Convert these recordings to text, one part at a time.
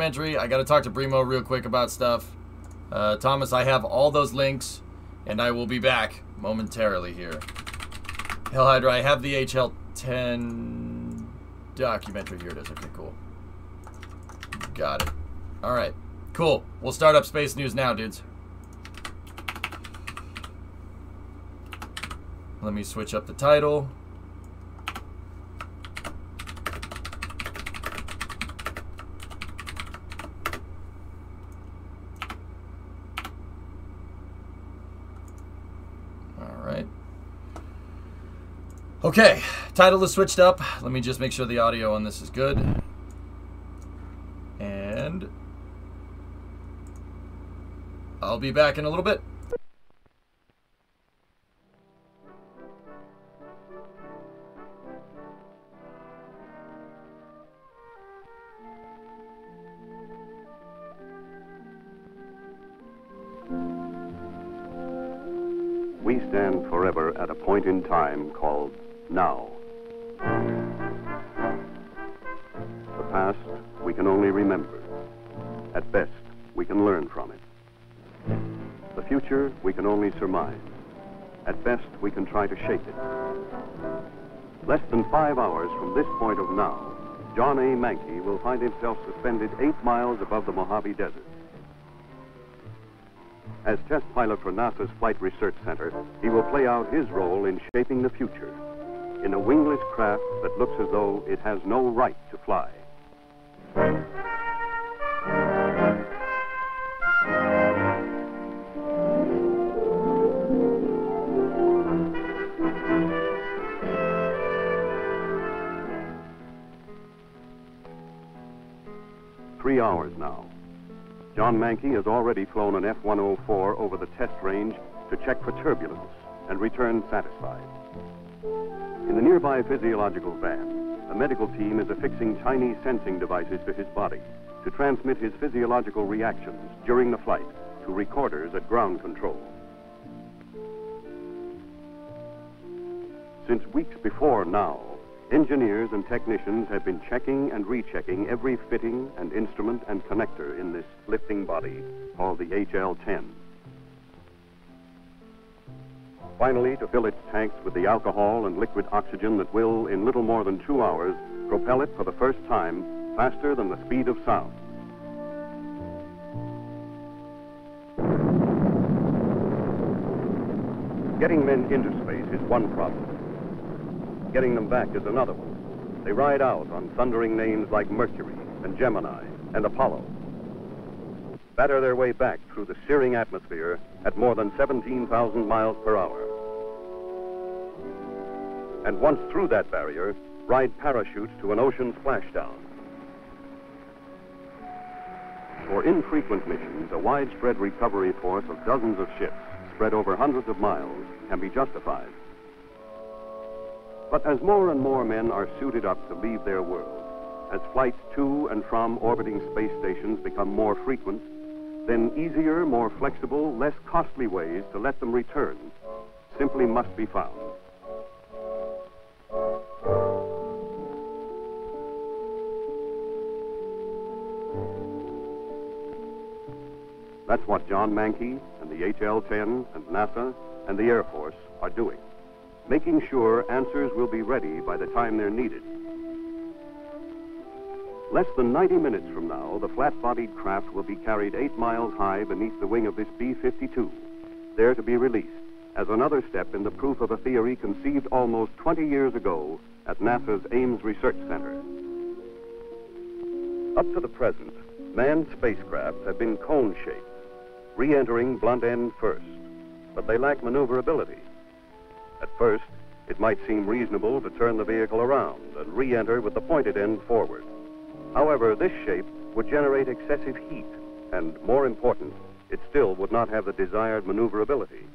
I got to talk to Brimo real quick about stuff. Uh, Thomas, I have all those links, and I will be back momentarily here. Hell Hydra, I have the HL10 documentary. Here it is. Okay, cool. Got it. All right. Cool. We'll start up space news now, dudes. Let me switch up the title. All right. Okay, title is switched up. Let me just make sure the audio on this is good. And I'll be back in a little bit. We stand forever at a point in time called now. The past we can only remember. At best, we can learn from it. The future we can only surmise. At best, we can try to shape it. Less than five hours from this point of now, John A. Manke will find himself suspended eight miles above the Mojave Desert. As test pilot for NASA's Flight Research Center, he will play out his role in shaping the future in a wingless craft that looks as though it has no right to fly. Three hours now. John Manke has already flown an F-104 over the test range to check for turbulence and returned satisfied. In the nearby physiological van, a medical team is affixing tiny sensing devices to his body to transmit his physiological reactions during the flight to recorders at ground control. Since weeks before now, engineers and technicians have been checking and rechecking every fitting and instrument and connector in this lifting body called the HL-10. Finally, to fill its tanks with the alcohol and liquid oxygen that will, in little more than two hours, propel it for the first time faster than the speed of sound. Getting men into space is one problem. Getting them back is another one. They ride out on thundering names like Mercury and Gemini and Apollo. Batter their way back through the searing atmosphere at more than 17,000 miles per hour. And once through that barrier, ride parachutes to an ocean splashdown. For infrequent missions, a widespread recovery force of dozens of ships spread over hundreds of miles can be justified. But as more and more men are suited up to leave their world, as flights to and from orbiting space stations become more frequent, then easier, more flexible, less costly ways to let them return simply must be found. That's what John Manke and the HL-10 and NASA and the Air Force are doing, making sure answers will be ready by the time they're needed. Less than 90 minutes from now, the flat-bodied craft will be carried eight miles high beneath the wing of this B-52, there to be released as another step in the proof of a theory conceived almost 20 years ago at NASA's Ames Research Center. Up to the present, manned spacecraft have been cone-shaped, re-entering blunt end first, but they lack maneuverability. At first, it might seem reasonable to turn the vehicle around and re-enter with the pointed end forward. However, this shape would generate excessive heat, and more important, it still would not have the desired maneuverability.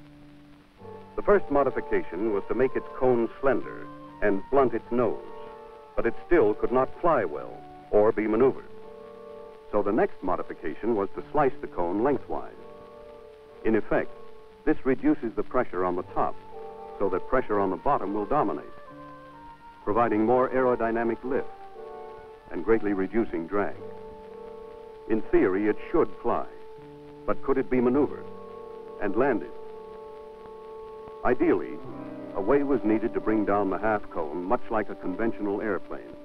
The first modification was to make its cone slender and blunt its nose, but it still could not fly well or be maneuvered. So the next modification was to slice the cone lengthwise. In effect, this reduces the pressure on the top so that pressure on the bottom will dominate, providing more aerodynamic lift and greatly reducing drag. In theory, it should fly. But could it be maneuvered and landed? Ideally, a way was needed to bring down the half cone, much like a conventional airplane.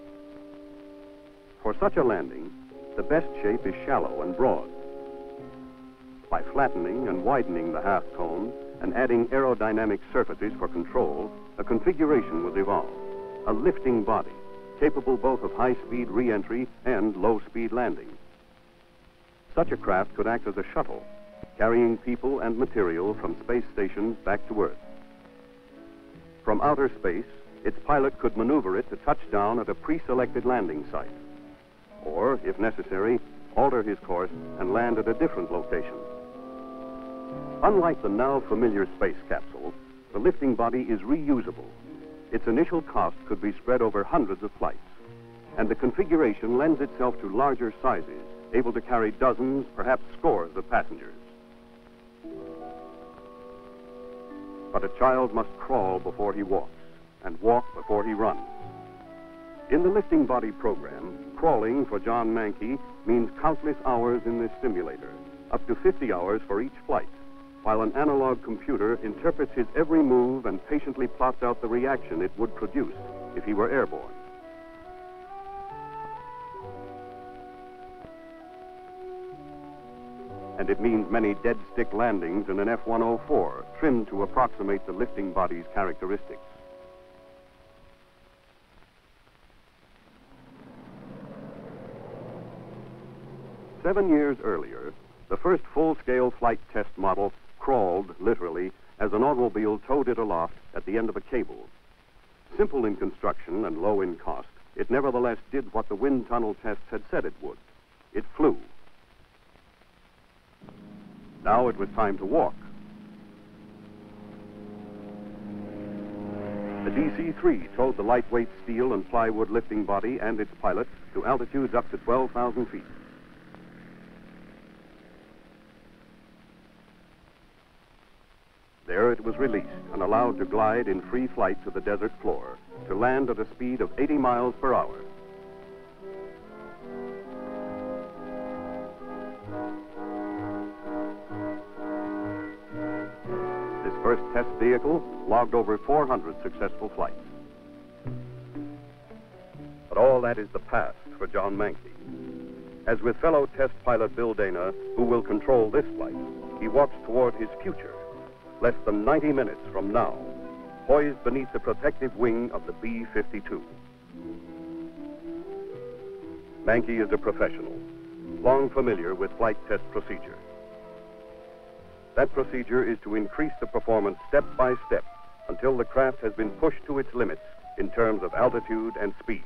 For such a landing, the best shape is shallow and broad. By flattening and widening the half cone and adding aerodynamic surfaces for control, a configuration was evolved. A lifting body, capable both of high-speed re-entry and low-speed landing. Such a craft could act as a shuttle, carrying people and material from space stations back to Earth. From outer space, its pilot could maneuver it to touch down at a pre-selected landing site. Or, if necessary, alter his course and land at a different location. Unlike the now familiar space capsule, the lifting body is reusable. Its initial cost could be spread over hundreds of flights, and the configuration lends itself to larger sizes, able to carry dozens, perhaps scores of passengers. But a child must crawl before he walks, and walk before he runs. In the lifting body program, crawling for John Manke means countless hours in this simulator, up to 50 hours for each flight, while an analog computer interprets his every move and patiently plots out the reaction it would produce if he were airborne. And it means many dead stick landings in an F 104, trimmed to approximate the lifting body's characteristics. Seven years earlier, the first full-scale flight test model crawled, literally, as an automobile towed it aloft at the end of a cable. Simple in construction and low in cost, it nevertheless did what the wind tunnel tests had said it would. It flew. Now it was time to walk. The DC-3 towed the lightweight steel and plywood lifting body and its pilot to altitudes up to 12,000 feet. There it was released and allowed to glide in free flight to the desert floor, to land at a speed of 80 miles per hour. This first test vehicle logged over 400 successful flights. But all that is the past for John Manke. As with fellow test pilot Bill Dana, who will control this flight, he walks toward his future less than 90 minutes from now, poised beneath the protective wing of the B 52. Manke is a professional, long familiar with flight test procedure. That procedure is to increase the performance step by step until the craft has been pushed to its limits in terms of altitude and speed.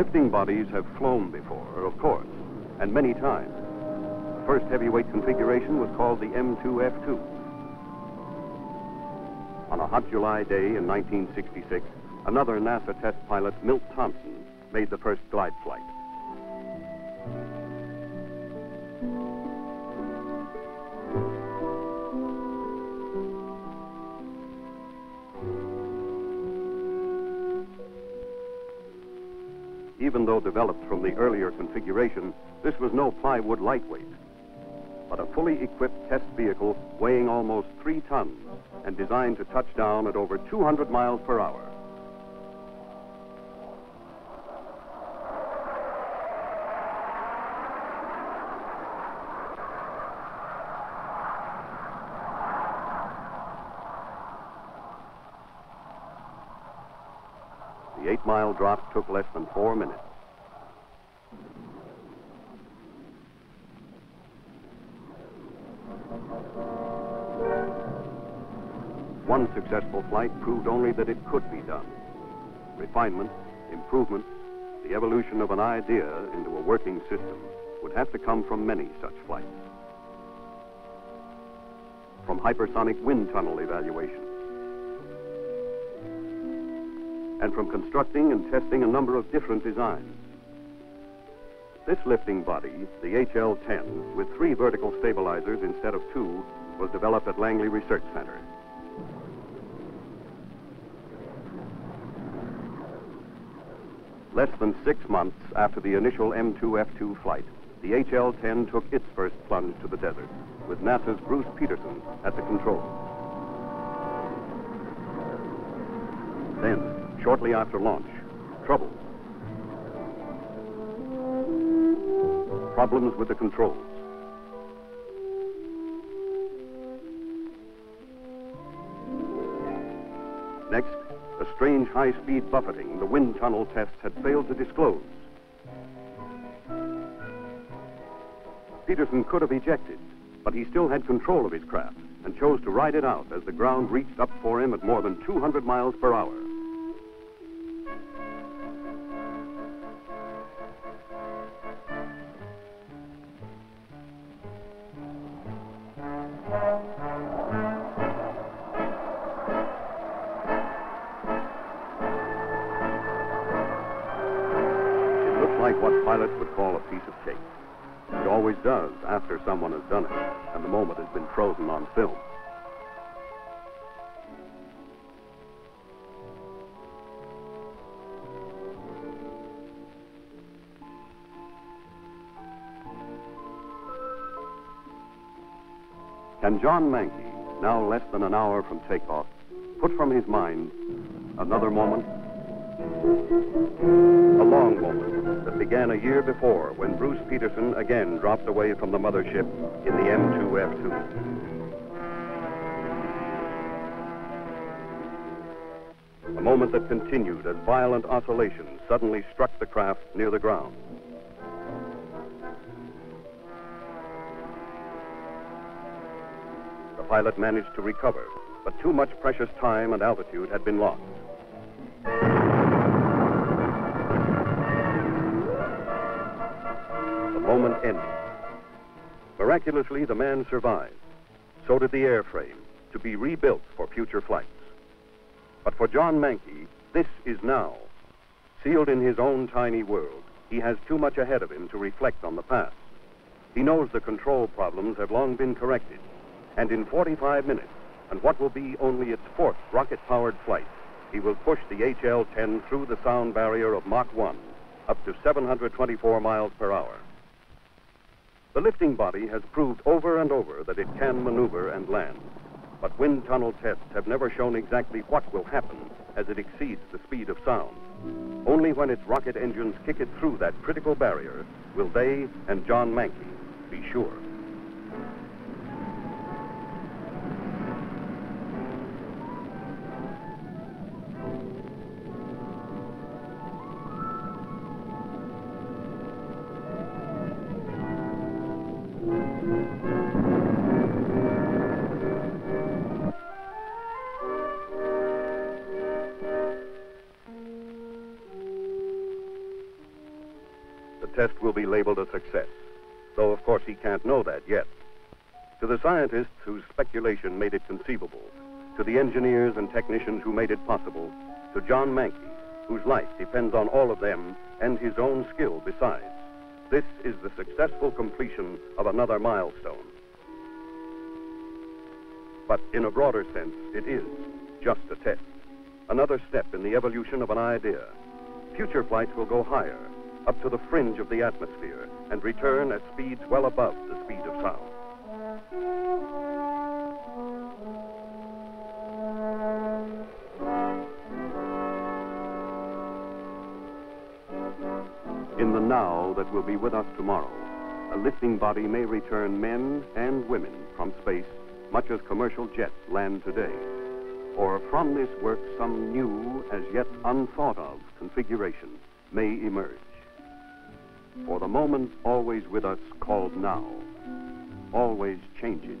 Lifting bodies have flown before, of course, and many times. The first heavyweight configuration was called the M2F2. On a hot July day in 1966, another NASA test pilot, Milt Thompson, made the first glide flight. Even though developed from the earlier configuration, this was no plywood lightweight, but a fully equipped test vehicle weighing almost three tons and designed to touch down at over 200 miles per hour. Mile drop took less than four minutes. One successful flight proved only that it could be done. Refinement, improvement, the evolution of an idea into a working system would have to come from many such flights. From hypersonic wind tunnel evaluation, and from constructing and testing a number of different designs. This lifting body, the HL-10, with three vertical stabilizers instead of two, was developed at Langley Research Center. Less than six months after the initial M2F2 flight, the HL-10 took its first plunge to the desert, with NASA's Bruce Peterson at the controls. Then, shortly after launch, trouble. Problems with the controls. Next, a strange high-speed buffeting the wind tunnel tests had failed to disclose. Peterson could have ejected, but he still had control of his craft and chose to ride it out as the ground reached up for him at more than 200 miles per hour. Manke, now less than an hour from takeoff, put from his mind another moment? A long moment that began a year before when Bruce Peterson again dropped away from the mothership in the M2F2. A moment that continued as violent oscillations suddenly struck the craft near the ground. Pilot managed to recover, but too much precious time and altitude had been lost. The moment ended. Miraculously, the man survived. So did the airframe, to be rebuilt for future flights. But for John Manke, this is now. Sealed in his own tiny world, he has too much ahead of him to reflect on the past. He knows the control problems have long been corrected. And in 45 minutes, and what will be only its fourth rocket powered flight, he will push the HL 10 through the sound barrier of Mach 1 up to 724 miles per hour. The lifting body has proved over and over that it can maneuver and land. But wind tunnel tests have never shown exactly what will happen as it exceeds the speed of sound. Only when its rocket engines kick it through that critical barrier will they and John Manke be sure. Test will be labeled a success, though of course he can't know that yet. To the scientists whose speculation made it conceivable, to the engineers and technicians who made it possible, to John Manke, whose life depends on all of them and his own skill besides. This is the successful completion of another milestone. But in a broader sense, it is just a test. Another step in the evolution of an idea. Future flights will go higher, up to the fringe of the atmosphere, and return at speeds well above the speed of sound. In the now that will be with us tomorrow, a lifting body may return men and women from space much as commercial jets land today. Or from this work, some new, as yet unthought of configuration may emerge. For the moment always with us called now always changes.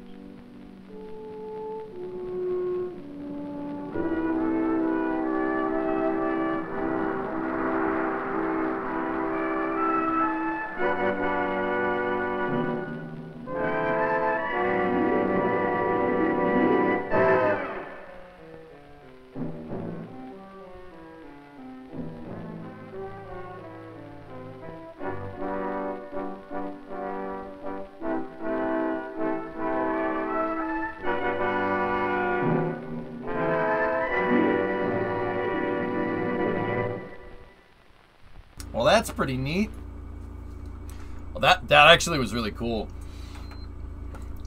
Pretty neat. Well, that that actually was really cool.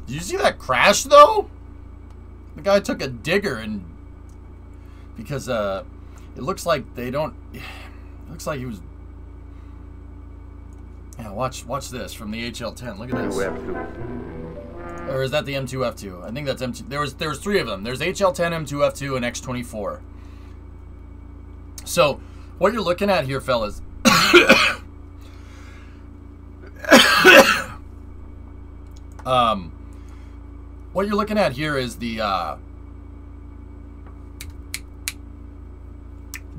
Did you see that crash though? The guy took a digger and because uh, it looks like they don't. Looks like he was. Yeah, watch watch this from the HL10. Look at this. F2. Or is that the M2F2? I think that's M2. There was there was three of them. There's HL10, M2F2, and X24. So, what you're looking at here, fellas. Um, what you're looking at here is the. Uh,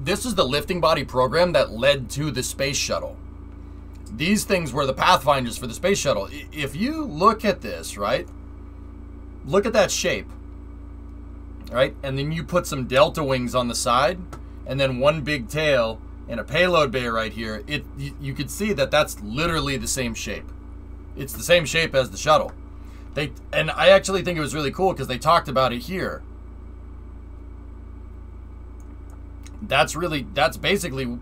this is the lifting body program that led to the space shuttle. These things were the pathfinders for the space shuttle. If you look at this, right? Look at that shape. Right? And then you put some delta wings on the side and then one big tail and a payload bay right here. It you, you could see that that's literally the same shape. It's the same shape as the shuttle. They and I actually think it was really cool because they talked about it here. That's really that's basically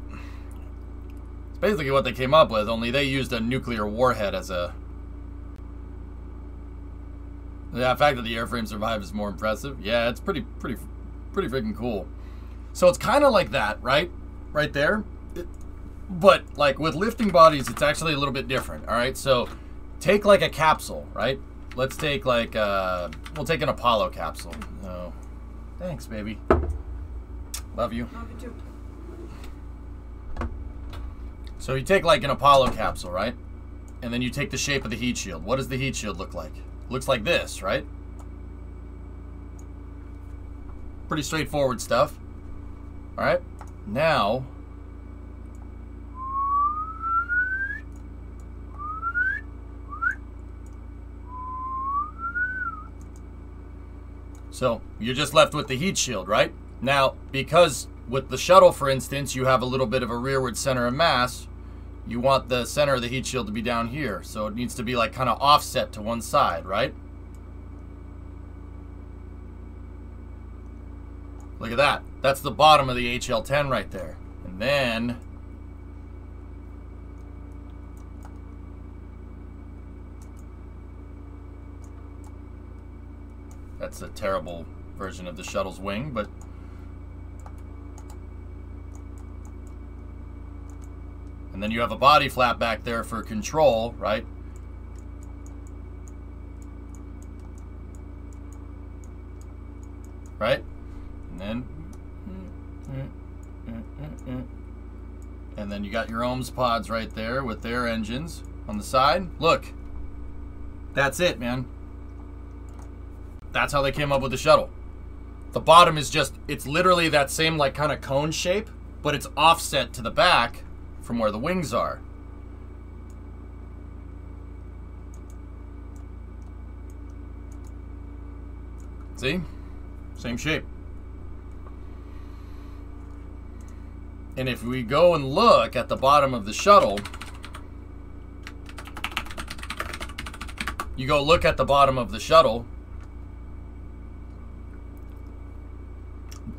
it's basically what they came up with. Only they used a nuclear warhead as a. The fact that the airframe survived is more impressive. Yeah, it's pretty pretty pretty freaking cool. So it's kind of like that, right? Right there. But like with lifting bodies, it's actually a little bit different. All right, so take like a capsule, right? Let's take like uh, we'll take an Apollo capsule. No, thanks, baby. Love you. Love you too. So you take like an Apollo capsule, right? And then you take the shape of the heat shield. What does the heat shield look like? Looks like this, right? Pretty straightforward stuff. All right. Now, so you're just left with the heat shield, right? Now, because with the shuttle, for instance, you have a little bit of a rearward center of mass, you want the center of the heat shield to be down here. So it needs to be like kind of offset to one side, right? Look at that. That's the bottom of the HL10 right there. And then That's a terrible version of the shuttle's wing, but And then you have a body flap back there for control, right? Right? And then and then you got your OMS pods right there with their engines on the side. Look. That's it, man. That's how they came up with the shuttle. The bottom is just it's literally that same like kind of cone shape, but it's offset to the back from where the wings are. See? Same shape. And if we go and look at the bottom of the shuttle, you go look at the bottom of the shuttle.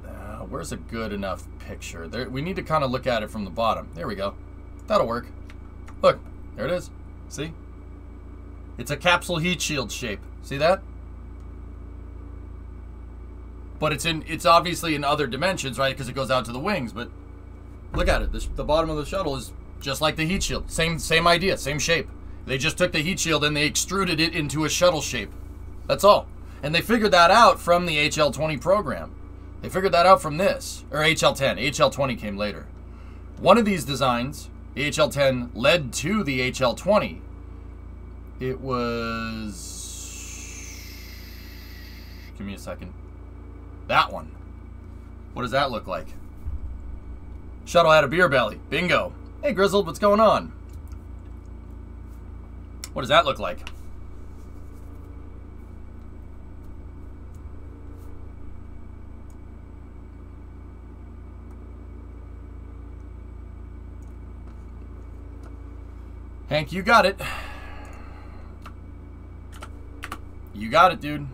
Uh, where's a good enough picture? There, we need to kind of look at it from the bottom. There we go. That'll work. Look, there it is. See? It's a capsule heat shield shape. See that? But it's in it's obviously in other dimensions, right? Because it goes out to the wings. But look at it. The, the bottom of the shuttle is just like the heat shield. Same same idea, same shape. They just took the heat shield and they extruded it into a shuttle shape. That's all. And they figured that out from the HL20 program. They figured that out from this, or HL10. HL20 came later. One of these designs, the HL10, led to the HL20. It was. Give me a second. That one. What does that look like? Shuttle had a beer belly. Bingo. Hey, Grizzled, what's going on? What does that look like? Hank, you got it. You got it, dude.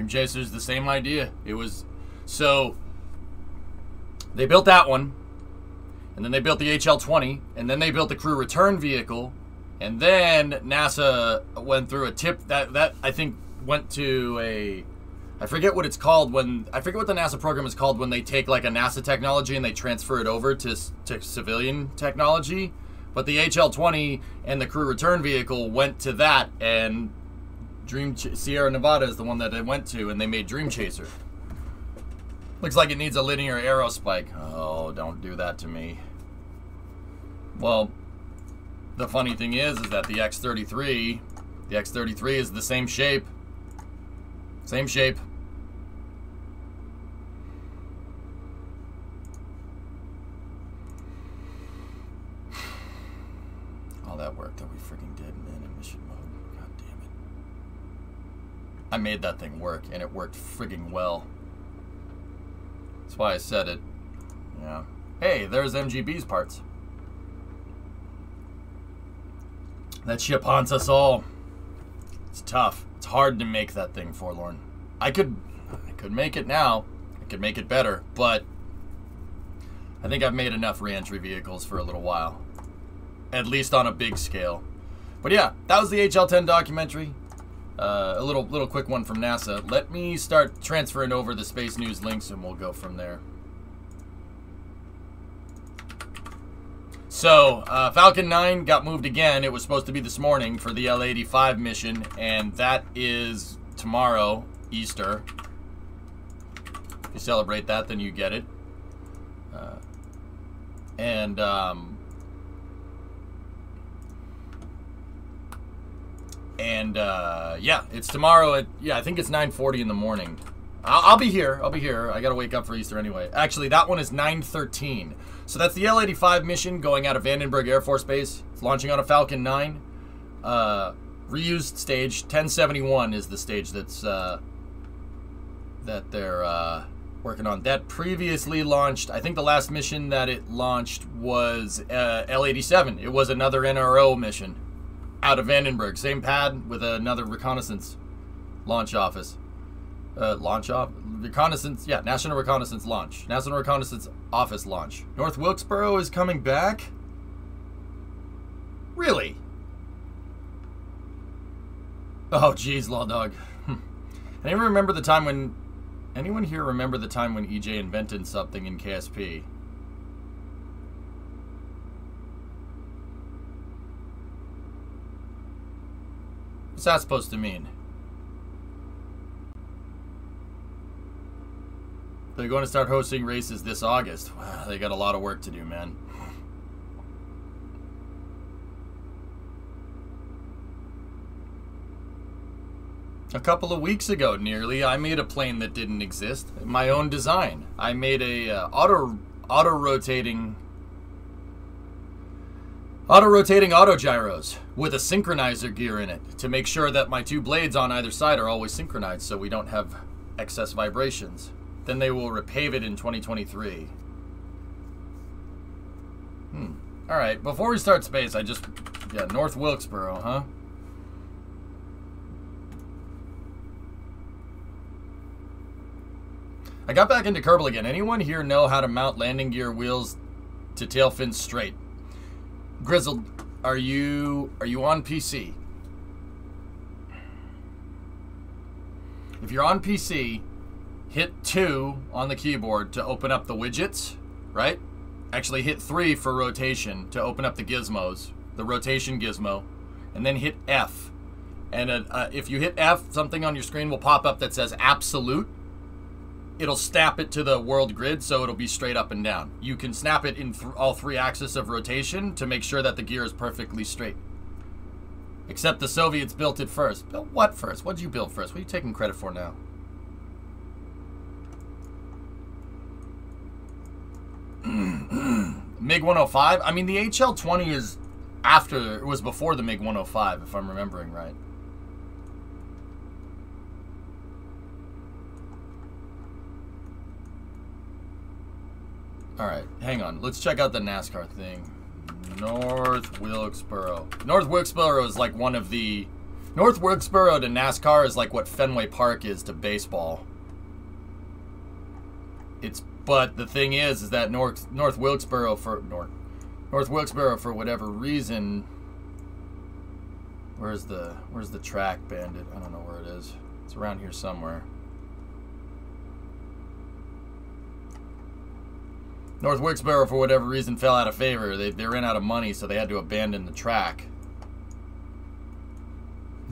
Dream Chaser's the same idea. It was so they built that one, and then they built the HL20, and then they built the crew return vehicle, and then NASA went through a tip that that I think went to a I forget what it's called when I forget what the NASA program is called when they take like a NASA technology and they transfer it over to to civilian technology. But the HL20 and the crew return vehicle went to that, and Dream Ch- Sierra Nevada is the one that it went to, and they made Dream Chaser. Looks like it needs a linear aerospike. Oh, don't do that to me. Well, the funny thing is, is that the X33, the X33 is the same shape. Same shape. I made that thing work, and it worked frigging well. That's why I said it. Yeah. Hey, there's MGB's parts. That ship haunts us all. It's tough. It's hard to make that thing forlorn. I could I could make it now. I could make it better, but I think I've made enough reentry vehicles for a little while. At least on a big scale. But yeah, that was the HL10 documentary. Uh, a little little quick one from NASA. Let me start transferring over the Space News links and we'll go from there. So, uh, Falcon 9 got moved again. It was supposed to be this morning for the L85 mission, and that is tomorrow, Easter. If you celebrate that, then you get it. Uh, and, um, and, uh, yeah, it's tomorrow at, yeah, I think it's 9.40 in the morning. I'll, I'll be here. I'll be here. I gotta wake up for Easter anyway. Actually, that one is 9.13. So that's the L-85 mission going out of Vandenberg Air Force Base. It's launching on a Falcon 9. Uh, reused stage 1071 is the stage that's uh, that they're uh, working on. That previously launched. I think the last mission that it launched was uh, L-87. It was another NRO mission out of Vandenberg. Same pad with another reconnaissance launch office. Uh, launch off reconnaissance yeah national reconnaissance launch. National reconnaissance office launch. North wilkesboro is coming back? Really? Oh geez law dog. Anyone remember the time when anyone here remember the time when ej invented something in ksp what's that supposed to mean They're going to start hosting races this August. Wow, they got a lot of work to do, man. A couple of weeks ago, nearly, I made a plane that didn't exist. My own design. I made a uh, auto auto rotating auto rotating auto gyros with a synchronizer gear in it to make sure that my two blades on either side are always synchronized so we don't have excess vibrations. Then they will repave it in 2023. Hmm. Alright, before we start space, I just... Yeah, North Wilkesboro, huh? I got back into Kerbal again. Anyone here know how to mount landing gear wheels to tail fins straight? Grizzled, are you are you on PC? If you're on PC, hit 2 on the keyboard to open up the widgets, right? Actually, hit 3 for rotation to open up the gizmos, the rotation gizmo, and then hit F. And uh, uh, if you hit F, something on your screen will pop up that says absolute. It'll snap it to the world grid, so it'll be straight up and down. You can snap it in th all three axes of rotation to make sure that the gear is perfectly straight. Except the Soviets built it first. Built what first? What did you build first? What are you taking credit for now? MiG 105? I mean, the HL 20 is after, it was before the MiG 105, if I'm remembering right. Alright, hang on. Let's check out the NASCAR thing. North Wilkesboro. North Wilkesboro is like one of the North Wilkesboro to NASCAR is like what Fenway Park is to baseball. It's but the thing is, is that North North Wilkesboro for North North Wilkesboro for whatever reason. Where's the Where's the track bandit? I don't know where it is. It's around here somewhere. North Wilkesboro, for whatever reason, fell out of favor. They, they ran out of money, so they had to abandon the track.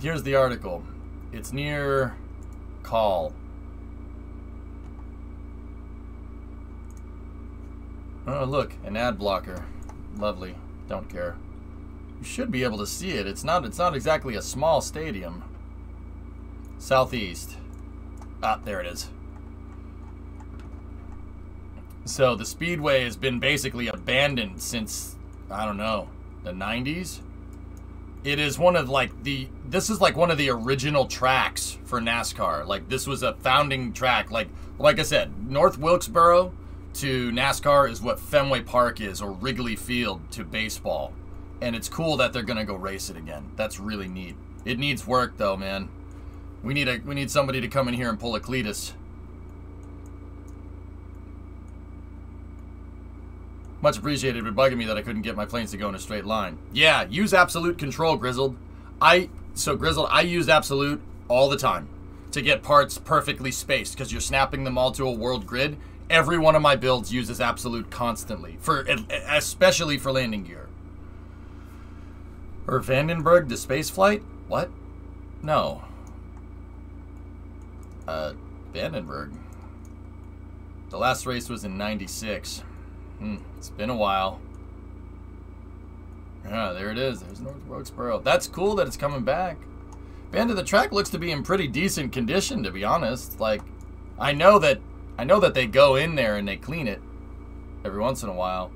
Here's the article. It's near Call. Oh, look, an ad blocker. Lovely. Don't care. You should be able to see it. It's not it's not exactly a small stadium. Southeast. Ah, there it is. So the speedway has been basically abandoned since I don't know, the 90s. It is one of like the this is like one of the original tracks for NASCAR. Like this was a founding track like like I said, North Wilkesboro to NASCAR is what Fenway Park is or Wrigley Field to baseball. And it's cool that they're going to go race it again. That's really neat. It needs work though, man. We need a we need somebody to come in here and pull a Cletus. Much appreciated, but bugging me that I couldn't get my planes to go in a straight line. Yeah, use absolute control, Grizzled. I so Grizzled, I use absolute all the time to get parts perfectly spaced because you're snapping them all to a world grid. Every one of my builds uses absolute constantly for especially for landing gear. Or Vandenberg to space flight? What? No. Uh, Vandenberg. The last race was in 96. Hmm, it's been a while. Yeah, there it is. There's North Wilkesboro. That's cool that it's coming back. Band of the track looks to be in pretty decent condition, to be honest. Like, I know that I know that they go in there and they clean it every once in a while.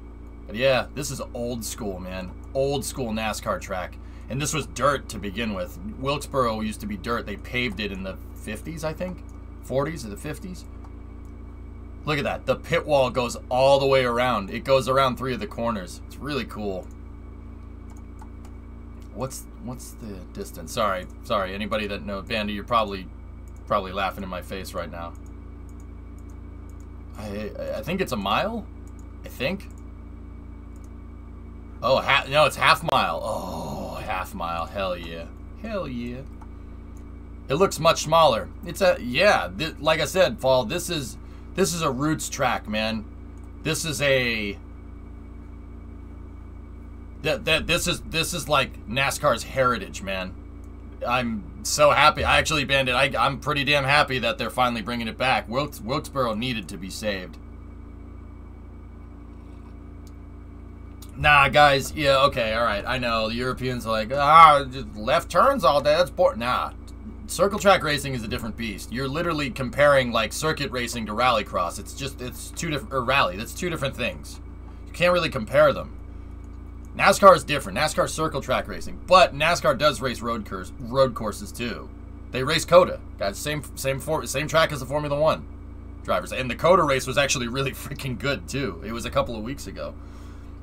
But yeah, this is old school, man. Old school NASCAR track. And this was dirt to begin with. Wilkesboro used to be dirt. They paved it in the 50s, I think. 40s or the 50s. Look at that. The pit wall goes all the way around. It goes around three of the corners. It's really cool. What's what's the distance? Sorry, sorry. Anybody that knows Bandy, you're probably probably laughing in my face right now. I I think it's a mile. I think. Oh, ha no, it's half mile. Oh, half mile. Hell yeah. Hell yeah. It looks much smaller. It's a yeah. like I said, Fall. This is this is a roots track, man. This is a that that this is this is like NASCAR's heritage, man. I'm so happy. I actually banned it. I, I'm pretty damn happy that they're finally bringing it back. Wilkes, Wilkesboro needed to be saved. Nah, guys. Yeah, okay, all right. I know the Europeans are like, ah, left turns all day. That's boring. Nah, circle track racing is a different beast. You're literally comparing like circuit racing to rallycross. It's just it's two different or rally. That's two different things. You can't really compare them. NASCAR is different. NASCAR circle track racing, but NASCAR does race road course road courses too. They race COTA, guys. Same same for, same track as the Formula One drivers, and the COTA race was actually really freaking good too. It was a couple of weeks ago.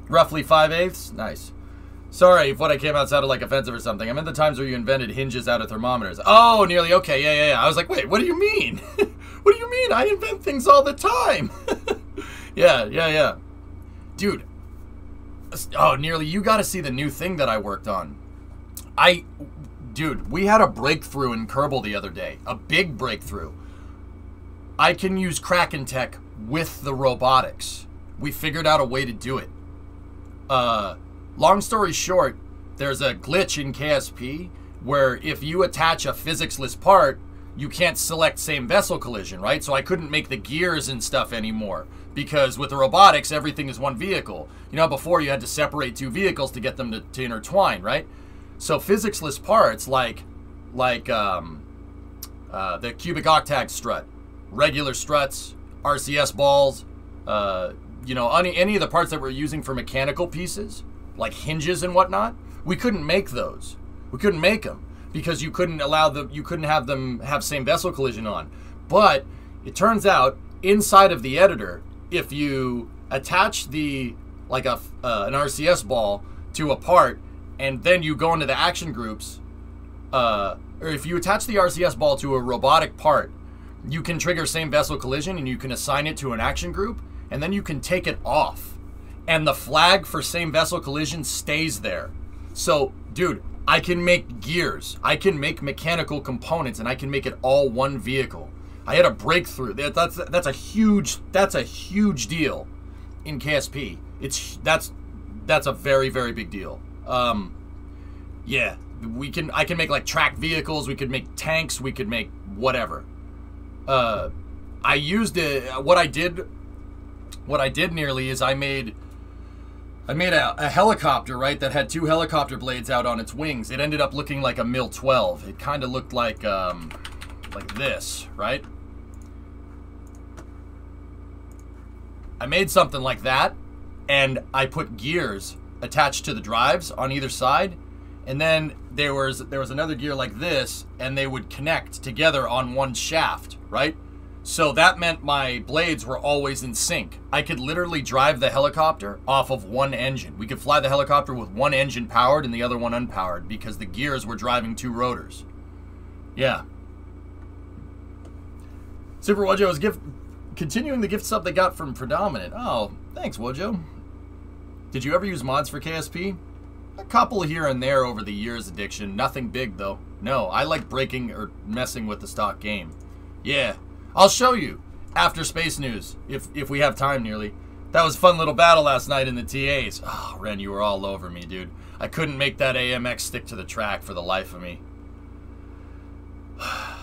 Roughly five eighths. Nice. Sorry if what I came out sounded like offensive or something. I meant the times where you invented hinges out of thermometers. Oh, nearly okay. Yeah, yeah, yeah. I was like, wait, what do you mean? what do you mean? I invent things all the time. yeah, yeah, yeah. Dude. Oh, nearly. You got to see the new thing that I worked on. I, dude, we had a breakthrough in Kerbal the other day. A big breakthrough. I can use Kraken Tech with the robotics. We figured out a way to do it. Uh Long story short, there's a glitch in KSP where if you attach a physics-less part, you can't select same vessel collision, right? So I couldn't make the gears and stuff anymore because with the robotics, everything is one vehicle. You know, before you had to separate two vehicles to get them to, to intertwine, right? So physics-less parts like like um, uh, the cubic octag strut, regular struts, RCS balls, uh, you know, any any of the parts that we're using for mechanical pieces like hinges and whatnot, we couldn't make those. We couldn't make them because you couldn't allow them. you couldn't have them have same vessel collision on. But it turns out inside of the editor, if you attach the like a uh, an RCS ball to a part and then you go into the action groups, uh, or if you attach the RCS ball to a robotic part, you can trigger same vessel collision and you can assign it to an action group, and then you can take it off. And the flag for same vessel collision stays there. So, dude, I can make gears, I can make mechanical components, and I can make it all one vehicle. I had a breakthrough. That- That's that's a huge that's a huge deal in KSP. It's that's that's a very very big deal. Um, yeah, we can. I can make like track vehicles. We could make tanks. We could make whatever. Uh, I used it. What I did, what I did nearly is I made. I made a, a helicopter, right, that had two helicopter blades out on its wings. It ended up looking like a Mil 12. It kind of looked like, um, like this, right? I made something like that, and I put gears attached to the drives on either side, and then there was there was another gear like this, and they would connect together on one shaft, right? So that meant my blades were always in sync. I could literally drive the helicopter off of one engine. We could fly the helicopter with one engine powered and the other one unpowered because the gears were driving two rotors. Yeah. Super Wojo is gift continuing the gift sub they got from Predominant. Oh, thanks, Wojo. Did you ever use mods for KSP? A couple here and there over the years, addiction. Nothing big though. No, I like breaking or messing with the stock game. Yeah, I'll show you after space news if if we have time. Nearly. That was a fun little battle last night in the TAs. Oh, Ren, you were all over me, dude. I couldn't make that AMX stick to the track for the life of me. I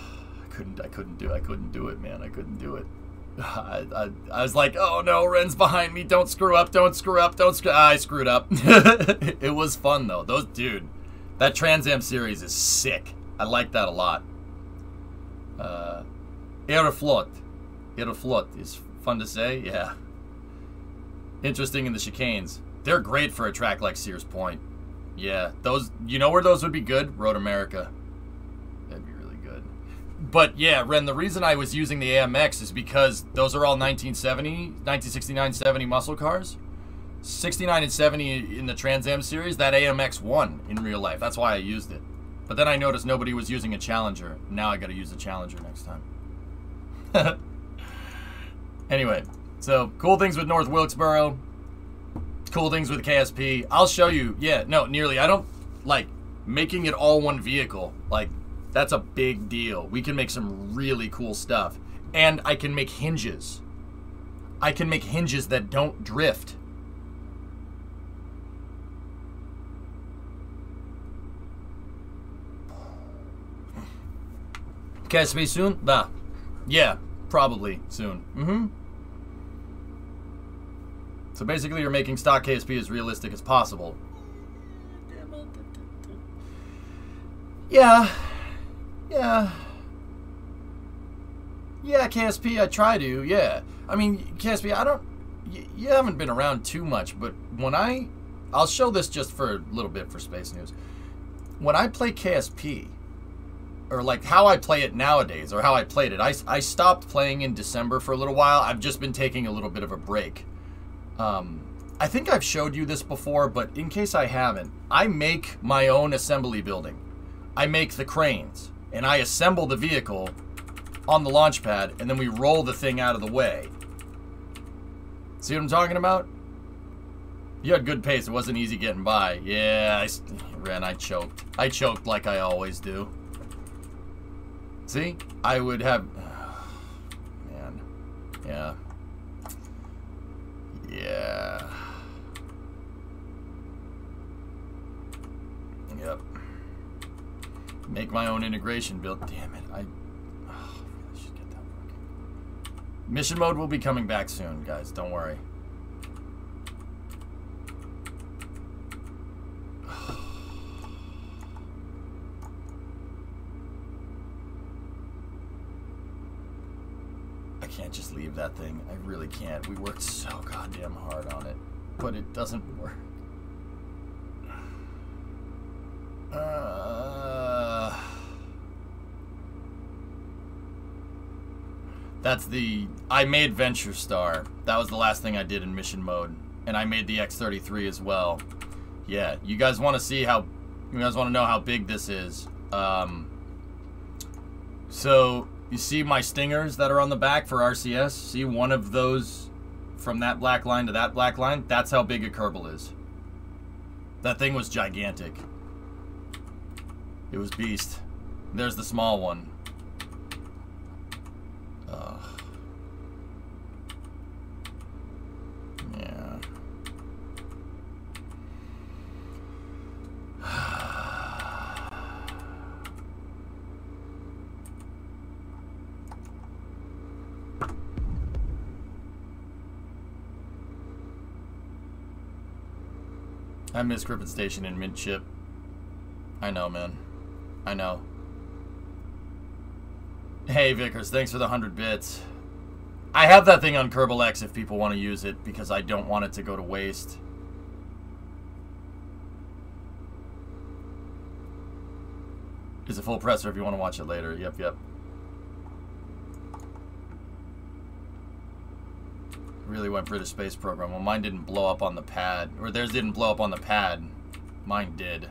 couldn't. I couldn't do. I couldn't do it, man. I couldn't do it. I, I, I was like, oh no, Ren's behind me. Don't screw up. Don't screw up. Don't screw. Ah, I screwed up. it was fun though. Those dude, that Trans Am series is sick. I like that a lot. Uh, Aeroflot. Aeroflot is fun to say. Yeah. Interesting in the chicanes. They're great for a track like Sears Point. Yeah, those. You know where those would be good? Road America. That'd be really good. But yeah, Ren, the reason I was using the AMX is because those are all 1970, 1969, 70 muscle cars. 69 and 70 in the Trans Am series, that AMX won in real life. That's why I used it. But then I noticed nobody was using a Challenger. Now I gotta use a Challenger next time. anyway, so cool things with North Wilkesboro. Cool things with KSP. I'll show you. Yeah, no, nearly. I don't like making it all one vehicle. Like, that's a big deal. We can make some really cool stuff. And I can make hinges. I can make hinges that don't drift. KSP soon? Nah. Yeah, probably soon. Mm-hmm. So basically, you're making stock KSP as realistic as possible. Yeah. Yeah. Yeah, KSP, I try to, yeah. I mean, KSP, I don't. You haven't been around too much, but when I. I'll show this just for a little bit for Space News. When I play KSP, or like how I play it nowadays, or how I played it. I, I stopped playing in December for a little while. I've just been taking a little bit of a break. Um, I think I've showed you this before, but in case I haven't, I make my own assembly building. I make the cranes, and I assemble the vehicle on the launch pad, and then we roll the thing out of the way. See what I'm talking about? You had good pace. It wasn't easy getting by. Yeah, I, Ren, I choked. I choked like I always do. See? I would have... Man. Yeah. Yeah. Yep. Make my own integration build. Damn it. I... Oh, I really should get that working. Mission mode will be coming back soon, guys. Don't worry. I can't just leave that thing. I really can't. We worked so goddamn hard on it, but it doesn't work. Uh, that's the. I made Venture Star. That was the last thing I did in mission mode, and I made the X33 as well. Yeah, you guys want to see how? You guys want to know how big this is? Um, so you see my stingers that are on the back for RCS? See one of those from that black line to that black line? That's how big a Kerbal is. That thing was gigantic. It was beast. There's the small one. Ugh. Yeah. I miss Griffin Station in midship. I know, man. I know. Hey, Vickers, thanks for the 100 bits. I have that thing on Kerbal X if people want to use it, because I don't want it to go to waste. It's a full presser if you want to watch it later. Yep, yep. Really went for the space program. Well, mine didn't blow up on the pad. Or theirs didn't blow up on the pad. Mine did.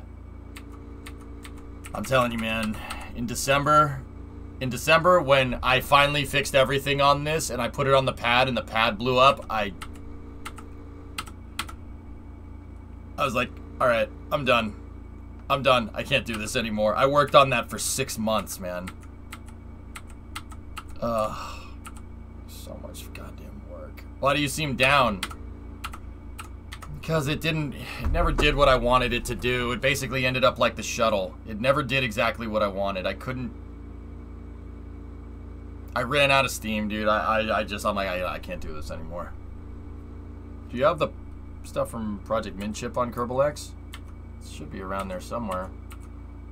I'm telling you, man. In December, in December, when I finally fixed everything on this and I put it on the pad and the pad blew up, I... I was like, alright, I'm done. I'm done. I can't do this anymore. I worked on that for six months, man. Ugh. So much goddamn work. Why do you seem down? Because it didn't, it never did what I wanted it to do. It basically ended up like the shuttle. It never did exactly what I wanted. I couldn't, I ran out of steam, dude. I, I, I just, I'm like, I, I can't do this anymore. Do you have the stuff from Project Minchip on Kerbal X? It should be around there somewhere.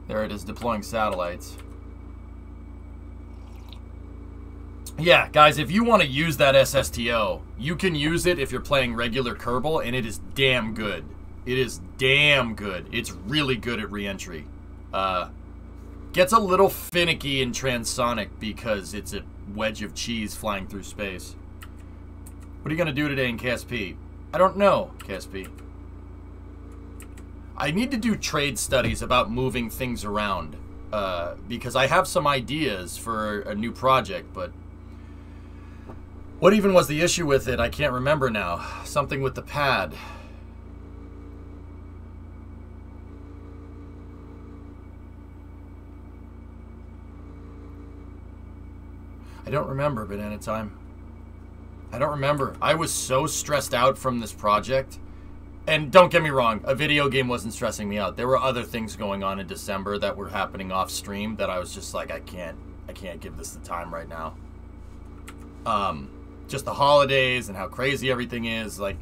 There it is, deploying satellites. Yeah, guys, if you want to use that SSTO, you can use it if you're playing regular Kerbal, and it is damn good. It is damn good. It's really good at reentry. Uh, gets a little finicky in transonic because it's a wedge of cheese flying through space. What are you going to do today in KSP? I don't know, KSP. I need to do trade studies about moving things around. Uh, because I have some ideas for a new project, but what even was the issue with it? I can't remember now. Something with the pad. I don't remember, Banana Time. I don't remember. I was so stressed out from this project. And don't get me wrong, a video game wasn't stressing me out. There were other things going on in December that were happening off stream that I was just like, I can't, I can't give this the time right now. Um, just the holidays and how crazy everything is. Like,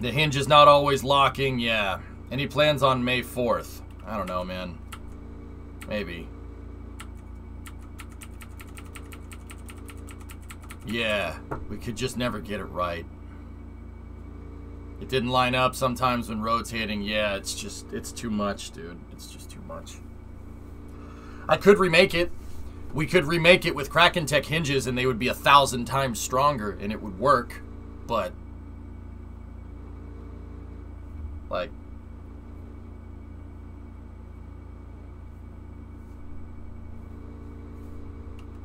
the hinge is not always locking. Yeah. Any plans on May 4th? I don't know, man. Maybe. Yeah, we could just never get it right. It didn't line up sometimes when rotating. Yeah, it's just, it's too much, dude. It's just too much. I could remake it. We could remake it with Kraken Tech hinges and they would be a thousand times stronger and it would work. But, like,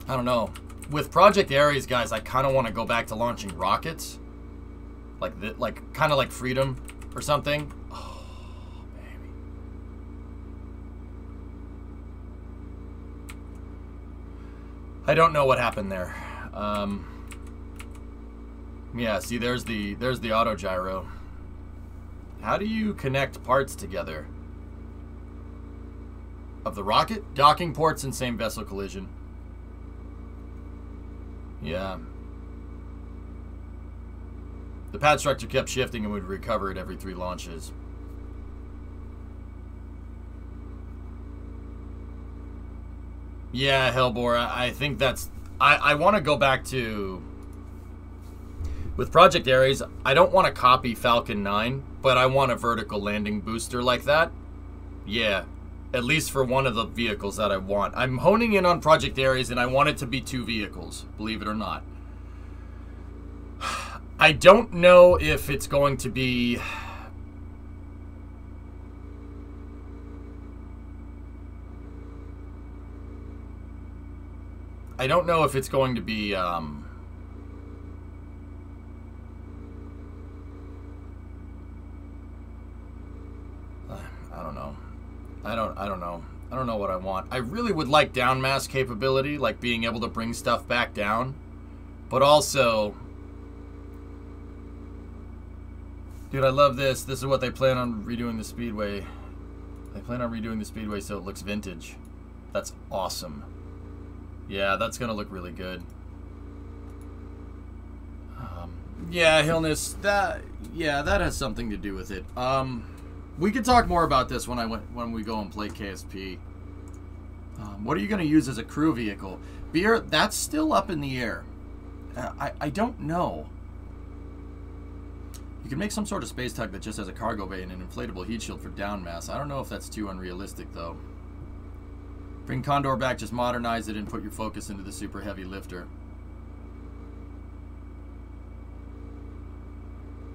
I don't know. With Project Ares, guys, I kind of want to go back to launching rockets. Like, the, like kind of like Freedom or something. I don't know what happened there. Um, yeah, see, there's the there's the auto gyro. How do you connect parts together? Of the rocket? Docking ports and same vessel collision. Yeah. The pad structure kept shifting and would recover it every three launches. Yeah, Hellbore, I think that's... I, I want to go back to... With Project Ares, I don't want to copy Falcon 9, but I want a vertical landing booster like that. Yeah, at least for one of the vehicles that I want. I'm honing in on Project Ares, and I want it to be two vehicles, believe it or not. I don't know if it's going to be I don't know if it's going to be. Um, I don't know. I don't. I don't know. I don't know what I want. I really would like down mass capability, like being able to bring stuff back down, but also. Dude, I love this. This is what they plan on redoing the Speedway. They plan on redoing the Speedway so it looks vintage. That's awesome. Yeah, that's going to look really good. Um, yeah, Hillness, that yeah, that has something to do with it. Um, we can talk more about this when I went when we go and play KSP. Um, what are you going to use as a crew vehicle? Beer, that's still up in the air. Uh, I I don't know. You can make some sort of space tug that just has a cargo bay and an inflatable heat shield for down mass. I don't know if that's too unrealistic though. Bring Condor back, just modernize it and put your focus into the super heavy lifter.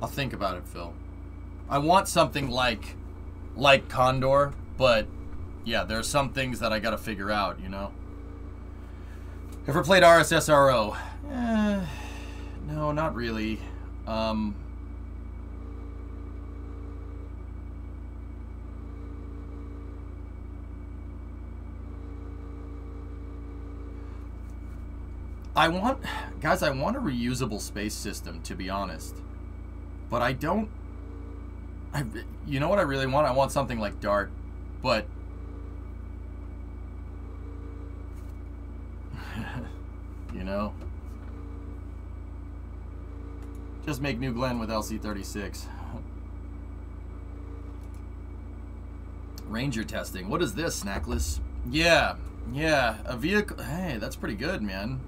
I'll think about it, Phil. I want something like like Condor, but yeah, there's some things that I got to figure out, you know. Ever played RSSRO? Eh, no, not really. Um, I want, guys, I want a reusable space system, to be honest. But I don't, I, you know what I really want? I want something like Dart, but, you know, just make New Glenn with LC36. Ranger testing. What is this, Snackless? Yeah, yeah, a vehicle. Hey, that's pretty good, man.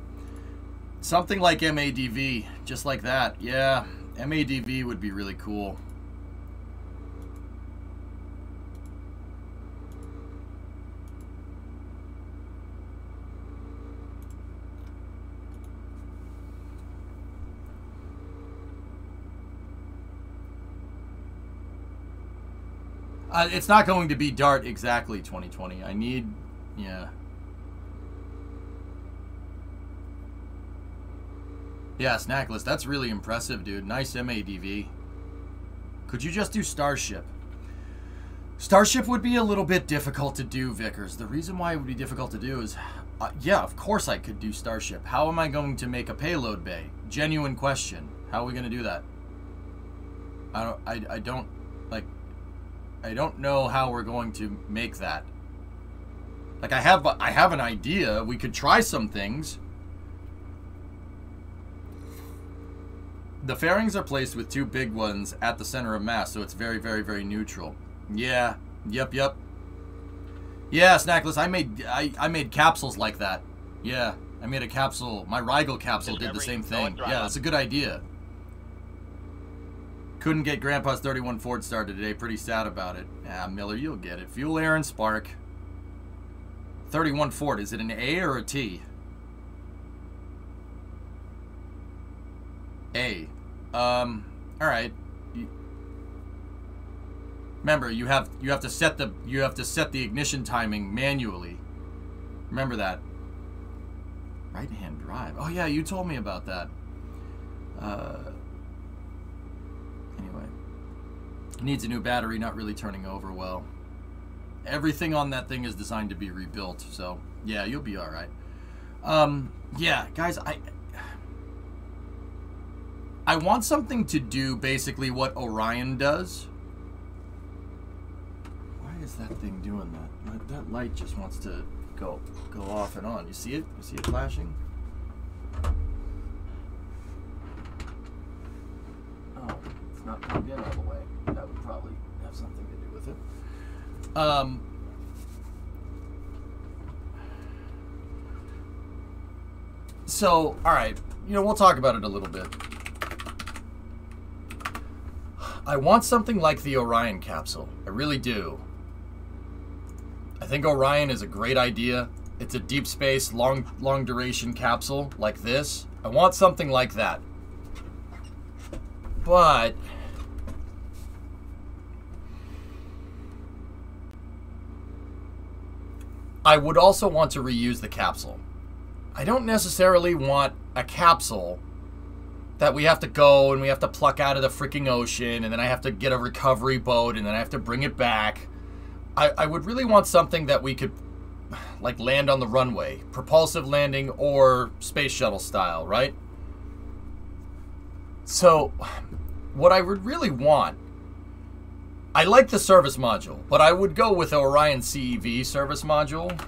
Something like MADV, just like that. Yeah, MADV would be really cool. Uh, it's not going to be Dart exactly 2020. I need, yeah. Yeah, Snackless, that's really impressive, dude. Nice MADV. Could you just do Starship? Starship would be a little bit difficult to do, Vickers. The reason why it would be difficult to do is, uh, yeah, of course I could do Starship. How am I going to make a payload bay? Genuine question. How are we going to do that? I don't, I, I don't, like, I don't know how we're going to make that. Like, I have, I have an idea. We could try some things. The fairings are placed with two big ones at the center of mass, so it's very, very, very neutral. Yeah. Yep, yep. Yeah, Snackless, I made I, I made capsules like that. Yeah. I made a capsule. My Rigel capsule did the same thing. Yeah, that's a good idea. Couldn't get Grandpa's 31 Ford started today. Pretty sad about it. Ah, Miller, you'll get it. Fuel, air, and spark. 31 Ford. Is it an A or a T? A. Um, alright. Remember, you have you have to set the you have to set the ignition timing manually. Remember that. Right hand drive. Oh yeah, you told me about that. Uh, anyway, needs a new battery. Not really turning over well. Everything on that thing is designed to be rebuilt. So yeah, you'll be all right. Um, yeah, guys, I I want something to do basically what Orion does. Why is that thing doing that? That light just wants to go go off and on. You see it? You see it flashing? Oh, it's not plugged in all the way. That would probably have something to do with it. Um, so, all right, you know, we'll talk about it a little bit. I want something like the Orion capsule. I really do. I think Orion is a great idea. It's a deep space, long long duration capsule like this. I want something like that. But I would also want to reuse the capsule. I don't necessarily want a capsule that we have to go and we have to pluck out of the freaking ocean and then I have to get a recovery boat and then I have to bring it back. I, I would really want something that we could like land on the runway, propulsive landing or space shuttle style, right? So, what I would really want, I like the service module, but I would go with the Orion CEV service module.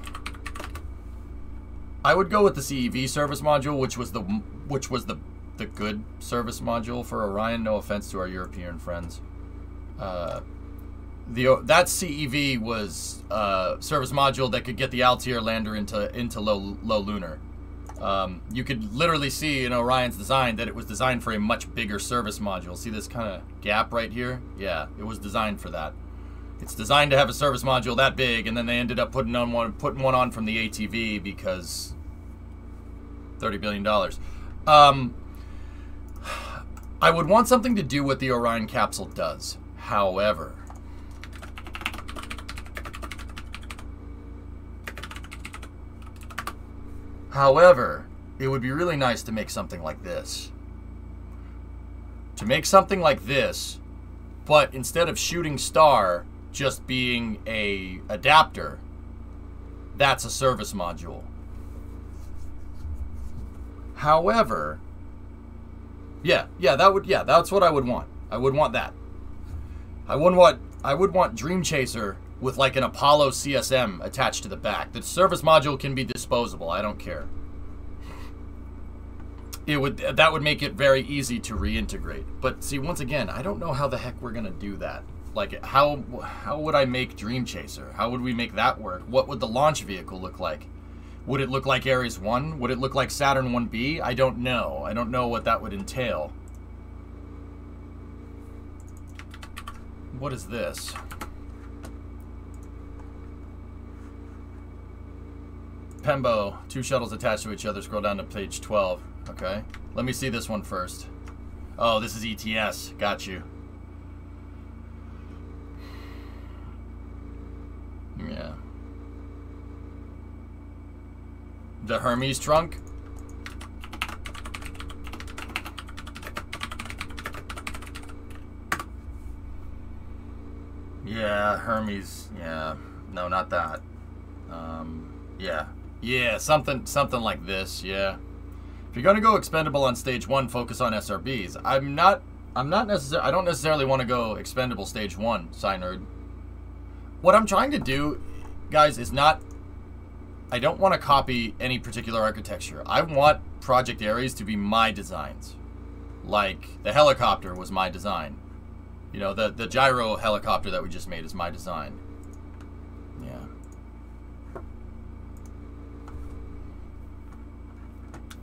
I would go with the CEV service module, which was the which was the the good service module for Orion. No offense to our European friends. Uh, the that CEV was a service module that could get the Altair lander into into low low lunar. Um, you could literally see in Orion's design that it was designed for a much bigger service module. See this kind of gap right here? Yeah, it was designed for that. It's designed to have a service module that big, and then they ended up putting on one putting one on from the ATV because thirty billion dollars. Um, I would want something to do what the Orion capsule does. However, however, it would be really nice to make something like this. To make something like this, but instead of shooting star just being a adapter, that's a service module. However, yeah, yeah, that would yeah, that's what I would want. I would want that. I wouldn't want I would want Dream Chaser with like an Apollo CSM attached to the back. The service module can be disposable. I don't care. It would that would make it very easy to reintegrate. But see, once again, I don't know how the heck we're gonna do that. Like, how how would I make Dream Chaser? How would we make that work? What would the launch vehicle look like? Would it look like Ares 1? Would it look like Saturn 1B? I don't know. I don't know what that would entail. What is this? Pembo, two shuttles attached to each other. Scroll down to page 12. Okay. Let me see this one first. Oh, this is ETS. Got you. Yeah. The Hermes trunk? Yeah, Hermes. Yeah. No, not that. Um, yeah. Yeah, something something like this, yeah. If you're to go expendable on stage 1, focus on SRBs. I'm not I'm not necessarily I don't necessarily want to go expendable stage 1, Synerd. What I'm trying to do, guys, is not I don't want to copy any particular architecture. I want Project Ares to be my designs. Like the helicopter was my design. You know, the the gyro helicopter that we just made is my design. Yeah.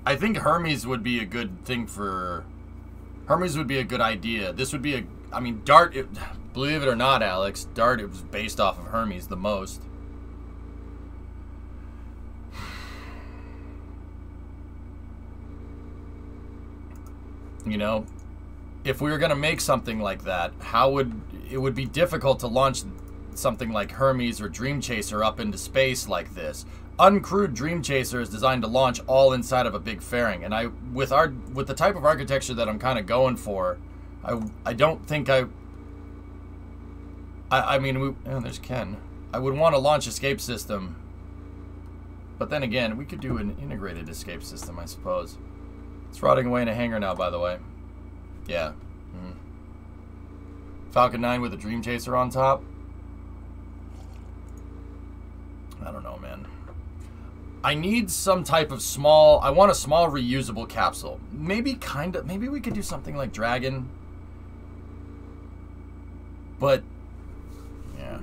I think Hermes would be a good thing for Hermes would be a good idea. This would be a I mean Dart it, believe it or not, Alex, Dart it was based off of Hermes the most. You know, if we were going to make something like that, how would it would be difficult to launch something like Hermes or Dream Chaser up into space like this. Uncrewed Dream Chaser is designed to launch all inside of a big fairing, and I with our with the type of architecture that I'm kind of going for, I I don't think I. I, I mean, we, oh, there's Ken. I would want to launch escape system, but then again, we could do an integrated escape system, I suppose. It's rotting away in a hangar now, by the way. Yeah. Mm. Falcon 9 with a Dream Chaser on top. I don't know, man. I need some type of small. I want a small reusable capsule. Maybe kind of. Maybe we could do something like Dragon. But yeah.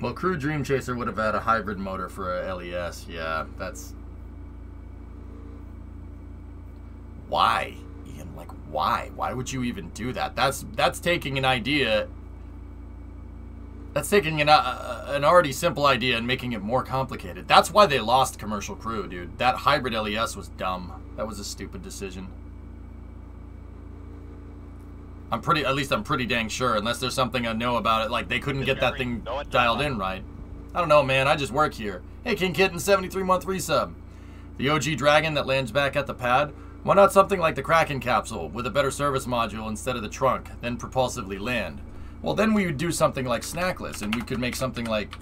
Well, Crew Dream Chaser would have had a hybrid motor for a LES. Yeah, that's why, Ian? Like, why? Why would you even do that? That's that's taking an idea. That's taking an, uh, an already simple idea and making it more complicated. That's why they lost Commercial Crew, dude. That hybrid LES was dumb. That was a stupid decision. I'm pretty, at least I'm pretty dang sure, unless there's something I know about it, like they couldn't get that thing dialed in right. I don't know, man. I just work here. Hey, King Kitten, 73 month resub. The OG Dragon that lands back at the pad? Why not something like the Kraken capsule with a better service module instead of the trunk, then propulsively land? Well, then we would do something like Snackless, and we could make something like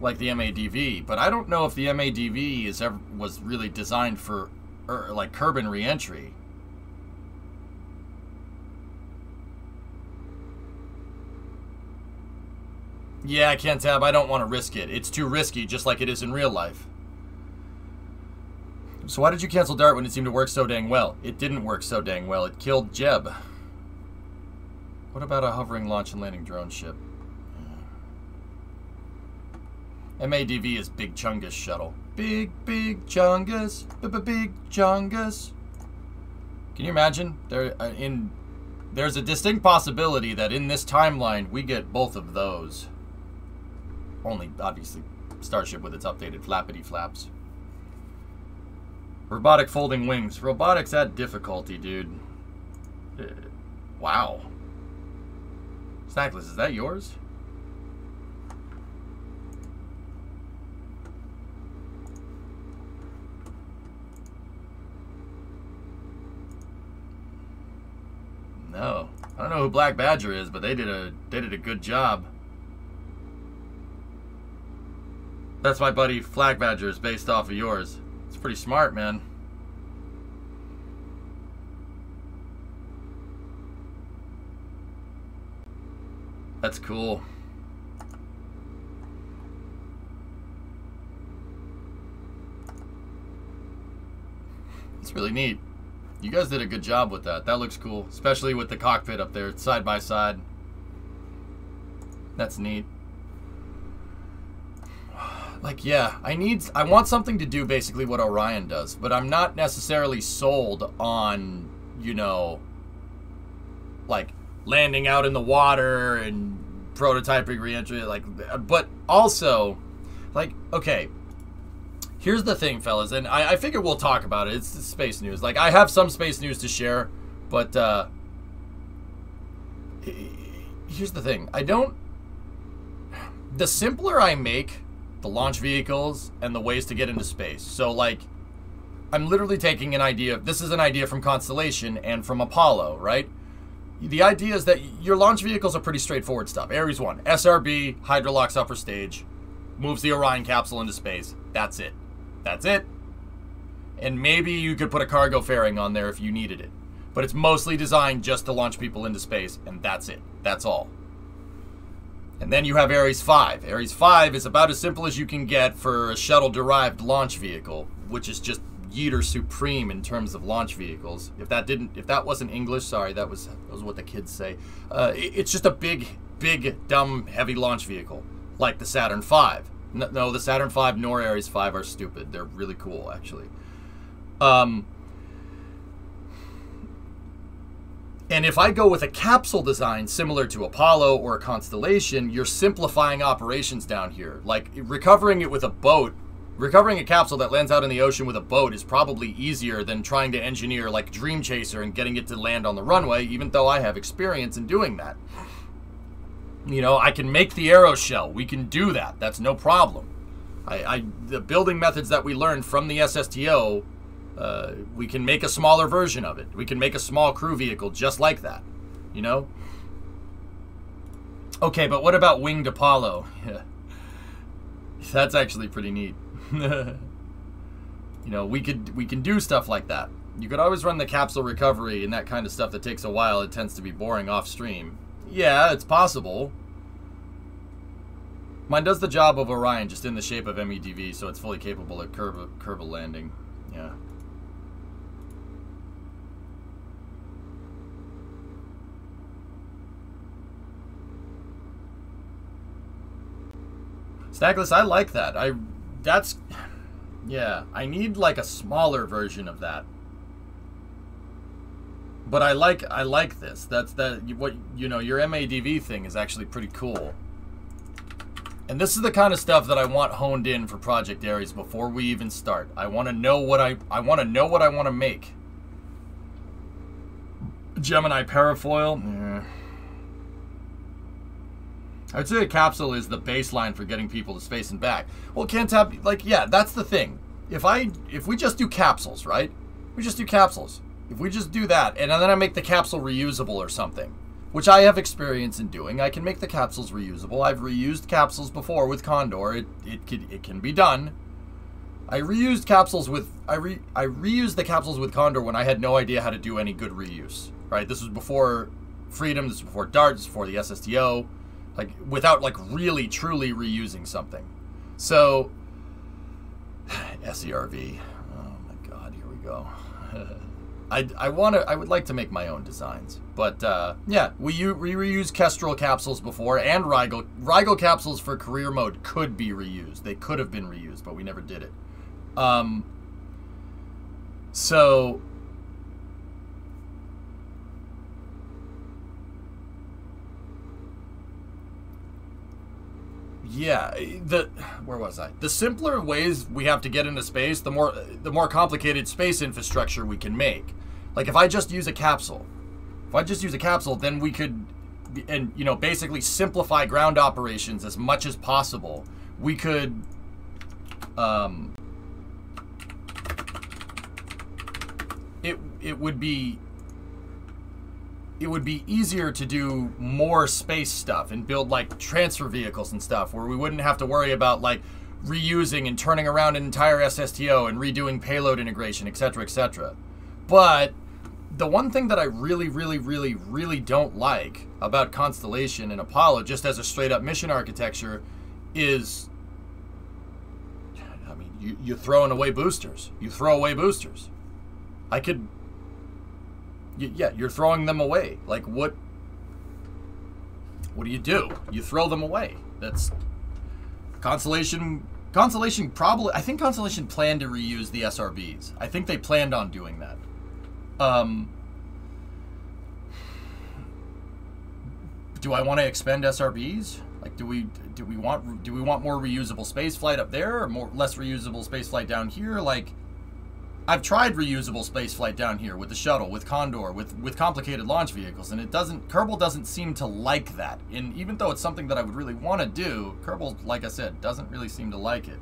like the MADV. But I don't know if the MADV is ever was really designed for er, like Kerbin reentry. Yeah, I can't tab. I don't want to risk it. It's too risky, just like it is in real life. So why did you cancel Dart when it seemed to work so dang well? It didn't work so dang well. It killed Jeb. What about a hovering launch and landing drone ship? MADV is Big Chungus shuttle. Big, big Chungus. B-b-big Chungus. Can you imagine? There, uh, in, there's a distinct possibility that in this timeline we get both of those. Only, obviously, Starship with its updated flappity flaps. Robotic folding wings. Robotics at difficulty, dude. Uh, wow. Snackless, is that yours? No. I don't know who Black Badger is, but they did a they did a good job. That's my buddy Flag Badger is based off of yours. It's pretty smart, man. That's cool. It's really neat. You guys did a good job with that. That looks cool, especially with the cockpit up there, side by side. That's neat. Like, yeah, I need, I want something to do basically what Orion does, but I'm not necessarily sold on, you know, like landing out in the water and prototyping reentry, like, but also, like, okay, here's the thing, fellas, and I, I figure we'll talk about it. It's space news. Like, I have some space news to share, but uh, here's the thing. I don't. The simpler I make the launch vehicles and the ways to get into space. So, like, I'm literally taking an idea. This is an idea from Constellation and from Apollo, right? The idea is that your launch vehicles are pretty straightforward stuff. Ares 1, SRB, Hydrolox upper stage, moves the Orion capsule into space. That's it. That's it. And maybe you could put a cargo fairing on there if you needed it. But it's mostly designed just to launch people into space, and that's it. That's all. And then you have Ares 5. Ares 5 is about as simple as you can get for a shuttle-derived launch vehicle, which is just Yeeter supreme in terms of launch vehicles. If that didn't, if that wasn't English, sorry, that was that was what the kids say. Uh, it, it's just a big, big, dumb, heavy launch vehicle like the Saturn 5. No, the Saturn 5 nor Ares 5 are stupid. They're really cool, actually. Um, and if I go with a capsule design similar to Apollo or a Constellation, you're simplifying operations down here. Like recovering it with a boat, recovering a capsule that lands out in the ocean with a boat is probably easier than trying to engineer like Dream Chaser and getting it to land on the runway, even though I have experience in doing that. You know, I can make the aeroshell. We can do that. That's no problem. I, I the building methods that we learned from the SSTO, uh, we can make a smaller version of it. We can make a small crew vehicle just like that. You know. Okay, but what about winged Apollo? Yeah. That's actually pretty neat. you know, we could we can do stuff like that. You could always run the capsule recovery and that kind of stuff that takes a while. It tends to be boring off stream. Yeah, it's possible. Mine does the job of Orion, just in the shape of MEDV, so it's fully capable of Kerbal, Kerbal landing. Yeah. Snackless, I like that. I, that's, yeah, I need like a smaller version of that. But I like I like this. That's that what you know. Your MADV thing is actually pretty cool. And this is the kind of stuff that I want honed in for Project Ares before we even start. I want to know what I I want to know what I want to make. Gemini parafoil. Yeah. I'd say a capsule is the baseline for getting people to space and back. Well, can't tap like yeah, that's the thing. If I if we just do capsules, right? We just do capsules. If we just do that, and then I make the capsule reusable or something, which I have experience in doing, I can make the capsules reusable. I've reused capsules before with Condor. It it can it can be done. I reused capsules with I re I reused the capsules with Condor when I had no idea how to do any good reuse. Right? This was before Freedom. This was before Dart. This was before the SSTO like without like really truly reusing something. So SERV. Oh my god, here we go. I, I want to I would like to make my own designs, but uh, yeah, we we reused Kestrel capsules before and Rigel Rigel capsules for career mode could be reused. They could have been reused, but we never did it. Um, so yeah the where was i? The simpler ways we have to get into space the more the more complicated space infrastructure we can make. Like if i just use a capsule if i just use a capsule then we could and you know basically simplify ground operations as much as possible. We could um it it would be it would be easier to do more space stuff and build like transfer vehicles and stuff where we wouldn't have to worry about like reusing and turning around an entire SSTO and redoing payload integration, etc., etc. But the one thing that I really, really, really, really don't like about Constellation and Apollo, just as a straight up mission architecture, is I mean, you, you're throwing away boosters. You throw away boosters. I could yeah, you're throwing them away. Like what? What do you do? You throw them away. That's Constellation. Constellation probably. I think Constellation planned to reuse the SRBs. I think they planned on doing that. Um. Do I want to expend SRBs? Like, do we do we want do we want more reusable space flight up there, or more less reusable space flight down here? Like I've tried reusable spaceflight down here with the shuttle, with Condor, with with complicated launch vehicles, and it doesn't. Kerbal doesn't seem to like that. And even though it's something that I would really want to do, Kerbal, like I said, doesn't really seem to like it.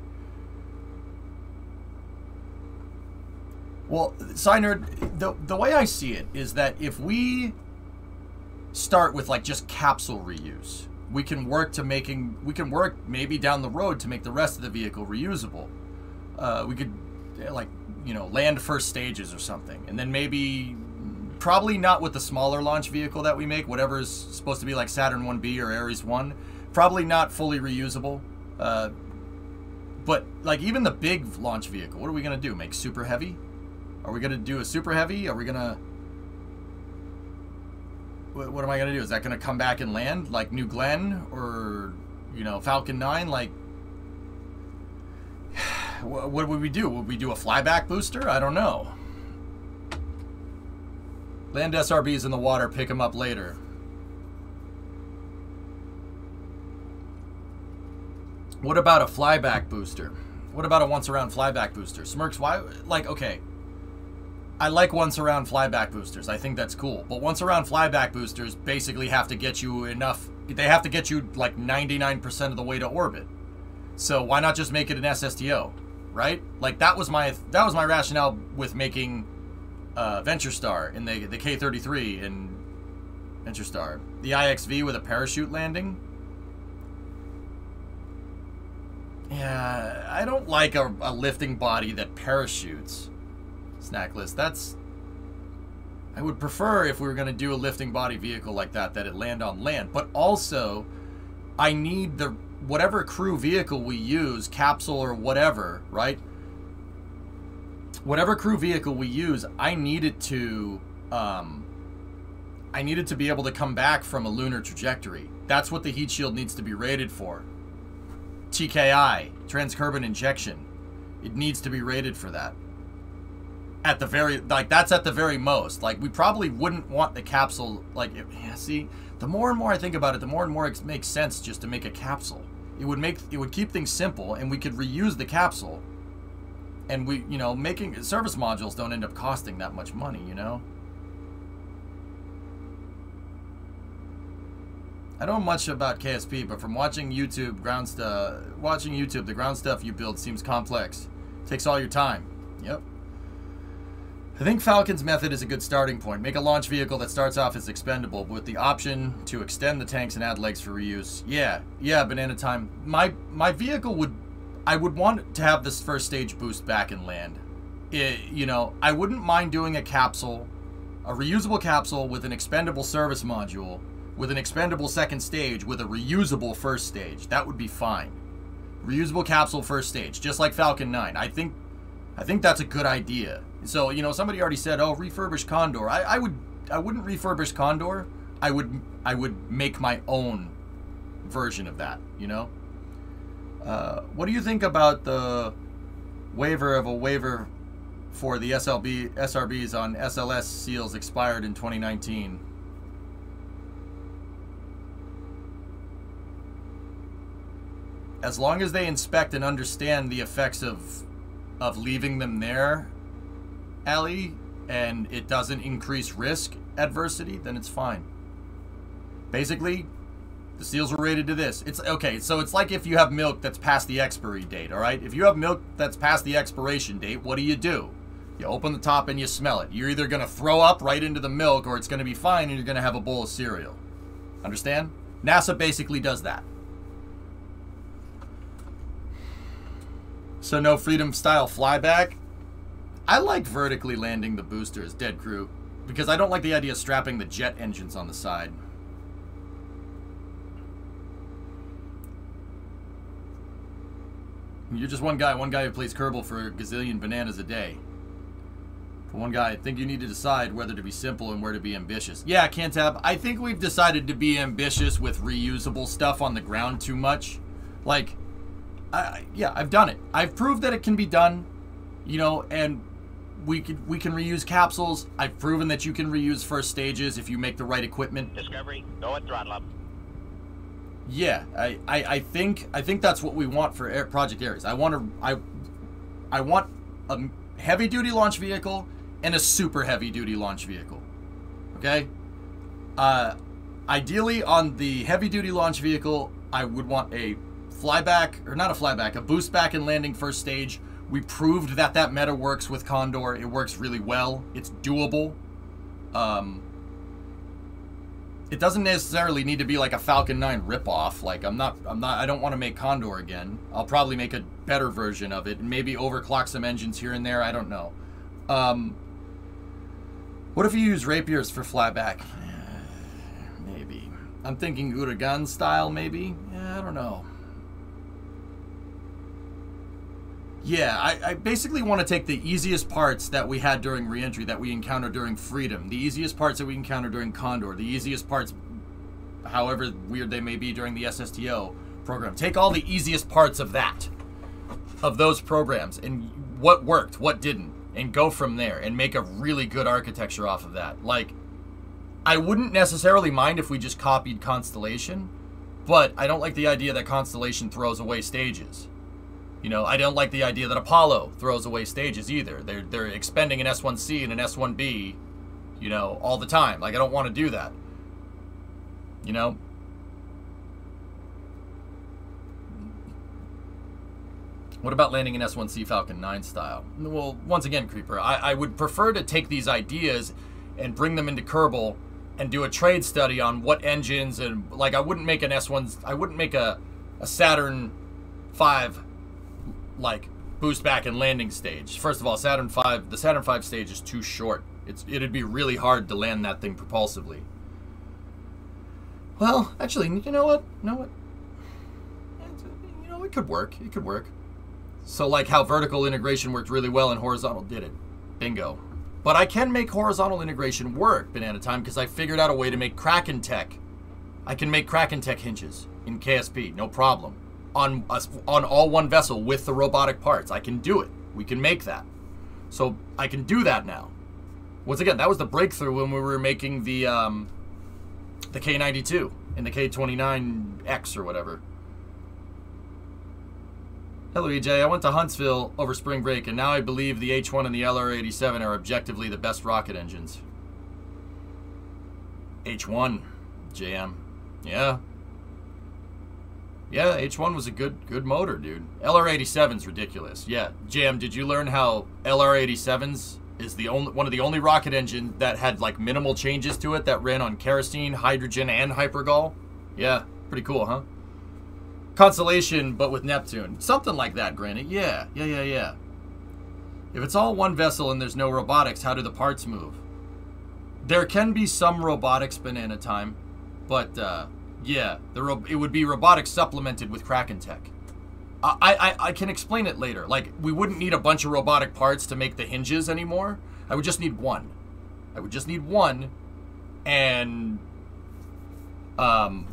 Well, Synerd, the the way I see it is that if we start with like just capsule reuse, we can work to making we can work maybe down the road to make the rest of the vehicle reusable. Uh, we could like you know, land first stages or something. And then maybe, probably not with the smaller launch vehicle that we make, whatever is supposed to be like Saturn 1B or Ares 1. Probably not fully reusable. Uh, but, like, even the big launch vehicle, what are we going to do? Make super heavy? Are we going to do a super heavy? Are we going to... What am I going to do? Is that going to come back and land like New Glenn or, you know, Falcon 9? Like, what would we do? Would we do a flyback booster? I don't know. Land SRBs in the water, pick them up later. What about a flyback booster? What about a once around flyback booster? Smirks, why? Like, okay. I like once around flyback boosters. I think that's cool. But once around flyback boosters basically have to get you enough. They have to get you like 99% of the way to orbit. So why not just make it an SSTO? Right? Like that was my that was my rationale with making uh, Venture Star in the the K thirty three in Venture Star, the IXV with a parachute landing. Yeah, I don't like a, a lifting body that parachutes. Snackless. That's. I would prefer if we were going to do a lifting body vehicle like that that it land on land, but also, I need the whatever crew vehicle we use, capsule or whatever, right? Whatever crew vehicle we use, I needed to, um, I needed to be able to come back from a lunar trajectory. That's what the heat shield needs to be rated for. TKI, trans-Kerbin injection. It needs to be rated for that. At the very, like, that's at the very most. Like, we probably wouldn't want the capsule, like, yeah, see, the more and more I think about it, the more and more it makes sense just to make a capsule. It would make it would keep things simple, and we could reuse the capsule. And we, you know, making service modules don't end up costing that much money, you know. I don't know much about KSP, but from watching YouTube ground stuff, watching YouTube, the ground stuff you build seems complex. Takes all your time. Yep. I think Falcon's method is a good starting point. Make a launch vehicle that starts off as expendable, but with the option to extend the tanks and add legs for reuse. Yeah, yeah, Banana Time. My my vehicle would, I would want to have this first stage boost back and land. It, you know, I wouldn't mind doing a capsule, a reusable capsule with an expendable service module, with an expendable second stage, with a reusable first stage. That would be fine. Reusable capsule first stage, just like Falcon 9. I think, I think that's a good idea. So you know, somebody already said, "Oh, refurbish Condor." I, I would, I wouldn't refurbish Condor. I would, I would make my own version of that. You know. Uh, what do you think about the waiver of a waiver for the SLB SRBs on SLS seals expired in 2019? As long as they inspect and understand the effects of of leaving them there alley and it doesn't increase risk adversity, then it's fine. Basically, the seals were rated to this. It's okay, so it's like if you have milk that's past the expiry date, all right? If you have milk that's past the expiration date, what do you do? You open the top and you smell it. You're either going to throw up right into the milk or it's going to be fine and you're going to have a bowl of cereal. Understand? NASA basically does that. So no freedom style flyback. I like vertically landing the boosters, dead crew, because I don't like the idea of strapping the jet engines on the side. You're just one guy, one guy who plays Kerbal for a gazillion bananas a day. For one guy, I think you need to decide whether to be simple and where to be ambitious. Yeah, Cantab, I think we've decided to be ambitious with reusable stuff on the ground too much. Like, I, yeah, I've done it. I've proved that it can be done, you know, and we could we can reuse capsules. I've proven that you can reuse first stages if you make the right equipment. Discovery, go at throttle up. Yeah, I, I, I think I think that's what we want for Air, Project Ares. I want to I I want a heavy duty launch vehicle and a super heavy duty launch vehicle. Okay? Uh ideally on the heavy duty launch vehicle, I would want a flyback or not a flyback, a boost back and landing first stage we proved that that meta works with Condor. It works really well. It's doable. Um, it doesn't necessarily need to be like a Falcon 9 ripoff. Like I'm not, I'm not, I don't want to make Condor again. I'll probably make a better version of it and maybe overclock some engines here and there. I don't know. Um, what if you use rapiers for flyback? maybe. I'm thinking Uragan style, maybe. Yeah, I don't know. Yeah, I, I basically want to take the easiest parts that we had during reentry, that we encountered during Freedom, the easiest parts that we encountered during Condor, the easiest parts, however weird they may be during the SSTO program. Take all the easiest parts of that, of those programs, and what worked, what didn't, and go from there and make a really good architecture off of that. Like, I wouldn't necessarily mind if we just copied Constellation, but I don't like the idea that Constellation throws away stages. You know, I don't like the idea that Apollo throws away stages either. They're they're expending an S1C and an S1B, you know, all the time. Like I don't want to do that. You know? What about landing an S1C Falcon 9 style? Well, once again, Creeper, I, I would prefer to take these ideas and bring them into Kerbal and do a trade study on what engines and like I wouldn't make an S1 I wouldn't make a, a Saturn 5 like boost back and landing stage. First of all, Saturn V, the Saturn V stage is too short. It's it'd be really hard to land that thing propulsively. Well, actually, you know what? You know what? You know, it could work. It could work. So like how vertical integration worked really well and horizontal did it. Bingo. But I can make horizontal integration work, Banana Time, because I figured out a way to make Kraken Tech. I can make Kraken Tech hinges in KSP, no problem on a, on all one vessel with the robotic parts. I can do it. We can make that. So I can do that now. Once again, that was the breakthrough when we were making the um, the K92 and the K29X or whatever. Hello, EJ. I went to Huntsville over spring break, and now I believe the H1 and the LR87 are objectively the best rocket engines. H1, JM. Yeah. Yeah, H1 was a good good motor, dude. LR87's ridiculous. Yeah. Jam, did you learn how LR87s is the only one of the only rocket engine that had like minimal changes to it that ran on kerosene, hydrogen, and hypergol? Yeah, pretty cool, huh? Constellation, but with Neptune. Something like that, granted. Yeah, yeah, yeah, yeah. If it's all one vessel and there's no robotics, how do the parts move? There can be some robotics banana time, but uh, yeah, the it would be robotics supplemented with Kraken tech. I, I, I can explain it later. Like, we wouldn't need a bunch of robotic parts to make the hinges anymore. I would just need one. I would just need one, and um,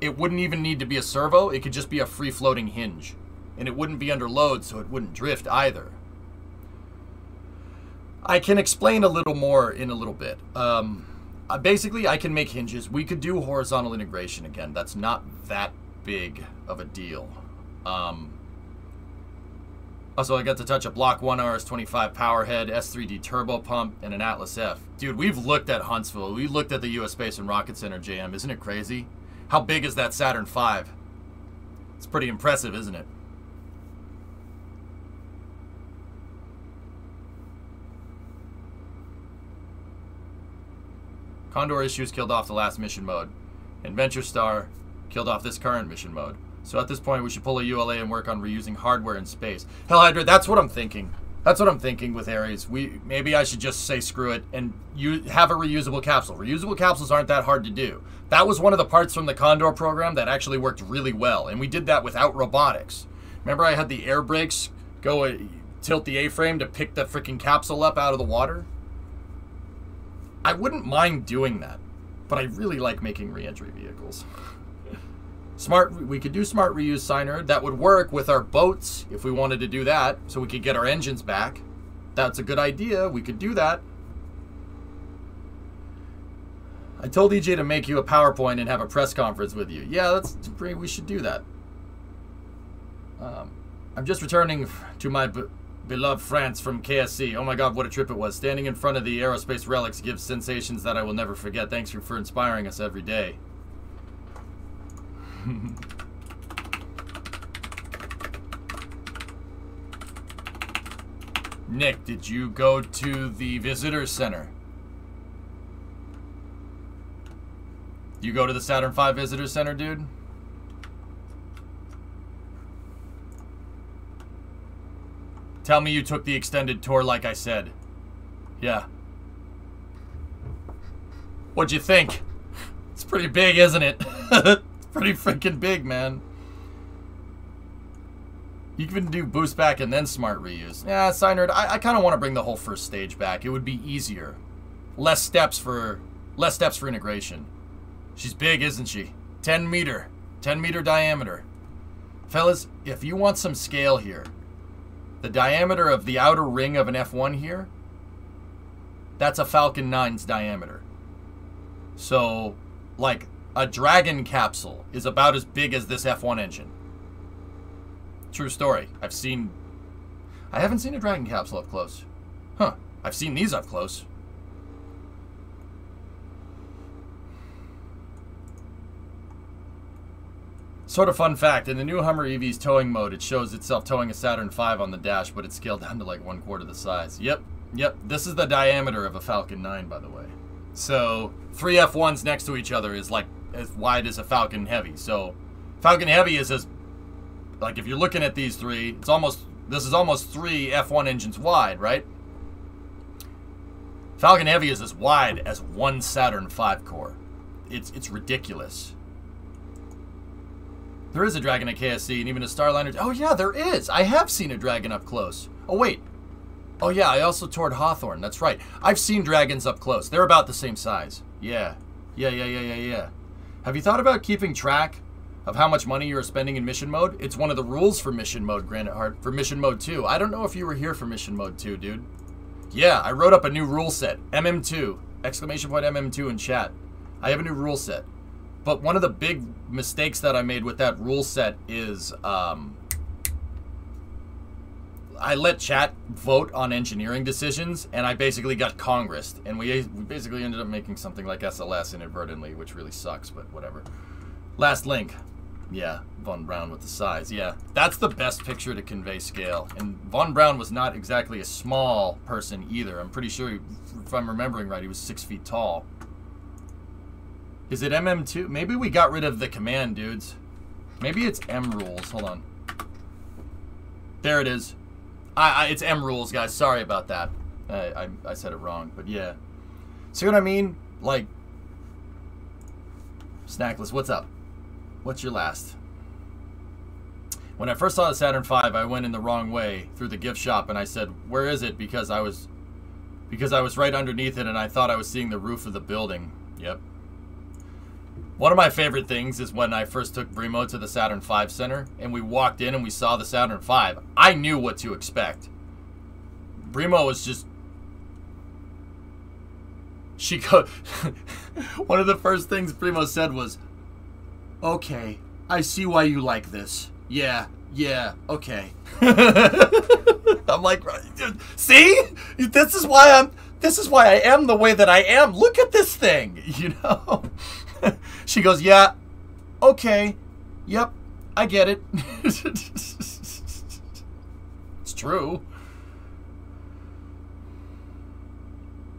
it wouldn't even need to be a servo. It could just be a free-floating hinge, and it wouldn't be under load, so it wouldn't drift either. I can explain a little more in a little bit. Um, uh, basically, I can make hinges. We could do horizontal integration again. That's not that big of a deal. Um, also, I got to touch a Block 1 RS-25 powerhead, S3D turbo pump, and an Atlas F. Dude, we've looked at Huntsville. We looked at the U.S. Space and Rocket Center, JM. Isn't it crazy? How big is that Saturn V? It's pretty impressive, isn't it? Condor issues killed off the last mission mode, Adventure Star killed off this current mission mode. So at this point, we should pull a ULA and work on reusing hardware in space. Hell Hydra, that's what I'm thinking. That's what I'm thinking with Ares. We maybe I should just say screw it and you have a reusable capsule. Reusable capsules aren't that hard to do. That was one of the parts from the Condor program that actually worked really well, and we did that without robotics. Remember, I had the air brakes go uh, tilt the A-frame to pick the freaking capsule up out of the water. I wouldn't mind doing that, but I really like making reentry vehicles. Smart, we could do smart reuse signer. That would work with our boats if we wanted to do that, so we could get our engines back. That's a good idea. We could do that. I told EJ to make you a PowerPoint and have a press conference with you. Yeah, that's pretty. We should do that. Um, I'm just returning to my beloved France from KSC. Oh my God, what a trip it was! Standing in front of the aerospace relics gives sensations that I will never forget. Thanks for, for inspiring us every day. Nick, did you go to the visitor center? You go to the Saturn V visitor center, dude? Tell me you took the extended tour like I said. Yeah. What'd you think? It's pretty big, isn't it? pretty freaking big, man. You can do boost back and then smart reuse. Yeah, Signer, I, I kind of want to bring the whole first stage back. It would be easier. Less steps for less steps for integration. She's big, isn't she? 10 meter. 10 meter diameter. Fellas, if you want some scale here, the diameter of the outer ring of an F1 here, that's a Falcon 9's diameter. So, like, a Dragon capsule is about as big as this F1 engine. True story. I've seen... I haven't seen a Dragon capsule up close. Huh. I've seen these up close. Sort of fun fact, in the new Hummer EV's towing mode, it shows itself towing a Saturn V on the dash, but it's scaled down to like one quarter the size. Yep, yep, this is the diameter of a Falcon 9, by the way. So, three F1s next to each other is like as wide as a Falcon Heavy. So Falcon Heavy is as like if you're looking at these three, it's almost this is almost three F1 engines wide, right? Falcon Heavy is as wide as one Saturn V core. It's it's ridiculous. There is a Dragon at KSC and even a Starliner. Oh yeah, there is. I have seen a Dragon up close. Oh wait. Oh yeah, I also toured Hawthorne. That's right. I've seen Dragons up close. They're about the same size. Yeah. Yeah, yeah, yeah, yeah, yeah. Have you thought about keeping track of how much money you're spending in mission mode? It's one of the rules for mission mode, Granite Heart, for mission mode 2. I don't know if you were here for mission mode 2, dude. Yeah, I wrote up a new rule set. MM2. Exclamation point MM2 in chat. I have a new rule set. But one of the big mistakes that I made with that rule set is, um, I let chat vote on engineering decisions, and I basically got Congress, and we, we basically ended up making something like SLS inadvertently, which really sucks, but whatever. Last link. Yeah, Von Braun with the size. Yeah, that's the best picture to convey scale. And Von Braun was not exactly a small person either. I'm pretty sure, if I'm remembering right, he was six feet tall. Is it MM2? Maybe we got rid of the command, dudes. Maybe it's M rules. Hold on. There it is. I, I it's M rules, guys. Sorry about that. I, I, I said it wrong, but yeah. See what I mean? Like, Snackless, what's up? What's your last? When I first saw the Saturn V, I went in the wrong way through the gift shop, and I said, "Where is it?" Because I was, because I was right underneath it, and I thought I was seeing the roof of the building. Yep. One of my favorite things is when I first took Brimo to the Saturn V Center, and we walked in and we saw the Saturn V. I knew what to expect. Brimo was just. She go. one of the first things Brimo said was, Okay, I see why you like this. Yeah, yeah, okay. I'm like, see? This is why I'm this is why I am the way that I am. Look at this thing, you know? she goes, "Yeah. Okay. Yep. I get it." it's true.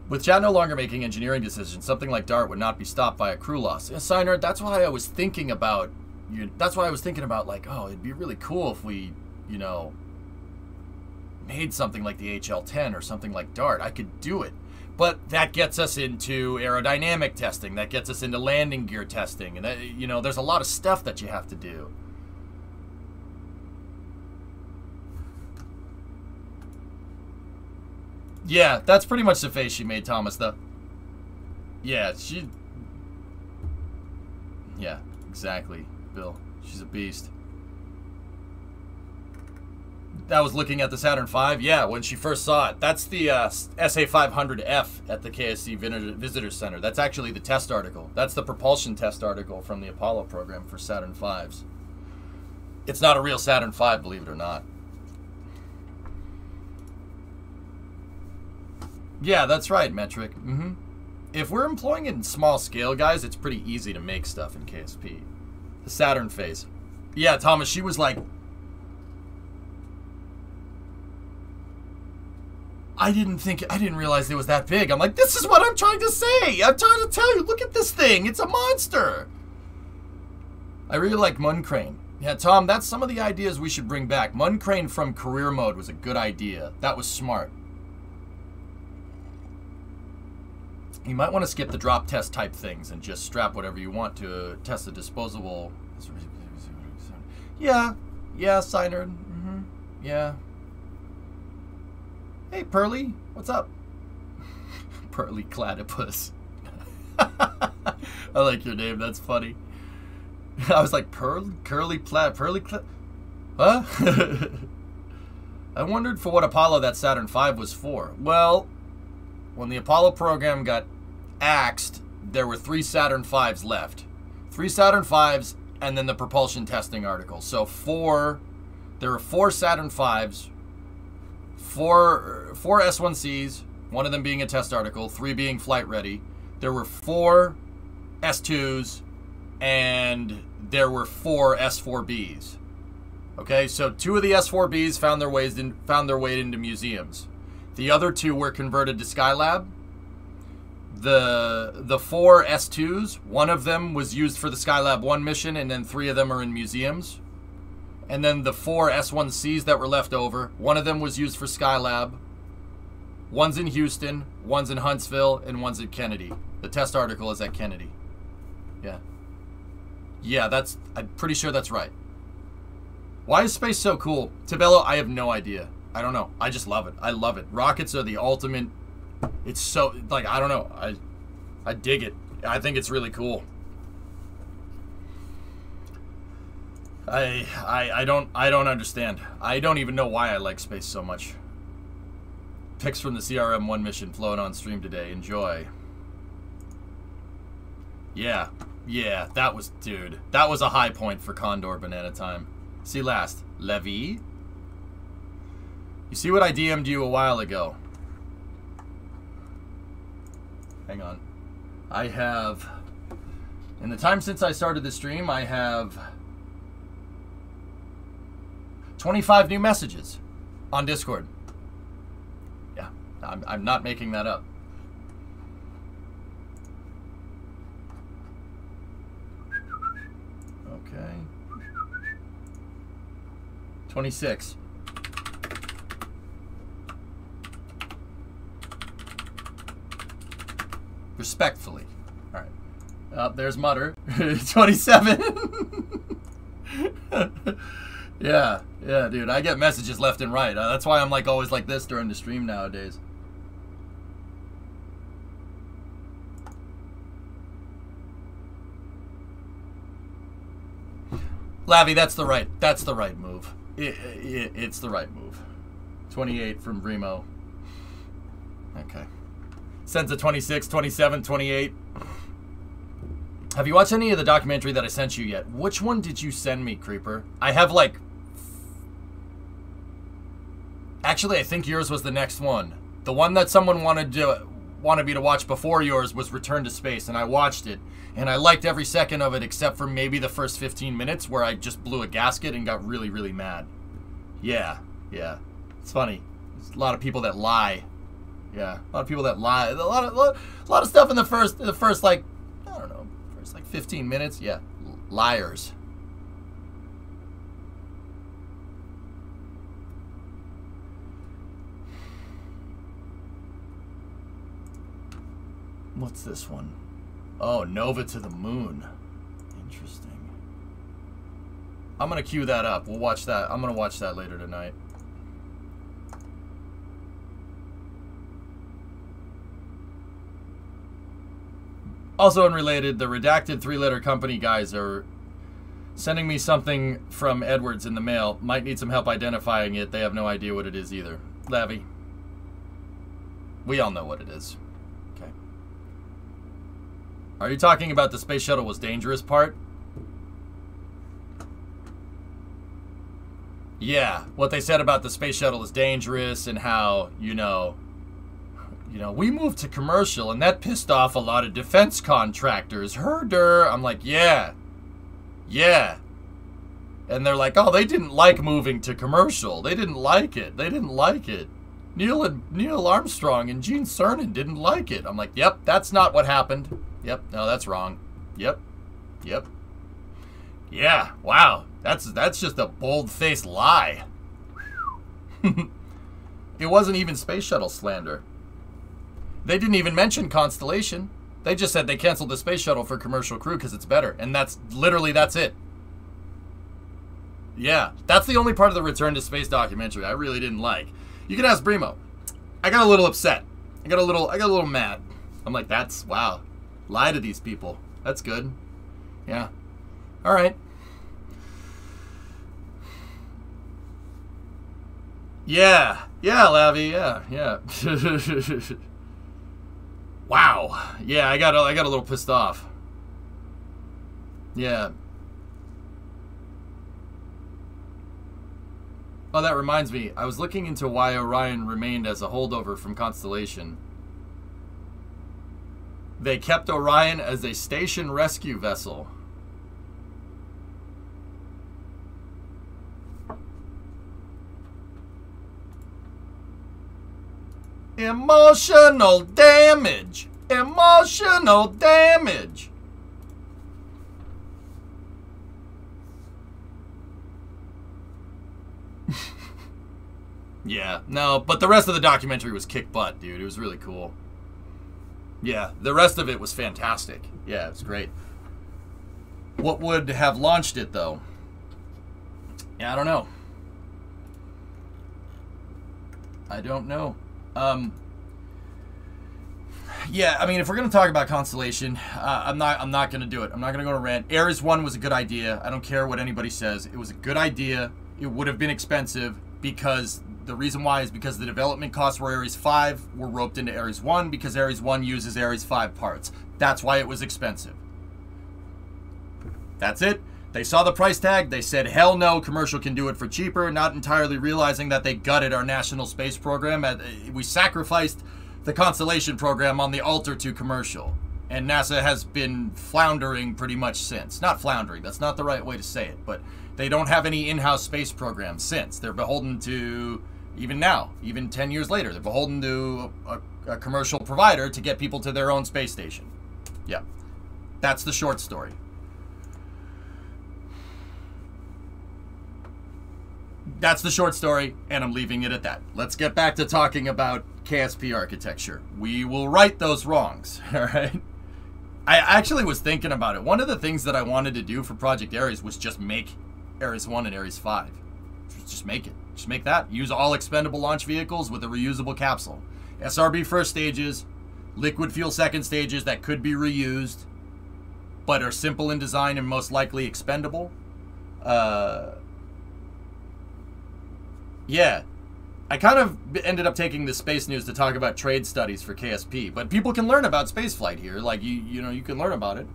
With Chat no longer making engineering decisions, something like Dart would not be stopped by a crew loss. Yeah, Signer, that's why I was thinking about you that's why I was thinking about like, oh, it'd be really cool if we, you know, made something like the HL10 or something like Dart. I could do it. But that gets us into aerodynamic testing. That gets us into landing gear testing. And, that, you know, there's a lot of stuff that you have to do. Yeah, that's pretty much the face she made, Thomas, though. Yeah, she... Yeah, exactly, Bill. She's a beast. That was looking at the Saturn V. Yeah, when she first saw it. That's the uh, SA500F at the KSC Visitor Center. That's actually the test article. That's the propulsion test article from the Apollo program for Saturn Vs. It's not a real Saturn V, believe it or not. Yeah, that's right, Metric. Mm-hmm. If we're employing it in small scale, guys, it's pretty easy to make stuff in KSP. The Saturn phase. Yeah, Thomas, she was like... I didn't think, I didn't realize it was that big. I'm like, this is what I'm trying to say. I'm trying to tell you, look at this thing. It's a monster. I really like Muncrane. Yeah, Tom, that's some of the ideas we should bring back. Muncrane from career mode was a good idea. That was smart. You might want to skip the drop test type things and just strap whatever you want to test the disposable. Yeah, yeah, Signer. Mm-hmm. Yeah. Hey, Pearly, what's up? Pearly Cladipus. I like your name. That's funny. I was like, Pearl, Curly Plat, Pearly Cla Huh? I wondered for what Apollo that Saturn V was for. Well, when the Apollo program got axed, there were three Saturn V's left. Three Saturn V's and then the propulsion testing article. So four, there were four Saturn V's, four, four S1Cs, one of them being a test article, three being flight ready. There were four S2s, and there were four S4Bs. Okay, so two of the S4Bs found their ways in, found their way into museums. The other two were converted to Skylab. The the four S2s, one of them was used for the Skylab 1 mission and then three of them are in museums. And then the four S1Cs that were left over, one of them was used for Skylab. One's in Houston, one's in Huntsville, and one's at Kennedy. The test article is at Kennedy. Yeah. Yeah, that's I'm pretty sure that's right. Why is space so cool? Tabello, I have no idea. I don't know. I just love it. I love it. Rockets are the ultimate. It's so like I don't know. I I dig it. I think it's really cool. I I I don't I don't understand. I don't even know why I like space so much. Pics from the CRM one mission flowing on stream today. Enjoy. Yeah. Yeah, that was dude. That was a high point for Condor Banana Time. See last. Levy You see what I DM'd you a while ago? Hang on. I have, in the time since I started the stream, I have 25 new messages on Discord. Yeah, I'm, I'm not making that up. Okay. 26. Respectfully. All right. Uh, there's Mutter. 27. yeah, yeah, dude. I get messages left and right. Uh, that's why I'm like always like this during the stream nowadays. Lavi, that's the right. That's the right move. It, it, it's the right move. 28 from Remo. Okay. Sends a 26, 27, 28. Have you watched any of the documentary that I sent you yet? Which one did you send me, Creeper? I have like. Actually, I think yours was the next one. The one that someone wanted to wanted me to watch before yours was Return to Space, and I watched it, and I liked every second of it except for maybe the first 15 minutes where I just blew a gasket and got really, really mad. Yeah, yeah, it's funny. There's a lot of people that lie. Yeah, a lot of people that lie. A lot of, a lot of stuff in the first, the first like, I don't know, first like 15 minutes. Yeah, liars. What's this one? Oh, Nova to the Moon. Interesting. I'm gonna cue that up. We'll watch that. I'm gonna watch that later tonight. Also unrelated, the redacted three-letter company guys are sending me something from Edwards in the mail. Might need some help identifying it. They have no idea what it is either. Lavi. We all know what it is. Are you talking about the space shuttle was dangerous part? Yeah, what they said about the space shuttle is dangerous and how, you know, you know, we moved to commercial and that pissed off a lot of defense contractors. Herder. I'm like, yeah. Yeah. And they're like, oh, they didn't like moving to commercial. They didn't like it. They didn't like it. Neil and Neil Armstrong and Gene Cernan didn't like it. I'm like, yep, that's not what happened. Yep, no, that's wrong. Yep, yep. Yeah, wow, that's that's just a bold-faced lie. it wasn't even space shuttle slander. They didn't even mention Constellation. They just said they canceled the space shuttle for commercial crew because it's better, and that's literally that's it. Yeah, that's the only part of the Return to Space documentary I really didn't like. You can ask Brimo. I got a little upset. I got a little. I got a little mad. I'm like, that's wow. Lie to these people. That's good. Yeah. All right. Yeah. Yeah, Lavi. Yeah. Yeah. wow. Yeah, I got. I got a little pissed off. Yeah. Oh, that reminds me. I was looking into why Orion remained as a holdover from Constellation. They kept Orion as a station rescue vessel. Emotional damage! Emotional damage! Yeah, no, but the rest of the documentary was kick butt, dude. It was really cool. Yeah, the rest of it was fantastic. Yeah, it was great. What would have launched it, though? Yeah, I don't know. I don't know. Um, yeah, I mean, if we're gonna talk about Constellation, uh, I'm not. I'm not gonna do it. I'm not gonna go to rant. Ares One was a good idea. I don't care what anybody says. It was a good idea. It would have been expensive because the reason why is because the development costs for Ares 5 were roped into Ares 1 because Ares 1 uses Ares 5 parts. That's why it was expensive. That's it. They saw the price tag. They said, hell no, commercial can do it for cheaper, not entirely realizing that they gutted our national space program. Eh, we sacrificed the Constellation program on the altar to commercial. And NASA has been floundering pretty much since. Not floundering, that's not the right way to say it, but they don't have any in house space programs since. They're beholden to, even now, even 10 years later, they're beholden to a, a commercial provider to get people to their own space station. Yeah. That's the short story. That's the short story, and I'm leaving it at that. Let's get back to talking about KSP architecture. We will right those wrongs, all right? I actually was thinking about it. One of the things that I wanted to do for Project Ares was just make Ares 1 and Ares 5. Just make it. Just make that. Use all expendable launch vehicles with a reusable capsule. SRB first stages, liquid fuel second stages that could be reused, but are simple in design and most likely expendable. Uh, yeah, I kind of ended up taking the space news to talk about trade studies for KSP, but people can learn about spaceflight here. Like you, you know, you can learn about it.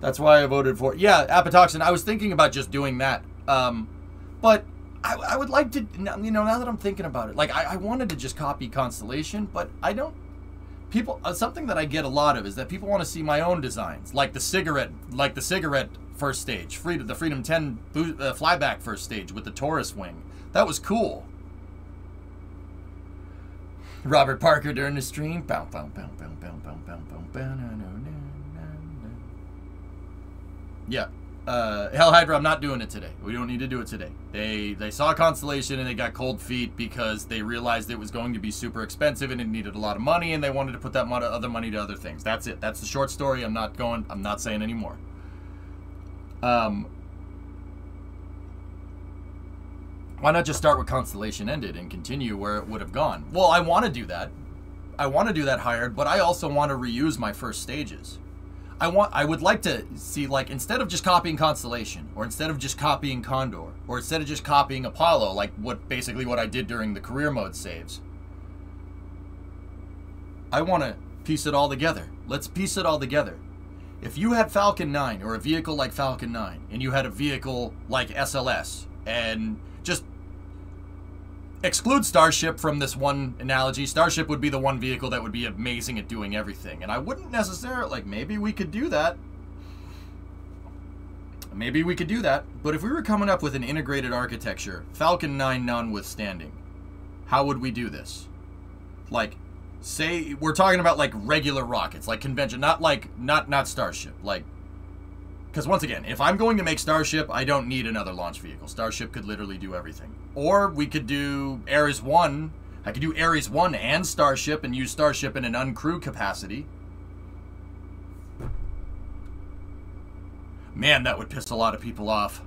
That's why I voted for. Yeah, apatoxin. I was thinking about just doing that, um, but I, I would like to, you know, now that I'm thinking about it, like I, I wanted to just copy Constellation, but I don't. People, uh, something that I get a lot of is that people want to see my own designs, like the cigarette, like the cigarette first stage, freedom, the Freedom 10 uh, flyback first stage with the Taurus wing. That was cool. Robert Parker during the stream. Yeah. Uh, Hell Hydra, I'm not doing it today. We don't need to do it today. They they saw Constellation and they got cold feet because they realized it was going to be super expensive and it needed a lot of money and they wanted to put that money, other money to other things. That's it. That's the short story. I'm not going. I'm not saying anymore. Um, Why not just start where Constellation ended and continue where it would have gone? Well, I want to do that. I want to do that hired, but I also want to reuse my first stages. I want I would like to see like instead of just copying Constellation or instead of just copying Condor or instead of just copying Apollo like what basically what I did during the career mode saves. I want to piece it all together. Let's piece it all together. If you had Falcon 9 or a vehicle like Falcon 9 and you had a vehicle like SLS and just exclude Starship from this one analogy. Starship would be the one vehicle that would be amazing at doing everything. And I wouldn't necessarily, like, maybe we could do that. Maybe we could do that. But if we were coming up with an integrated architecture, Falcon 9 notwithstanding, how would we do this? Like, say, we're talking about, like, regular rockets, like convention, not like, not, not Starship, like, because once again, if I'm going to make Starship, I don't need another launch vehicle. Starship could literally do everything. Or we could do Ares 1. I could do Ares 1 and Starship and use Starship in an uncrew capacity. Man, that would piss a lot of people off.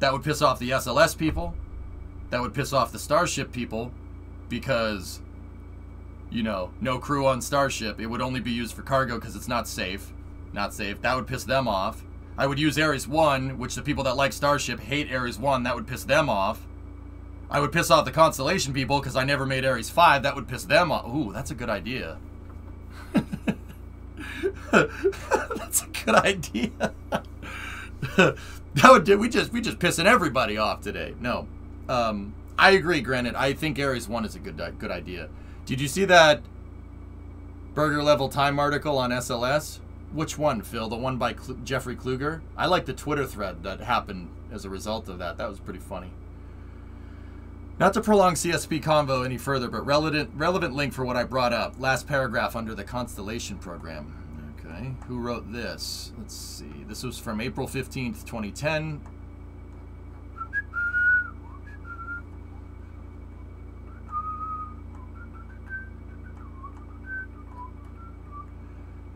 That would piss off the SLS people. That would piss off the Starship people because, you know, no crew on Starship. It would only be used for cargo because it's not safe. Not safe. That would piss them off. I would use Ares 1, which the people that like Starship hate Ares 1. That would piss them off. I would piss off the Constellation people because I never made Ares 5. That would piss them off. Ooh, that's a good idea. that's a good idea. that would do. We just we just pissing everybody off today. No, um, I agree. Granted, I think Ares One is a good good idea. Did you see that burger level time article on SLS? Which one, Phil? The one by Cl- Jeffrey Kluger? I like the Twitter thread that happened as a result of that. That was pretty funny. Not to prolong KSP convo any further, but relevant relevant link for what I brought up. Last paragraph under the Constellation program. Okay, who wrote this? Let's see. This was from April 15th, 2010.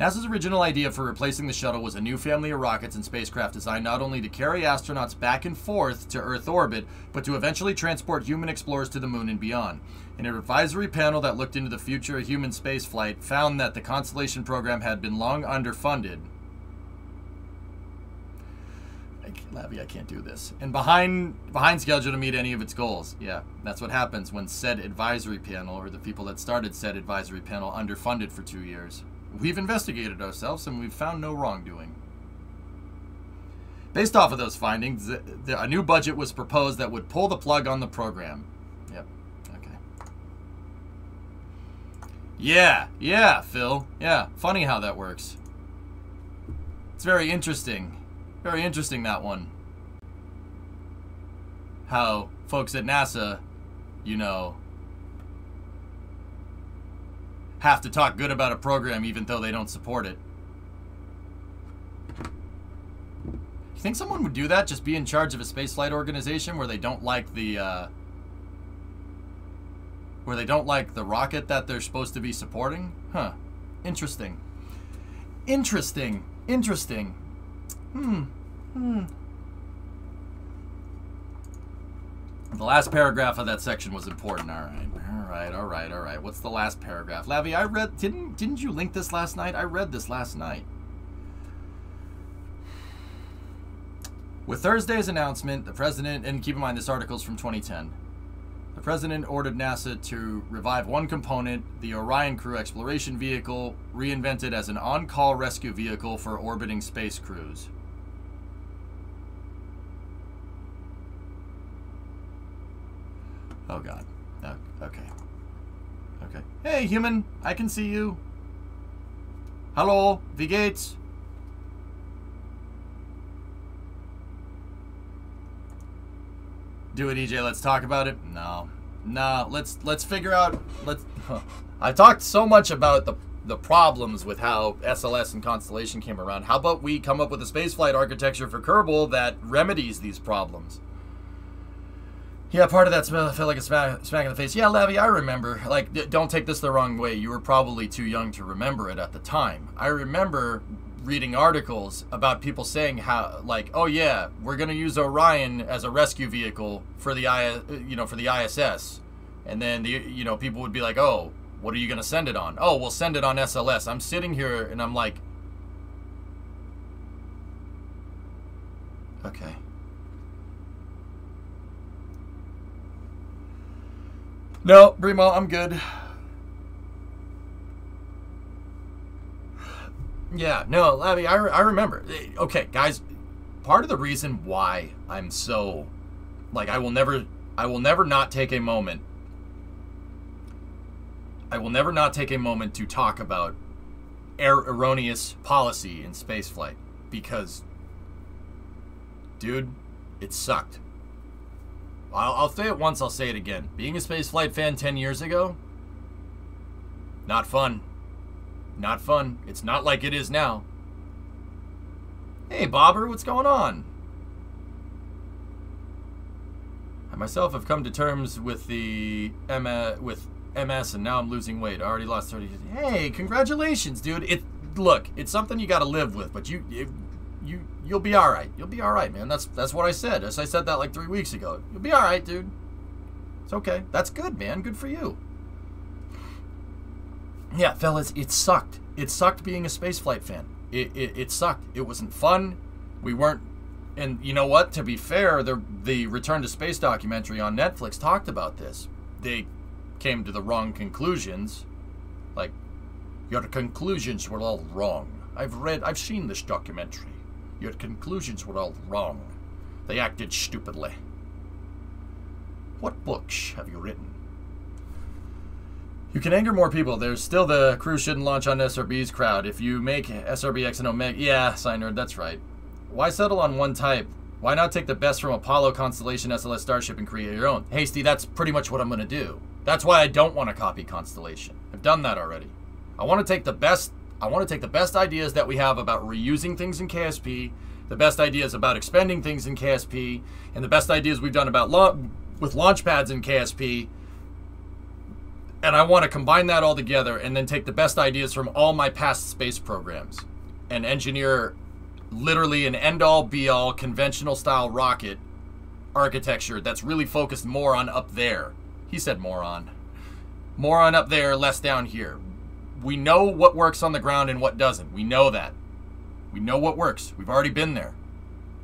NASA's original idea for replacing the shuttle was a new family of rockets and spacecraft designed not only to carry astronauts back and forth to Earth orbit, but to eventually transport human explorers to the moon and beyond. An advisory panel that looked into the future of human spaceflight found that the Constellation program had been long underfunded. Labby, I can't do this. And behind behind schedule to meet any of its goals. Yeah, that's what happens when said advisory panel or the people that started said advisory panel underfunded for two years. We've investigated ourselves and we've found no wrongdoing. Based off of those findings, a new budget was proposed that would pull the plug on the program. Yep. Okay. Yeah, yeah, Phil. Yeah, funny how that works. It's very interesting. Very interesting, that one. How folks at NASA, you know, have to talk good about a program even though they don't support it. You think someone would do that? Just be in charge of a spaceflight organization where they don't like the, uh, where they don't like the rocket that they're supposed to be supporting? Huh. Interesting. Interesting. Interesting. Hmm. Hmm. The last paragraph of that section was important. All right, all right, all right, all right. What's the last paragraph, Lavi? I read. Didn't didn't you link this last night? I read this last night. With Thursday's announcement, the president, and keep in mind this article's from 2010, the president ordered NASA to revive one component, the Orion Crew Exploration Vehicle, reinvented as an on call rescue vehicle for orbiting space crews. Oh, God. Okay. Okay. Hey, human, I can see you. Hello, V Gates. Do it, EJ. Let's talk about it. No, no. Let's let's figure out. Let's. I talked so much about the the problems with how SLS and Constellation came around. How about we come up with a spaceflight architecture for Kerbal that remedies these problems? Yeah, part of that smell felt like a smack, smack in the face. Yeah, Levy, I remember. Like, don't take this the wrong way. You were probably too young to remember it at the time. I remember reading articles about people saying how like oh yeah we're going to use Orion as a rescue vehicle for the I you know for the ISS and then the you know people would be like oh what are you going to send it on oh we'll send it on SLS I'm sitting here and I'm like okay no Brimo I'm good Yeah, no, I mean, I, I remember. Okay, guys, part of the reason why I'm so, like, I will never, I will never not take a moment. I will never not take a moment to talk about er- erroneous policy in spaceflight because, dude, it sucked. I'll, I'll say it once, I'll say it again. Being a spaceflight fan 10 years ago, not fun. Not fun. It's not like it is now. Hey, Bobber, what's going on? I myself have come to terms with the MS, with MS, and now I'm losing weight. I already lost 30. Hey, congratulations, dude. It look, it's something you got to live with, but you, it, you, you'll be all right. You'll be all right, man. That's that's what I said. As I said that like three weeks ago. You'll be all right, dude. It's okay. That's good, man. Good for you. Yeah, fellas, it sucked. It sucked being a spaceflight fan. It, it, it sucked. It wasn't fun. We weren't. And you know what? To be fair, the the Return to Space documentary on Netflix talked about this. They came to the wrong conclusions. Like, your conclusions were all wrong. I've read, I've seen this documentary. Your conclusions were all wrong. They acted stupidly. What books have you written? You can anger more people. There's still the crew shouldn't launch on SRB's crowd. If you make SRBX and Omega, yeah, Signer, that's right. Why settle on one type? Why not take the best from Apollo, Constellation, SLS, Starship, and create your own? Hasty, that's pretty much what I'm gonna do. That's why I don't want to copy Constellation. I've done that already. I want to take the best. I want to take the best ideas that we have about reusing things in KSP, the best ideas about expending things in KSP, and the best ideas we've done about la- with launch pads in KSP and I want to combine that all together and then take the best ideas from all my past space programs and engineer literally an end all be all conventional style rocket architecture that's really focused more on up there. He said more on. More on up there, less down here. We know what works on the ground and what doesn't. We know that. We know what works. We've already been there.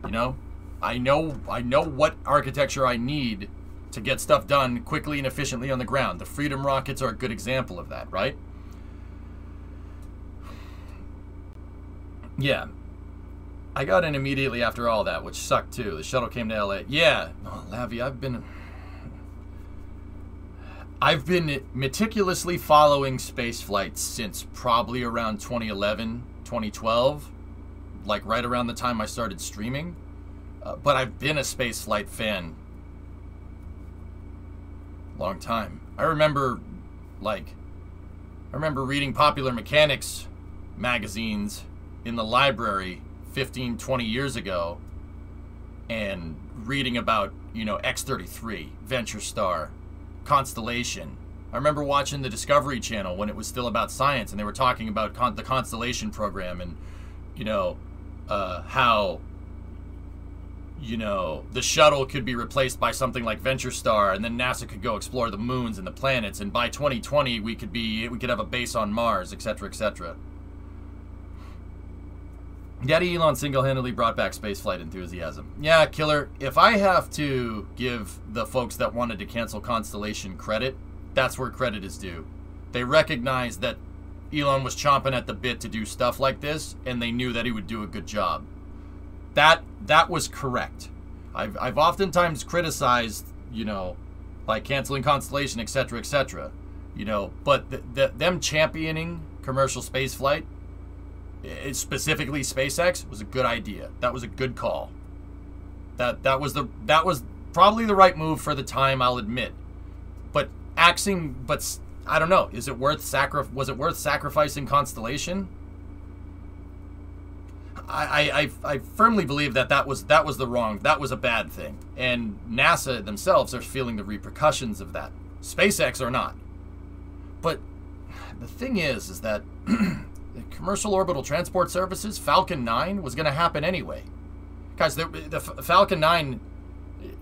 You know? I know I know what architecture I need to get stuff done quickly and efficiently on the ground. The Freedom rockets are a good example of that, right? Yeah. I got in immediately after all that, which sucked too. The shuttle came to LA. Yeah, oh, Lavi, I've been I've been meticulously following space flights since probably around 2011, 2012, like right around the time I started streaming. Uh, but I've been a space flight fan long time. I remember like I remember reading Popular Mechanics magazines in the library 15, 20 years ago and reading about, you know, X33, Venture Star, Constellation. I remember watching the Discovery Channel when it was still about science and they were talking about con- the Constellation program and, you know, uh, how you know, the shuttle could be replaced by something like Venture Star, and then NASA could go explore the moons and the planets, and by 2020 we could be we could have a base on Mars, etc., etc. Daddy Elon single-handedly brought back spaceflight enthusiasm. Yeah, killer. If I have to give the folks that wanted to cancel Constellation credit, that's where credit is due. They recognized that Elon was chomping at the bit to do stuff like this, and they knew that he would do a good job that that was correct. I've I've oftentimes criticized, you know, like canceling Constellation, etc., etc. You know, but the, the, them championing commercial space flight, specifically SpaceX, was a good idea. That was a good call. That that was the that was probably the right move for the time. I'll admit, but axing, but I don't know. Is it worth sacri- Was it worth sacrificing Constellation? I, I, I firmly believe that that was that was the wrong that was a bad thing, and NASA themselves are feeling the repercussions of that. SpaceX are not. But the thing is, is that commercial orbital transport services Falcon 9 was going to happen anyway. Guys, the, the Falcon 9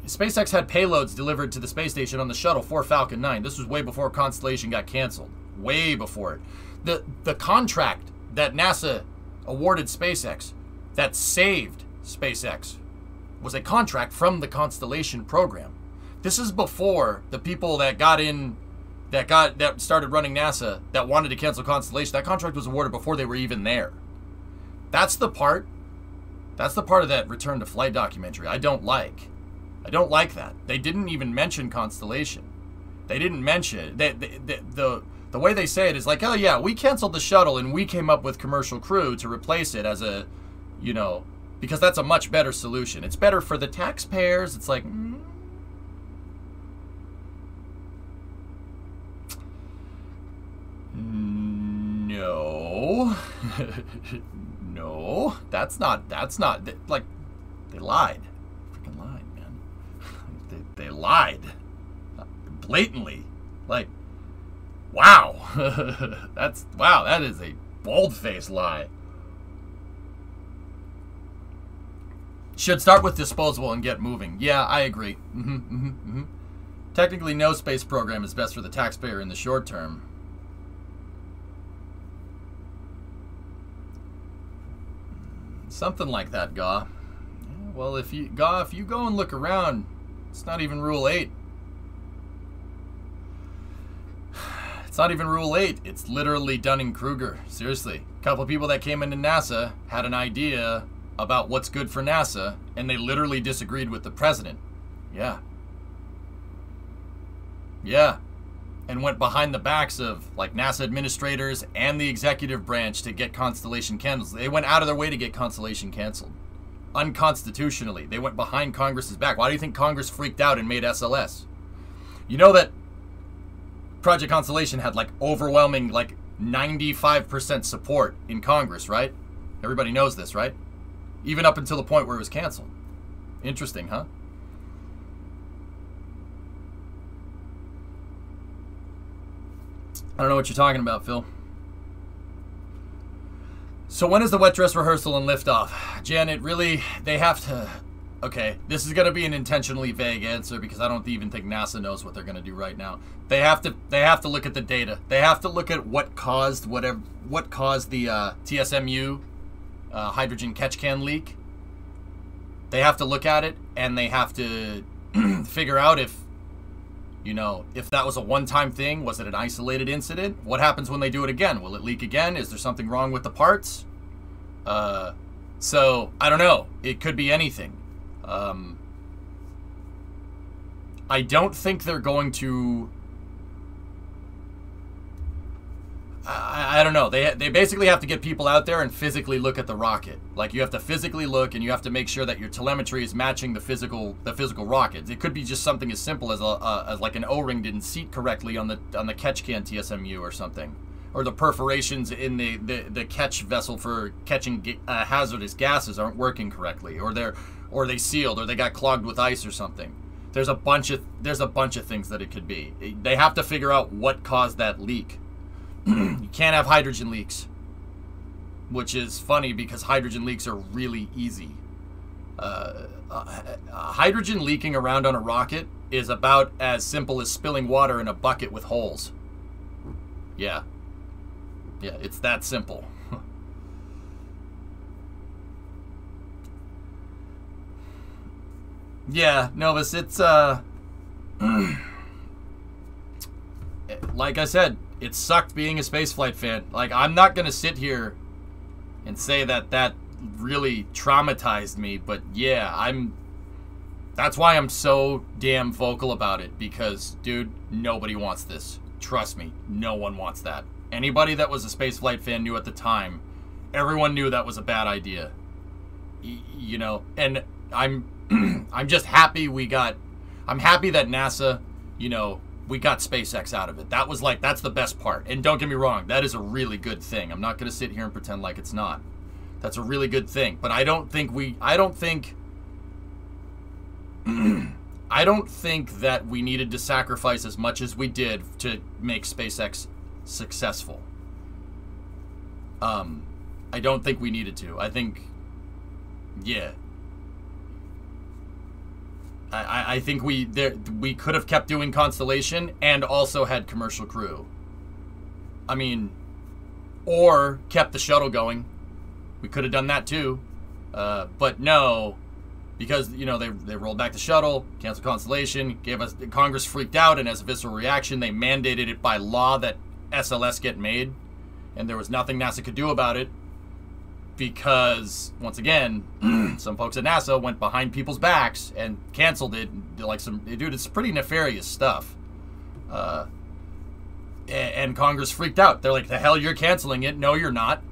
SpaceX had payloads delivered to the space station on the shuttle for Falcon 9. This was way before Constellation got canceled. Way before it. The the contract that NASA awarded SpaceX that saved SpaceX was a contract from the Constellation program. This is before the people that got in that got that started running NASA that wanted to cancel Constellation. That contract was awarded before they were even there. That's the part that's the part of that return to flight documentary I don't like. I don't like that. They didn't even mention Constellation. They didn't mention they, they, they, the the way they say it is like, oh yeah, we canceled the shuttle and we came up with commercial crew to replace it as a, you know, because that's a much better solution. It's better for the taxpayers. It's like, mm. No, no, that's not. That's not like they lied. Freaking lied, man. they, they lied blatantly. Like Wow. That's wow, that is a bold-faced lie. Should start with disposable and get moving. Yeah, I agree. Mm-hmm, mm-hmm, mm-hmm. Technically, no space program is best for the taxpayer in the short term. Something like that, Gaw. well, if you Gaw, if you go and look around, it's not even Rule Eight. It's not even Rule 8. It's literally Dunning-Kruger. Seriously. A couple people that came into NASA had an idea about what's good for NASA, and they literally disagreed with the president. Yeah. Yeah. And went behind the backs of like NASA administrators and the executive branch to get Constellation canceled. They went out of their way to get Constellation canceled. Unconstitutionally. They went behind Congress's back. Why do you think Congress freaked out and made SLS? You know that Project Constellation had like overwhelming, like 95% support in Congress, right? Everybody knows this, right? Even up until the point where it was canceled. Interesting, huh? I don't know what you're talking about, Phil. So when is the wet dress rehearsal and liftoff? Janet, really, they have to okay, this is going to be an intentionally vague answer because I don't even think NASA knows what they're going to do right now. They have to they have to look at the data. They have to look at what caused whatever what caused the uh, TSMU uh, hydrogen catch can leak. They have to look at it and they have to figure out if you know if that was a one-time thing. Was it an isolated incident? What happens when they do it again? Will it leak again? Is there something wrong with the parts? Uh, So I don't know. It could be anything. Um, I don't think they're going to. I, I don't know. They they basically have to get people out there and physically look at the rocket. Like you have to physically look, and you have to make sure that your telemetry is matching the physical the physical rocket. It could be just something as simple as a as like an O-ring didn't seat correctly on the on the catch can TSMU or something, or the perforations in the the, the catch vessel for catching uh, hazardous gases aren't working correctly, or they're or they sealed, or they got clogged with ice or something. There's a bunch of there's a bunch of things that it could be. They have to figure out what caused that leak you can't have hydrogen leaks, which is funny because hydrogen leaks are really easy. Uh, uh, hydrogen leaking around on a rocket is about as simple as spilling water in a bucket with holes. Yeah. Yeah, it's that simple. yeah, Novus, it's, uh. like I said, it sucked being a spaceflight fan. Like, I'm not going to sit here and say that that really traumatized me, but yeah, I'm. That's why I'm so damn vocal about it because, dude, nobody wants this. Trust me, no one wants that. Anybody that was a spaceflight fan knew at the time, everyone knew that was a bad idea. Y- you know, and I'm I'm just happy we got I'm happy that NASA, you know, we got SpaceX out of it. That was like that's the best part. And don't get me wrong, that is a really good thing. I'm not going to sit here and pretend like it's not. That's a really good thing. But I don't think we I don't think I don't think that we needed to sacrifice as much as we did to make SpaceX successful. Um I don't think we needed to. I think yeah, I, I think we there we could have kept doing Constellation and also had commercial crew. I mean, or kept the shuttle going. We could have done that too, uh, but no, because you know they they rolled back the shuttle, canceled Constellation, gave us Congress freaked out, and as a visceral reaction, they mandated it by law that SLS get made, and there was nothing NASA could do about it because once again, some folks at NASA went behind people's backs and canceled it. Like some dude, it's pretty nefarious stuff. Uh, and Congress freaked out. They're like, "The hell, you're canceling it? No, you're not.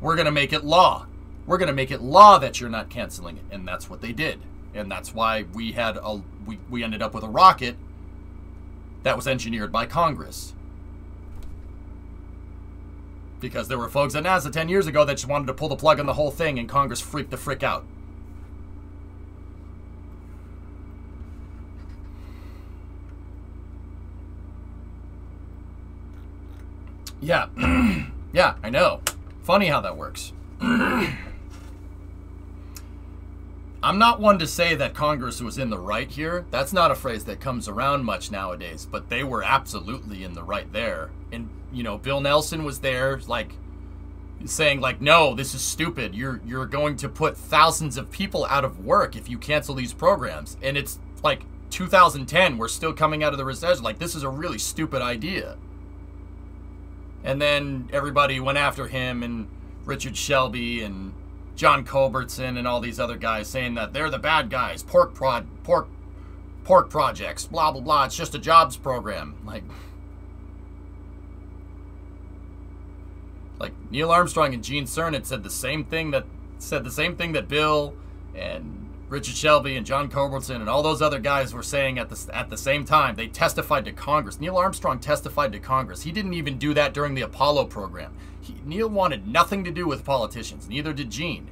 We're gonna make it law. We're gonna make it law that you're not canceling it." And that's what they did. And that's why we had a we, we ended up with a rocket that was engineered by Congress because there were folks at NASA 10 years ago that just wanted to pull the plug on the whole thing, and Congress freaked the frick out. Yeah. yeah, I know. Funny how that works. I'm not one to say that Congress was in the right here. That's not a phrase that comes around much nowadays, but they were absolutely in the right there. And you know, Bill Nelson was there like saying like, "No, this is stupid. You're you're going to put thousands of people out of work if you cancel these programs." And it's like 2010, we're still coming out of the recession. Like this is a really stupid idea. And then everybody went after him and Richard Shelby and John Culberson and all these other guys saying that they're the bad guys, pork prod, pork, pork projects, blah blah blah. It's just a jobs program. Like, like Neil Armstrong and Gene Cernan said the same thing that said the same thing that Bill and Richard Shelby and John Culberson and all those other guys were saying at the at the same time. They testified to Congress. Neil Armstrong testified to Congress. He didn't even do that during the Apollo program. He, Neil wanted nothing to do with politicians. Neither did Gene.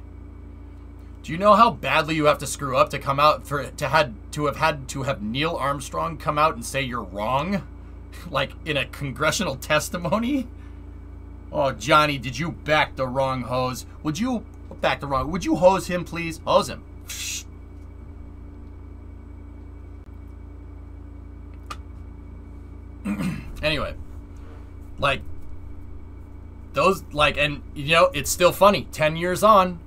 Do you know how badly you have to screw up to come out for to had to have had to have Neil Armstrong come out and say you're wrong, like in a congressional testimony? Oh, Johnny, did you back the wrong hose? Would you back the wrong? Would you hose him, please? Hose him. anyway, like those like and you know it's still funny. 10 years on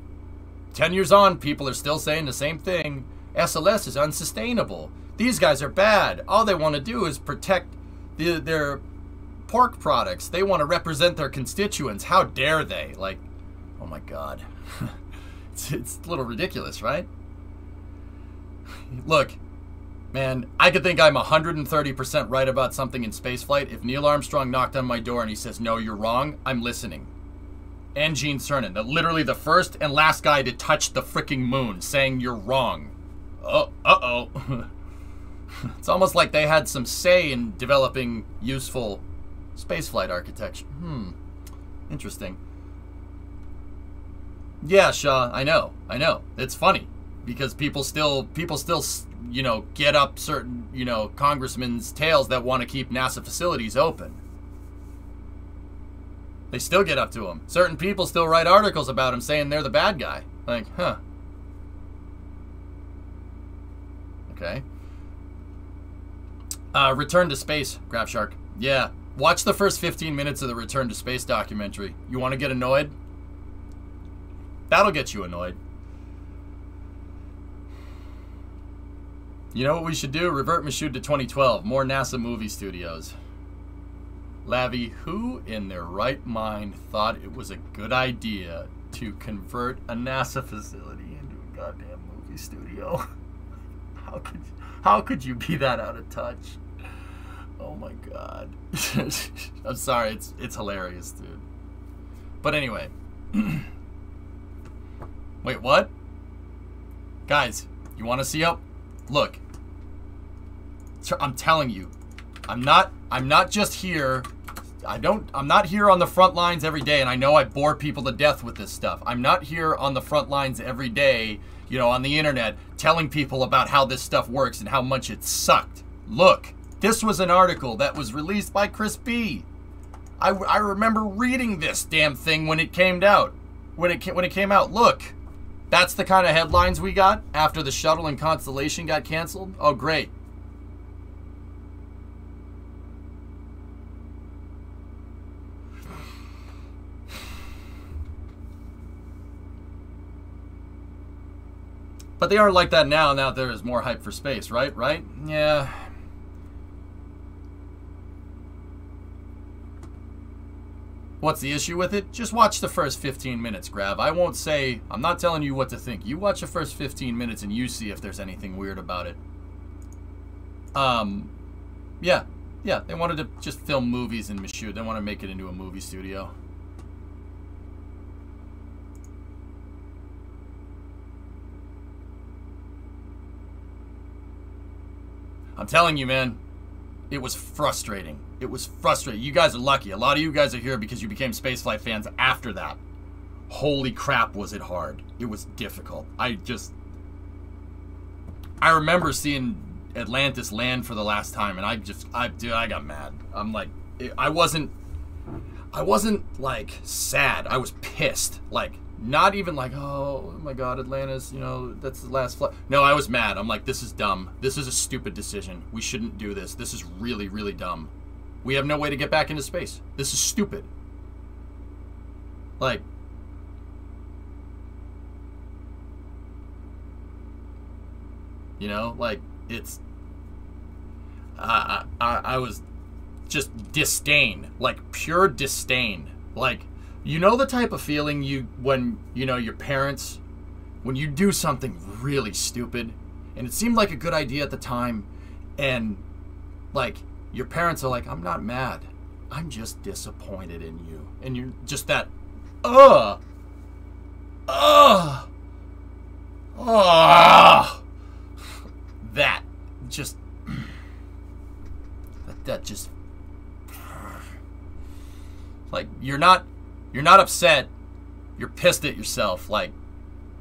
10 years on people are still saying the same thing. Sls is unsustainable. These guys are bad. All they want to do is protect the, their pork products. They want to represent their constituents. How dare they? Like oh my god. It's, it's a little ridiculous, right? Look, man, I could think I'm 130% right about something in spaceflight. If Neil Armstrong knocked on my door and he says, no, you're wrong, I'm listening. And Gene Cernan, the, literally the first and last guy to touch the freaking moon, saying you're wrong. Oh, uh-oh. it's almost like they had some say in developing useful spaceflight architecture. Hmm. Interesting. Yeah, Shaw, I know. I know. It's funny because people still people still you know get up certain you know congressmen's tails that want to keep NASA facilities open. They still get up to him. Certain people still write articles about him saying they're the bad guy. Like, huh. Okay. Uh, Return to Space, Grav Shark. Yeah. Watch the first 15 minutes of the Return to Space documentary. You want to get annoyed? That'll get you annoyed. You know what we should do? Revert Michoud to 2012. More NASA movie studios. Lavi, who in their right mind thought it was a good idea to convert a NASA facility into a goddamn movie studio? How could how could you be that out of touch? Oh my god. I'm sorry, it's it's hilarious, dude. But anyway. Wait, what? Guys, you want to see up? Look. I'm telling you. I'm not I'm not just here I don't I'm not here on the front lines every day and I know I bore people to death with this stuff. I'm not here on the front lines every day you know, on the internet telling people about how this stuff works and how much it sucked. Look, this was an article that was released by Chris B. I, I remember reading this damn thing when it came out. When it when it came out, look, that's the kind of headlines we got after the shuttle and Constellation got canceled. Oh, great. But they are like that now, now there is more hype for space, right? Right? Yeah. What's the issue with it? Just watch the first 15 minutes, Grav. I won't say, I'm not telling you what to think. You watch the first 15 minutes and you see if there's anything weird about it. Um, yeah. Yeah, they wanted to just film movies in Michoud. They want to make it into a movie studio. I'm telling you, man, it was frustrating. It was frustrating. You guys are lucky. A lot of you guys are here because you became spaceflight fans after that. Holy crap, was it hard. It was difficult. I just... I remember seeing Atlantis land for the last time, and I just... I, dude, I got mad. I'm like... I wasn't... I wasn't, like, sad. I was pissed. Like, not even like, oh, oh my god, Atlantis, you know, that's the last flight. No, I was mad. I'm like, this is dumb. This is a stupid decision. We shouldn't do this. This is really, really dumb. We have no way to get back into space. This is stupid. Like, you know, like it's. I I I was just disdain, like pure disdain, like you know the type of feeling you when you know your parents when you do something really stupid and it seemed like a good idea at the time and like your parents are like I'm not mad. I'm just disappointed in you. And you're just that uh uh uh that just that, that just like you're not you're not upset. You're pissed at yourself. Like,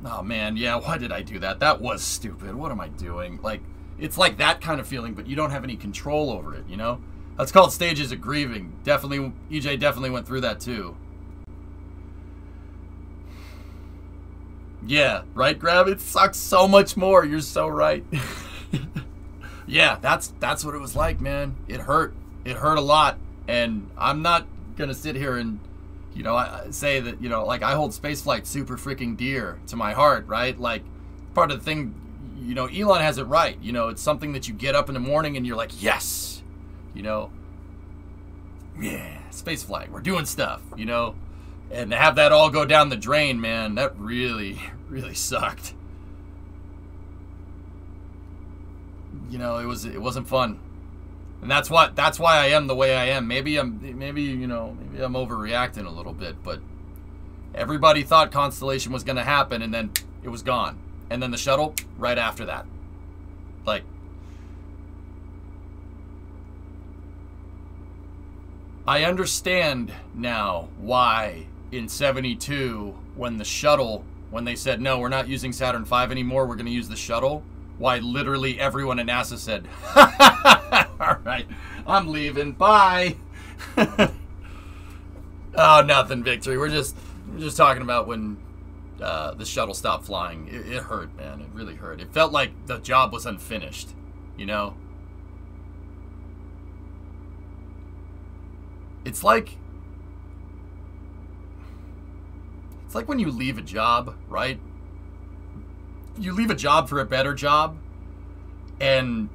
oh man, yeah, why did I do that? That was stupid. What am I doing? Like, it's like that kind of feeling, but you don't have any control over it, you know? That's called stages of grieving. Definitely, EJ definitely went through that too. Yeah, right, Grav? It sucks so much more. You're so right. yeah, that's that's what it was like, man. It hurt. It hurt a lot. And I'm not gonna sit here and you know, I say that, you know, like I hold spaceflight super freaking dear to my heart, right? Like part of the thing, you know, Elon has it right. You know, it's something that you get up in the morning and you're like, yes, you know, yeah, spaceflight, we're doing stuff, you know. and to have that all go down the drain, man, that really, really sucked. You know, it was it wasn't fun. And that's what that's why I am the way I am. Maybe I'm maybe, you know, maybe I'm overreacting a little bit, but everybody thought Constellation was going to happen and then it was gone. And then the shuttle right after that. Like I understand now why in 72 when the shuttle when they said no, we're not using Saturn V anymore, we're going to use the shuttle, why literally everyone at NASA said, "All right, I'm leaving. Bye." oh, nothing, victory. We're just we're just talking about when uh, the shuttle stopped flying. It, it hurt, man. It really hurt. It felt like the job was unfinished. You know. It's like it's like when you leave a job, right? You leave a job for a better job and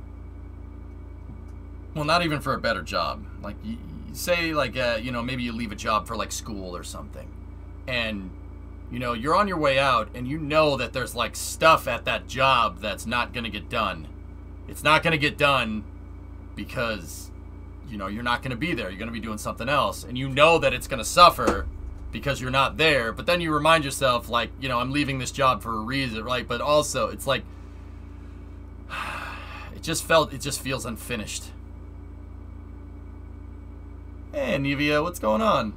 well, not even for a better job. Like you, say like uh, you know, maybe you leave a job for like school or something. And you know, you're on your way out and you know that there's like stuff at that job that's not to get done. It's not to get done because you know, you're not to be there. You're to be doing something else. And you know that it's to suffer because you're not there. But then you remind yourself, like, you know, I'm leaving this job for a reason, right? But also, it's like, it just felt, it just feels unfinished. Hey, Nevia, what's going on?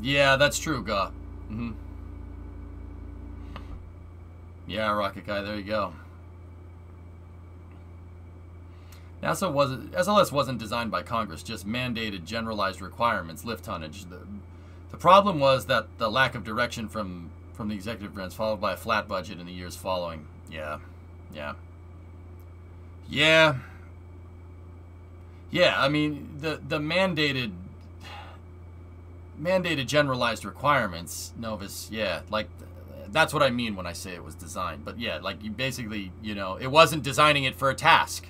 Yeah, that's true, Ga. Mm-hmm. Yeah, Rocket Guy, there you go. NASA wasn't SLS wasn't designed by Congress, just mandated generalized requirements, lift tonnage. The, the problem was that the lack of direction from from the executive branch, followed by a flat budget in the years following. Yeah, yeah, yeah, yeah. I mean, the the mandated mandated generalized requirements, Novus. Yeah, like that's what I mean when I say it was designed. But yeah, like you basically, you know, it wasn't designing it for a task.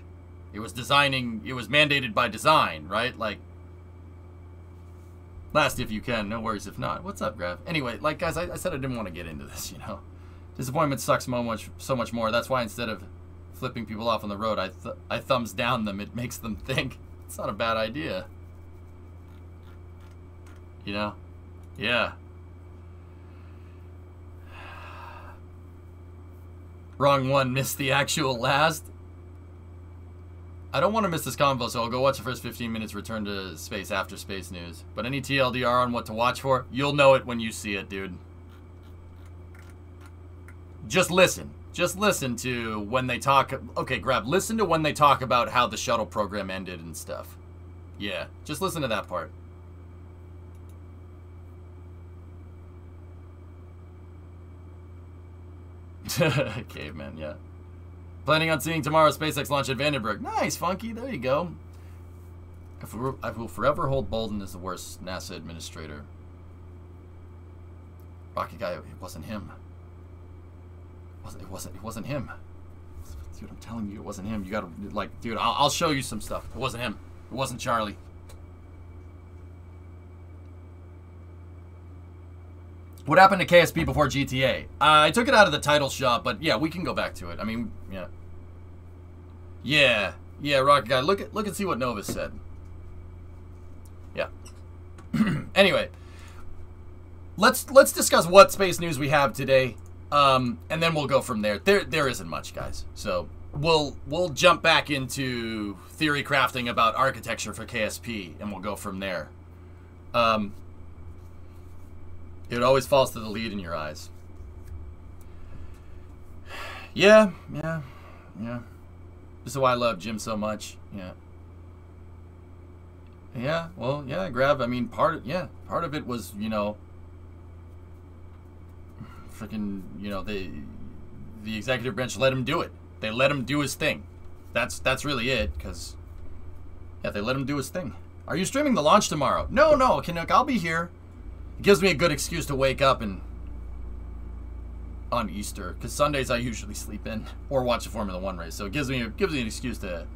It was designing, it was mandated by design, right? Like, last if you can, no worries if not. What's up, Grav? Anyway, like guys, I, I said I didn't want to get into this, you know. Disappointment sucks so much, so much more. That's why instead of flipping people off on the road, I, th I thumbs down them. It makes them think. It's not a bad idea. You know? Yeah. Wrong one, missed the actual last. I don't want to miss this convo, so I'll go watch the first 15 minutes, return to space after space news. But any TLDR on what to watch for, you'll know it when you see it, dude. Just listen. Just listen to when they talk. Okay, Grav. Listen to when they talk about how the shuttle program ended and stuff. Yeah, just listen to that part. Caveman, yeah. Planning on seeing tomorrow's SpaceX launch at Vandenberg. Nice, Funky. There you go. If I will forever hold Bolden as the worst NASA administrator. Rocket guy, it wasn't him. It wasn't. It wasn't. It wasn't him. Dude, I'm telling you, it wasn't him. You gotta like, dude. I'll, I'll show you some stuff. It wasn't him. It wasn't Charlie. What happened to KSP before GTA? Uh, I took it out of the title shop, but yeah, we can go back to it. I mean, yeah. Yeah, Rocket Guy. Look at look and see what Novus said. Yeah. anyway, let's let's discuss what space news we have today, um, and then we'll go from there. There there isn't much, guys. So we'll we'll jump back into theory crafting about architecture for KSP, and we'll go from there. Um, it always falls to the lead in your eyes. Yeah, yeah, yeah. This is why I love Jim so much. Yeah. Yeah, well, yeah, Grav. I mean, part of, yeah, part of it was, you know, freaking, you know, the the executive branch let him do it. They let him do his thing. That's that's really it, because yeah, they let him do his thing. Are you streaming the launch tomorrow? No, no, Canuck, I'll be here. It gives me a good excuse to wake up and on Easter because Sundays I usually sleep in or watch a Formula One race. So it gives me gives me an excuse to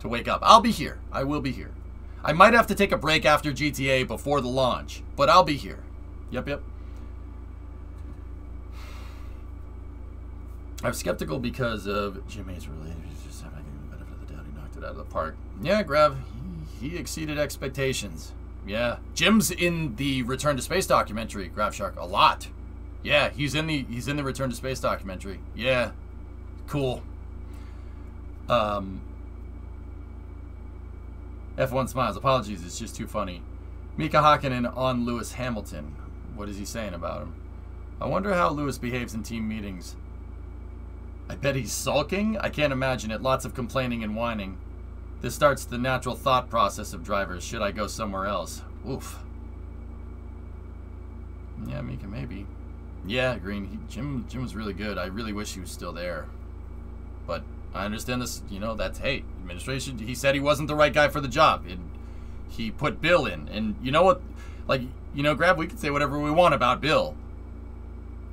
to wake up. I'll be here. I will be here. I might have to take a break after GTA before the launch, but I'll be here. Yep, yep. I'm skeptical because of Jimmy's related. Just having the benefit of the doubt. He knocked it out of the park. Yeah, Grav. He, he exceeded expectations. Yeah, Jim's in the Return to Space documentary, Grav Shark, a lot. Yeah, he's in the he's in the Return to Space documentary. Yeah, cool. Um, F1 smiles. Apologies, it's just too funny. Mika Hakkinen on Lewis Hamilton. What is he saying about him? I wonder how Lewis behaves in team meetings. I bet he's sulking? I can't imagine it. Lots of complaining and whining. This starts the natural thought process of drivers. Should I go somewhere else? Oof. Yeah, Mika, maybe. Yeah, Green. He, Jim, Jim was really good. I really wish he was still there. But I understand this. You know, that's hey, administration. He said he wasn't the right guy for the job, and he put Bill in. And you know what? Like, you know, Grav. We can say whatever we want about Bill.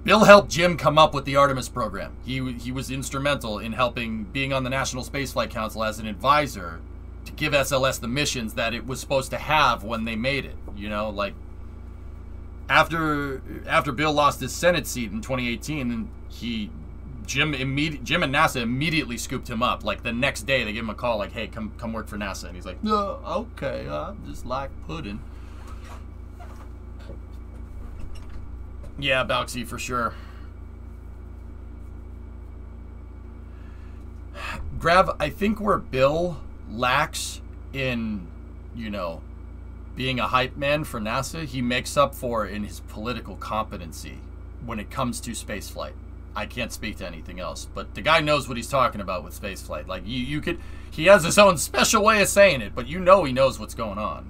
Bill helped Jim come up with the Artemis program. He he was instrumental in helping being on the National Spaceflight Council as an advisor to give SLS the missions that it was supposed to have when they made it. You know, like after after Bill lost his Senate seat in 2018, and he Jim immediate Jim and NASA immediately scooped him up. Like the next day, they give him a call, like, "Hey, come come work for NASA," and he's like, "No, okay, I just like pudding." Yeah, Bauxy for sure. Grav, I think where Bill lacks in, you know, being a hype man for NASA, he makes up for in his political competency when it comes to spaceflight. I can't speak to anything else, but the guy knows what he's talking about with spaceflight. Like you, you could, he has his own special way of saying it, but you know he knows what's going on.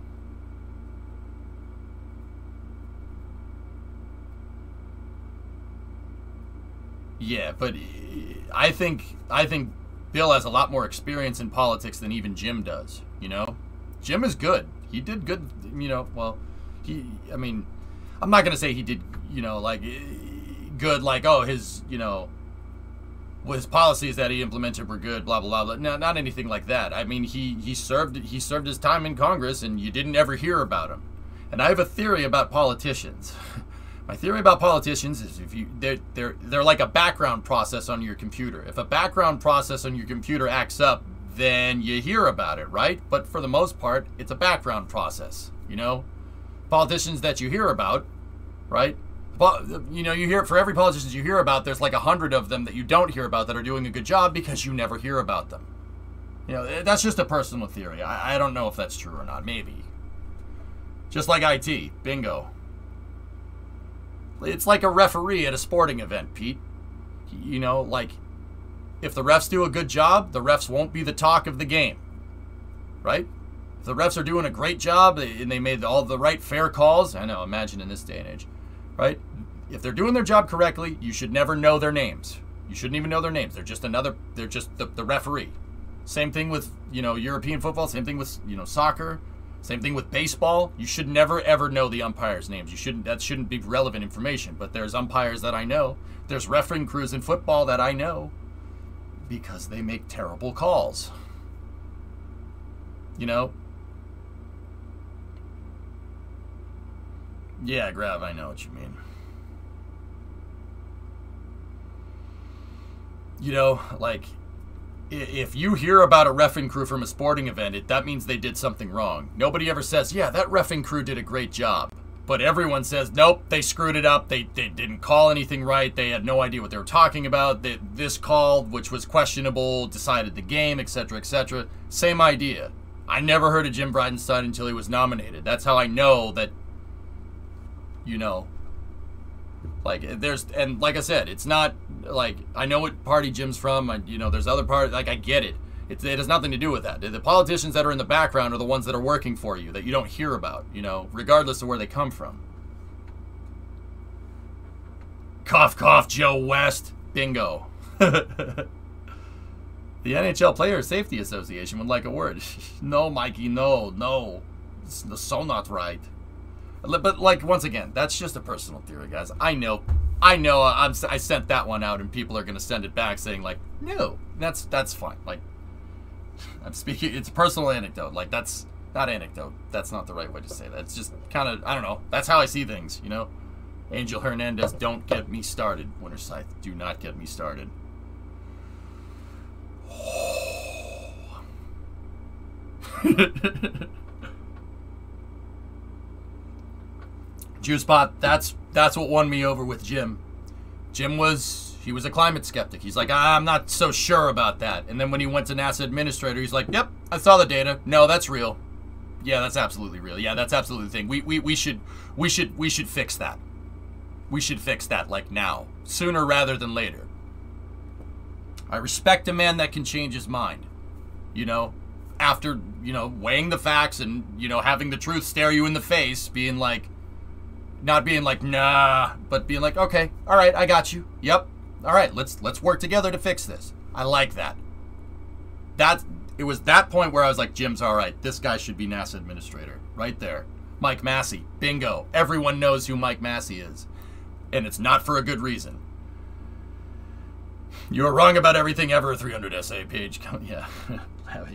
Yeah, but I think I think Bill has a lot more experience in politics than even Jim does. You know, Jim is good. He did good. You know, well, he. I mean, I'm not gonna say he did. You know, like good. Like oh, his. You know, his policies that he implemented were good. Blah blah blah. No, not anything like that. I mean, he he served he served his time in Congress, and you didn't ever hear about him. And I have a theory about politicians. My theory about politicians is if you they're they're they're like a background process on your computer. If a background process on your computer acts up, then you hear about it, right? But for the most part, it's a background process. You know, politicians that you hear about, right? You know, you hear for every politician you hear about, there's like a hundred of them that you don't hear about that are doing a good job because you never hear about them. You know, eh, that's just a personal theory. I, I don't know if that's true or not. Maybe. Just like IT. Bingo. It's like a referee at a sporting event, Pete. You know, like if the refs do a good job, the refs won't be the talk of the game. Right? If the refs are doing a great job and they made all the right fair calls, I know, imagine in this day and age, right? If they're doing their job correctly, you should never know their names. You shouldn't even know their names. They're just another, they're just the, the referee. Same thing with, you know, European football, same thing with, you know, soccer. Same thing with baseball. You should never ever know the umpires' names. You shouldn't. That shouldn't be relevant information. But there's umpires that I know. There's refereeing crews in football that I know because they make terrible calls. You know. Yeah, Grav. I know what you mean. You know, like if you hear about a refing crew from a sporting event, it, that means they did something wrong. Nobody ever says, yeah, that refing crew did a great job. But everyone says, nope, they screwed it up. They, they didn't call anything right. They had no idea what they were talking about. They, this call, which was questionable, decided the game, etc., etc. Same idea. I never heard of Jim Bridenstine until he was nominated. That's how I know that, you know, like there's and like I said, it's not like I know what party Jim's from. I, you know, there's other part. Like I get it. It's, it has nothing to do with that. The politicians that are in the background are the ones that are working for you that you don't hear about. You know, regardless of where they come from. Cough, cough, Joe West. Bingo. the NHL Player Safety Association would like a word. no, Mikey, no, no. It's so not right. But like once again, that's just a personal theory, guys. I know, I know. Uh, I'm I sent that one out, and people are gonna send it back saying like, no, that's that's fine. Like, I'm speaking. It's a personal anecdote. Like that's not anecdote. That's not the right way to say that. It's just kind of I don't know. That's how I see things. You know. Angel Hernandez, don't get me started. Winter Scythe, do not get me started. Juicepot, that's that's what won me over with Jim. Jim was he was a climate skeptic. He's like, ah, I'm not so sure about that. And then when he went to NASA administrator, he's like, Yep, I saw the data. No, that's real. Yeah, that's absolutely real. Yeah, that's absolutely the thing. We we, we should we should we should fix that. We should fix that like now. Sooner rather than later. I respect a man that can change his mind. You know, after, you know, weighing the facts and, you know, having the truth stare you in the face, being like, not being like, nah, but being like, okay, all right, I got you. Yep. All right, let's let's work together to fix this. I like that. That it was that point where I was like, Jim's all right. This guy should be NASA administrator. Right there. Mike Massey. Bingo. Everyone knows who Mike Massey is. And it's not for a good reason. You were wrong about everything ever, 300 essay page. Yeah,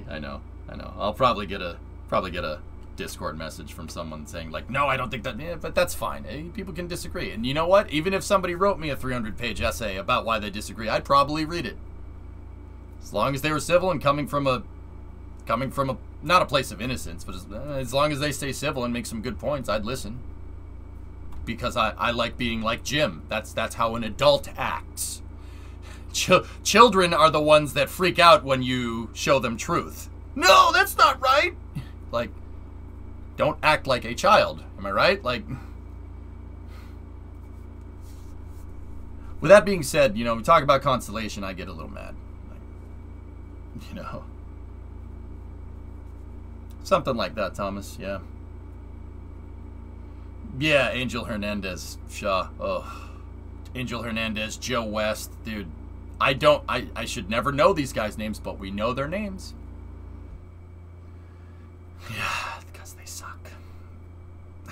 I know, I know. I'll probably get a probably get a Discord message from someone saying like, "No, I don't think that." Yeah, but that's fine. Eh? People can disagree, and you know what? Even if somebody wrote me a 300 page essay about why they disagree, I'd probably read it. As long as they were civil and coming from a coming from a not a place of innocence, but as, eh, as long as they stay civil and make some good points, I'd listen. Because I, I like being like Jim. That's that's how an adult acts. Ch- children are the ones that freak out when you show them truth. No, that's not right. Like, don't act like a child. Am I right? Like, with that being said, you know, we talk about constellation, I get a little mad. Like, you know, something like that, Thomas. Yeah. Yeah, Angel Hernandez, Shaw. Oh, Angel Hernandez, Joe West, dude. I don't. I, I should never know these guys' names, but we know their names. Yeah.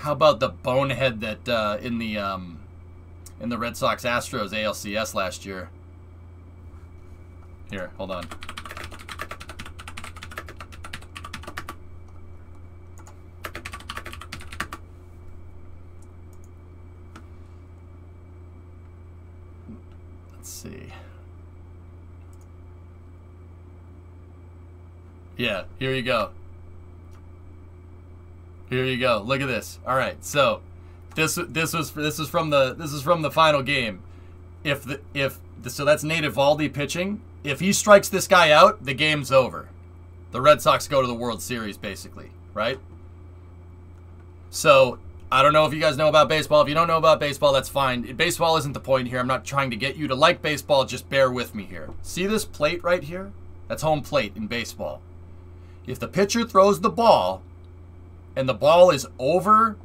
How about the bonehead that uh, in the um, in the Red Sox Astros ALCS last year? Here, hold on. Let's see. Yeah, here you go. Here you go. Look at this. All right. So, this this was this is from the this is from the final game. If the if so that's Nate Eovaldi pitching. If he strikes this guy out, the game's over. The Red Sox go to the World Series basically, right? So, I don't know if you guys know about baseball. If you don't know about baseball, that's fine. Baseball isn't the point here. I'm not trying to get you to like baseball. Just bear with me here. See this plate right here? That's home plate in baseball. If the pitcher throws the ball and the ball is over,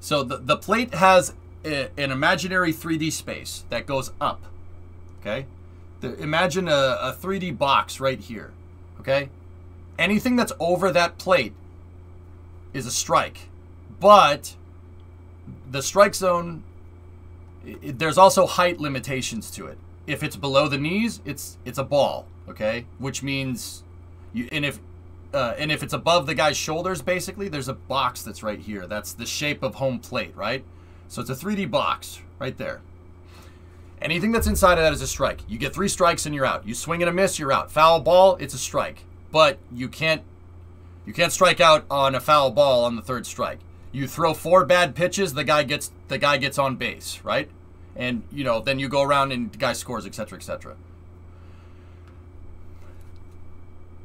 so the, the plate has a, an imaginary 3D space that goes up. Okay? The, imagine a, a 3D box right here. Okay? Anything that's over that plate is a strike. But the strike zone, it, there's also height limitations to it. If it's below the knees, it's it's a ball, okay? Which means, you, and if uh, and if it's above the guy's shoulders, basically, there's a box that's right here. That's the shape of home plate, right? So it's a 3D box right there. Anything that's inside of that is a strike. You get three strikes and you're out. You swing and a miss, you're out. Foul ball, it's a strike. But you can't you can't strike out on a foul ball on the third strike. You throw four bad pitches, the guy gets the guy gets on base, right? And you know, then you go around and the guy scores, etc., etc.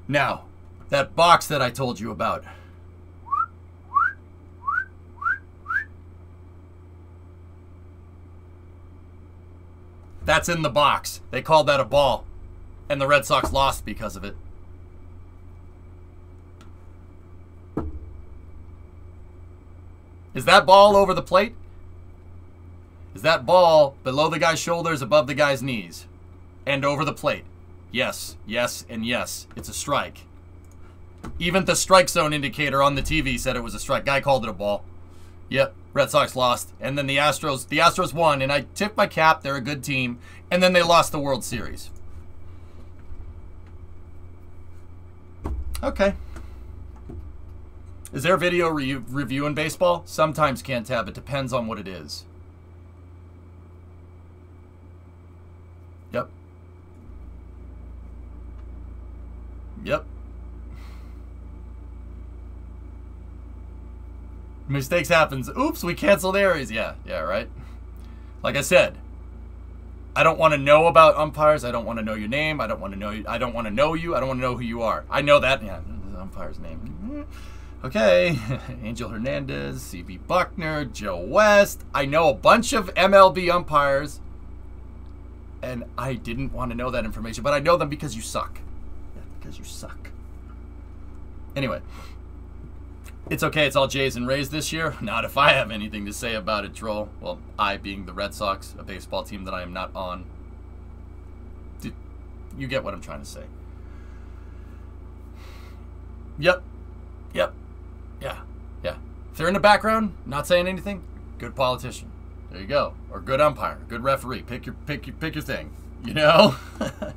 Now, that box that I told you about. That's in the box. They called that a ball. And the Red Sox lost because of it. Is that ball over the plate? Is that ball below the guy's shoulders, above the guy's knees? And over the plate? Yes, yes, and yes. It's a strike. Even the strike zone indicator on the TV said it was a strike. Guy called it a ball. Yep, Red Sox lost. And then the Astros, the Astros won, and I tip my cap. They're a good team. And then they lost the World Series. Okay. Is there video re- review in baseball? Sometimes can't have. It depends on what it is. Yep. Yep. Mistakes happens. Oops, we canceled Ares. Yeah, yeah, right. Like I said, I don't want to know about umpires. I don't want to know your name. I don't want to know you. I don't want to know you. I don't want to know who you are. I know that. Yeah, umpire's name. Mm-hmm. Okay, Angel Hernandez, CB Bucknor, Joe West. I know a bunch of MLB umpires, and I didn't want to know that information, but I know them because you suck. Yeah, because you suck. Anyway, it's okay. It's all Jays and Rays this year. Not if I have anything to say about it, troll. Well, I being the Red Sox, a baseball team that I am not on. You get what I'm trying to say. Yep. Yep. Yeah. Yeah. If they're in the background, not saying anything, good politician. There you go. Or good umpire, good referee. Pick your pick your pick your thing. You know?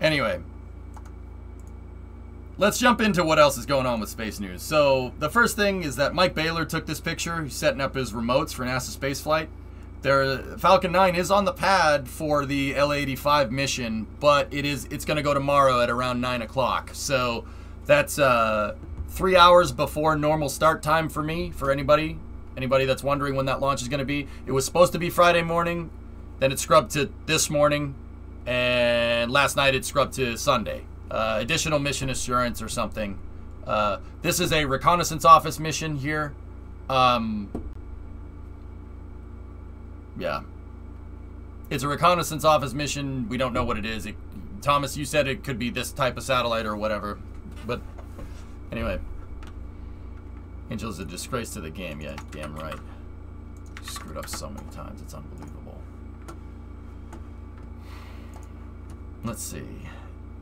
anyway. Let's jump into what else is going on with space news. So, the first thing is that Mike Baylor took this picture. He's setting up his remotes for NASA spaceflight. There, Falcon 9 is on the pad for the L85 mission, but it is it's going to go tomorrow at around 9 o'clock. So, that's uh, three hours before normal start time for me, for anybody. Anybody that's wondering when that launch is going to be. It was supposed to be Friday morning, then it scrubbed to this morning, and last night it scrubbed to Sunday uh, additional mission assurance or something. Uh, this is a reconnaissance office mission here. Um, yeah. It's a reconnaissance office mission. We don't know what it is. It, Thomas, you said it could be this type of satellite or whatever. But anyway. Angel's a disgrace to the game. Yeah, damn right. Screwed up so many times. It's unbelievable. Let's see.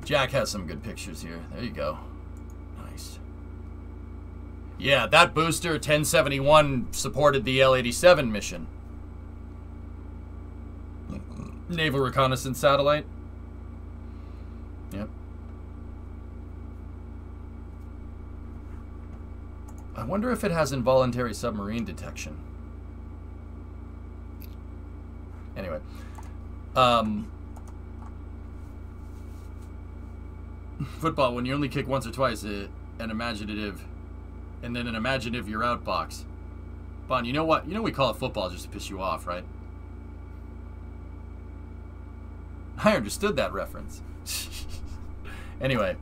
Jack has some good pictures here. There you go. Nice. Yeah, that booster, 1071, supported the L-87 mission. Naval Reconnaissance Satellite. Yep. I wonder if it has involuntary submarine detection. Anyway. Um, football when you only kick once or twice uh, an imaginative and then an imaginative you're out box. Bon, you know what you know we call it football just to piss you off right? I understood that reference. Anyway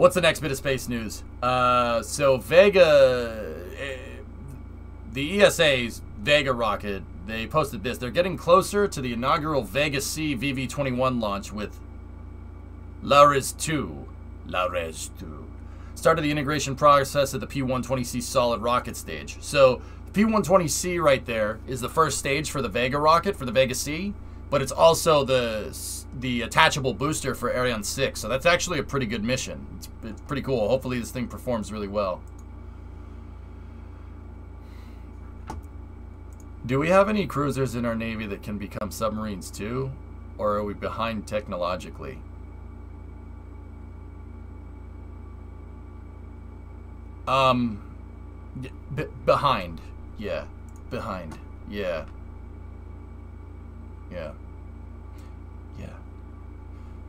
what's the next bit of space news? Uh, so Vega uh, the ESA's Vega rocket they posted this. They're getting closer to the inaugural Vega C VV21 launch with Lares 2. Lares 2. Started the integration process at the P-120C solid rocket stage. So the P-120C right there is the first stage for the Vega rocket, for the Vega C, but it's also the the attachable booster for Ariane 6. So that's actually a pretty good mission. It's, it's pretty cool. Hopefully this thing performs really well. Do we have any cruisers in our Navy that can become submarines too? Or are we behind technologically? Um, behind. Yeah. Behind. Yeah. Yeah. Yeah.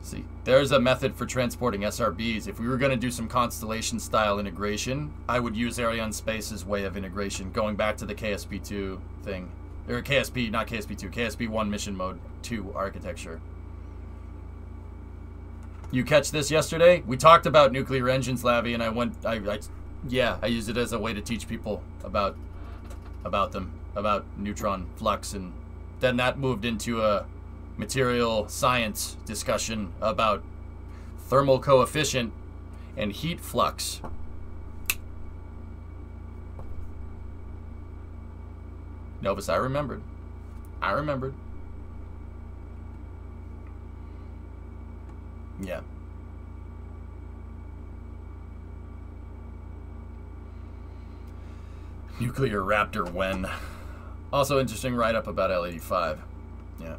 See, there's a method for transporting SRBs. If we were going to do some constellation style integration, I would use Arianespace's way of integration, going back to the KSP2 thing. Or KSP, not KSP2, KSP1 mission mode 2 architecture. You catch this yesterday? We talked about nuclear engines, Lavi, and I went, I, I yeah, I use it as a way to teach people about about them, about neutron flux, and then that moved into a material science discussion about thermal coefficient and heat flux. Novus, I remembered. I remembered. Yeah. Nuclear Raptor when. Also interesting write-up about L85. Yeah.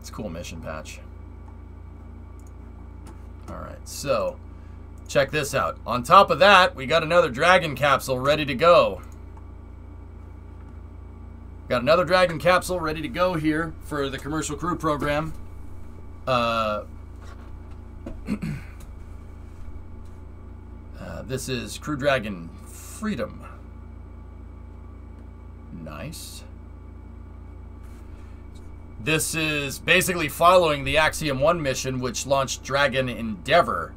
It's cool mission patch. All right, so check this out. On top of that, we got another Dragon capsule ready to go. Got another Dragon capsule ready to go here for the commercial crew program. Uh, uh, this is Crew Dragon Freedom. Nice. This is basically following the Axiom 1 mission, which launched Dragon Endeavor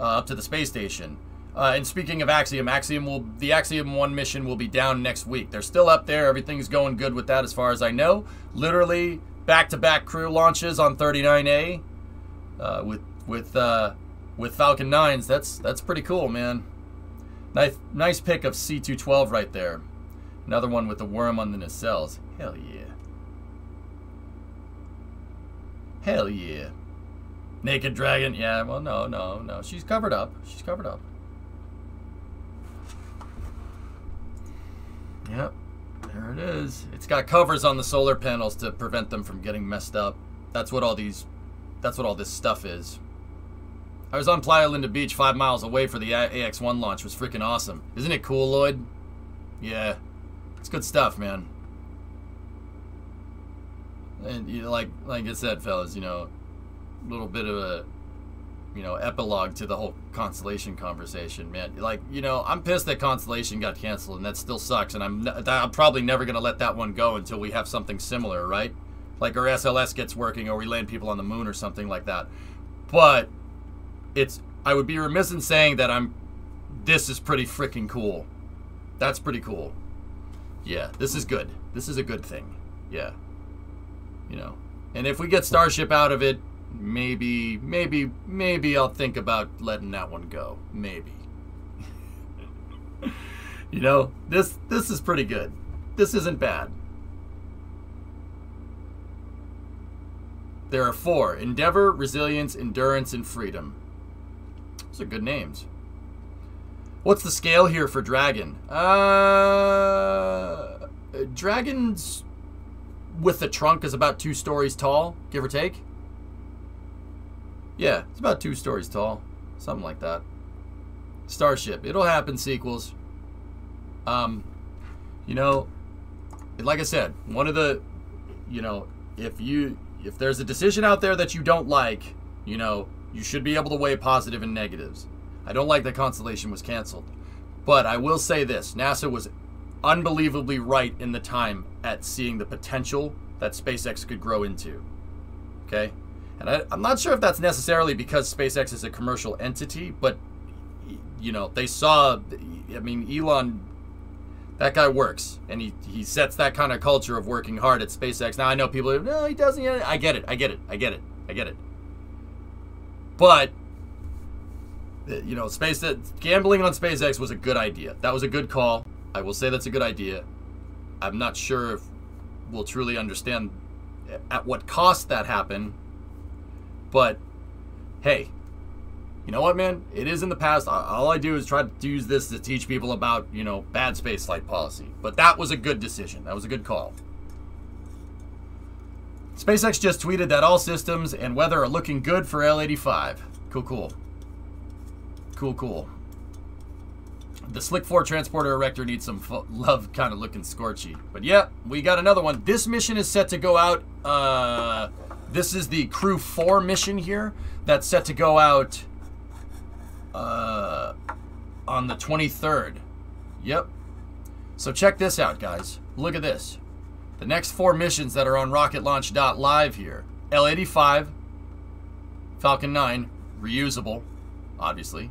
uh, up to the space station. Uh, and speaking of Axiom, Axiom will the Axiom 1 mission will be down next week. They're still up there. Everything's going good with that as far as I know. Literally back-to-back crew launches on 39A uh, with with uh, with Falcon 9s. That's that's pretty cool, man. Nice nice pick of C212 right there. Another one with the worm on the nacelles. Hell yeah. Hell yeah. Naked dragon. Yeah, well, no, no, no. She's covered up. She's covered up. Yep. There it is. It's got covers on the solar panels to prevent them from getting messed up. That's what all these that's what all this stuff is. I was on Playa Linda Beach, five miles away for the AX-1 launch. It was freaking awesome. Isn't it cool, Lloyd? Yeah. It's good stuff, man. And you know, like like I said, fellas, you know, a little bit of a you know epilogue to the whole Constellation conversation, man. Like you know, I'm pissed that Constellation got canceled, and that still sucks. And I'm I'm probably never gonna let that one go until we have something similar, right? Like our SLS gets working, or we land people on the moon, or something like that. But it's I would be remiss in saying that I'm. This is pretty freaking cool. That's pretty cool. Yeah, this is good. This is a good thing. Yeah. You know. And if we get Starship out of it, maybe, maybe, maybe I'll think about letting that one go. Maybe. you know, this this is pretty good. This isn't bad. There are four Endeavor, Resilience, Endurance, and Freedom. Those are good names. What's the scale here for Dragon? Uh, Dragon's with the trunk is about two stories tall, give or take. Yeah, it's about two stories tall. Something like that. Starship. It'll happen, sequels. Um, you know, like I said, one of the, you know, if you, if there's a decision out there that you don't like, you know, you should be able to weigh positive and negatives. I don't like that Constellation was canceled. But I will say this NASA was unbelievably right in the time at seeing the potential that SpaceX could grow into. Okay? And I, am not sure if that's necessarily because SpaceX is a commercial entity, but, you know, they saw, I mean, Elon, that guy works. And he, he sets that kind of culture of working hard at SpaceX. Now, I know people, no, he doesn't. I get it. I get it. I get it. I get it. But eh, you know, space eh, gambling on SpaceX was a good idea. That was a good call. I will say that's a good idea. I'm not sure if we'll truly understand eh, at what cost that happened, but hey, you know what, man? It is in the past. All I do is try to use this to teach people about, you know, bad space flight policy. But that was a good decision. That was a good call. SpaceX just tweeted that all systems and weather are looking good for L85. Cool, cool. Cool, cool. The Slick 4 transporter erector needs some love kind of looking scorchy. But yeah, we got another one. This mission is set to go out. Uh, this is the Crew 4 mission here. That's set to go out uh, on the 23rd. Yep. So check this out, guys. Look at this. The next four missions that are on rocketlaunch.live here. L85, Falcon 9, reusable, obviously.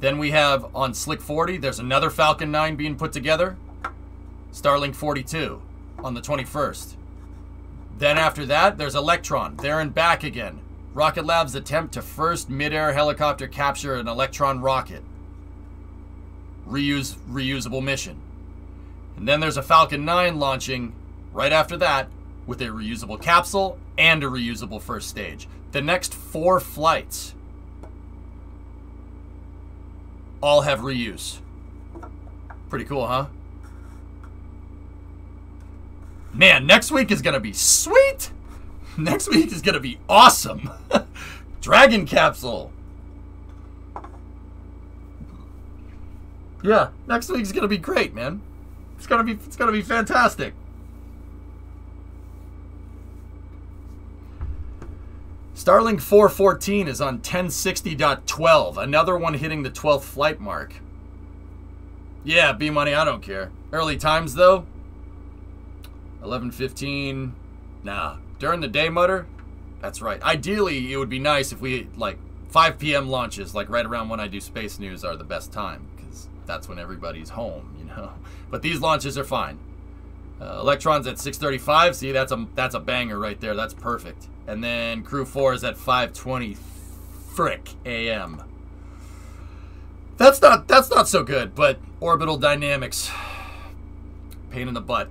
Then we have on Slick 40, there's another Falcon 9 being put together. Starlink 42 on the 21st. Then after that, there's Electron, there and back again. Rocket Lab's attempt to first mid-air helicopter capture an Electron rocket. Reuse reusable mission. And then there's a Falcon 9 launching right after that with a reusable capsule and a reusable first stage. The next four flights all have reuse. Pretty cool, huh? Man, next week is going to be sweet. Next week is going to be awesome. Dragon capsule. Yeah, next week's gonna be great, man. It's gonna be it's gonna be fantastic. Starlink 414 is on 1060.12. Another one hitting the 12th flight mark. Yeah, B money, I don't care. Early times though. 11:15. Nah, during the day, mutter. That's right. Ideally, it would be nice if we like 5 p.m. launches, like right around when I do space news, are the best time because that's when everybody's home, you know. But these launches are fine. Uh, Electrons at 6:35. See, that's a that's a banger right there. That's perfect. And then Crew Four is at 5:20 frick a.m. That's not that's not so good, but orbital dynamics, pain in the butt.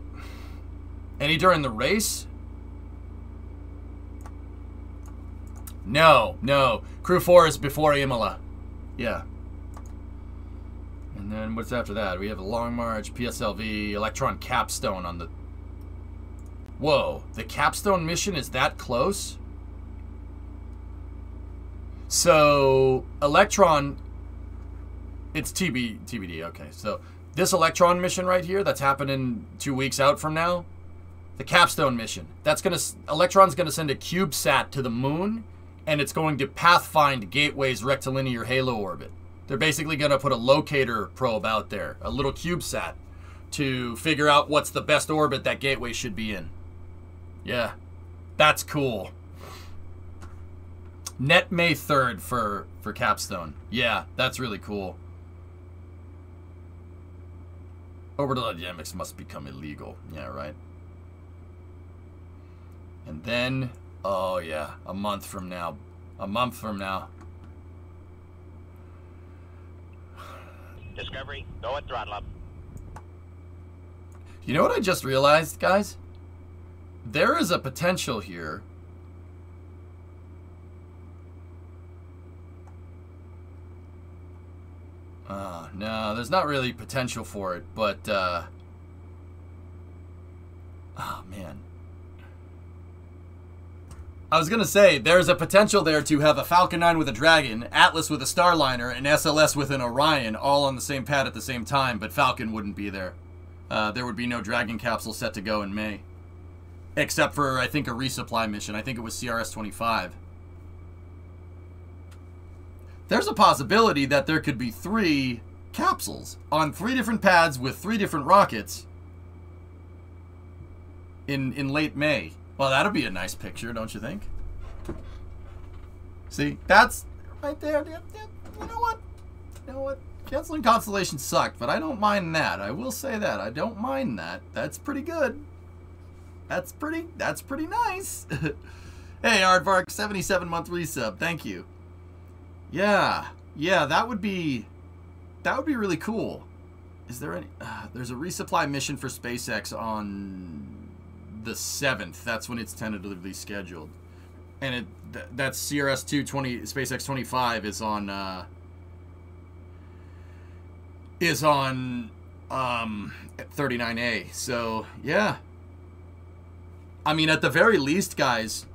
Any during the race? No, no. Crew Four is before Imola. Yeah. And then what's after that? We have a Long March, PSLV, Electron Capstone on the. Whoa, the Capstone mission is that close? So, Electron. It's TB, TBD, okay. So, this Electron mission right here that's happening two weeks out from now, the Capstone mission, that's gonna. Electron's gonna send a CubeSat to the moon, and it's going to pathfind Gateway's rectilinear halo orbit. They're basically going to put a locator probe out there, a little CubeSat, to figure out what's the best orbit that gateway should be in. Yeah, that's cool. Net May 3rd for, for Capstone. Yeah, that's really cool. Orbital dynamics must become illegal. Yeah, right. And then, oh yeah, a month from now. A month from now. Discovery, go at throttle up. You know what I just realized, guys? There is a potential here. Uh, no, there's not really potential for it, but, uh... Oh, man. I was gonna say, there's a potential there to have a Falcon 9 with a Dragon, Atlas with a Starliner, and SLS with an Orion all on the same pad at the same time, but Falcon wouldn't be there. Uh, there would be no Dragon capsule set to go in May. Except for, I think, a resupply mission. I think it was CRS-25. There's a possibility that there could be three capsules on three different pads with three different rockets in, in late May. Well, that'll be a nice picture, don't you think? See, that's right there. You know what? You know what? Canceling Constellation sucked, but I don't mind that. I will say that. I don't mind that. That's pretty good. That's pretty, that's pretty nice. hey, Aardvark, 77 month resub. Thank you. Yeah. Yeah, that would be, that would be really cool. Is there any, uh, there's a resupply mission for SpaceX on the 7th. That's when it's tentatively scheduled. And it th that's CRS 220 SpaceX 25 is on uh is on um 39A. So, yeah. I mean at the very least, guys,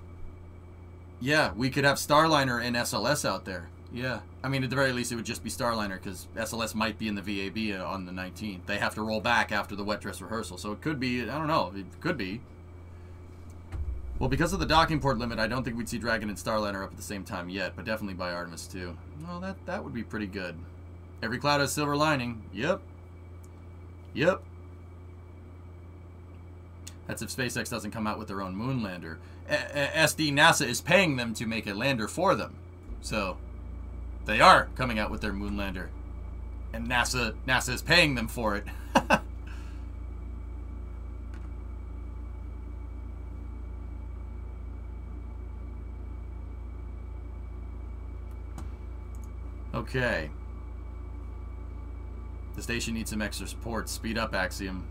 yeah, we could have Starliner and SLS out there. Yeah. I mean, at the very least, it would just be Starliner because SLS might be in the VAB on the 19th. They have to roll back after the wet dress rehearsal. So it could be, I don't know, it could be. Well, because of the docking port limit, I don't think we'd see Dragon and Starliner up at the same time yet, but definitely by Artemis 2. Well, that, that would be pretty good. Every cloud has a silver lining. Yep. Yep. That's if SpaceX doesn't come out with their own moon lander. SD NASA is paying them to make a lander for them. So, they are coming out with their moon lander. And NASA NASA is paying them for it. Okay. The station needs some extra support. Speed up, Axiom.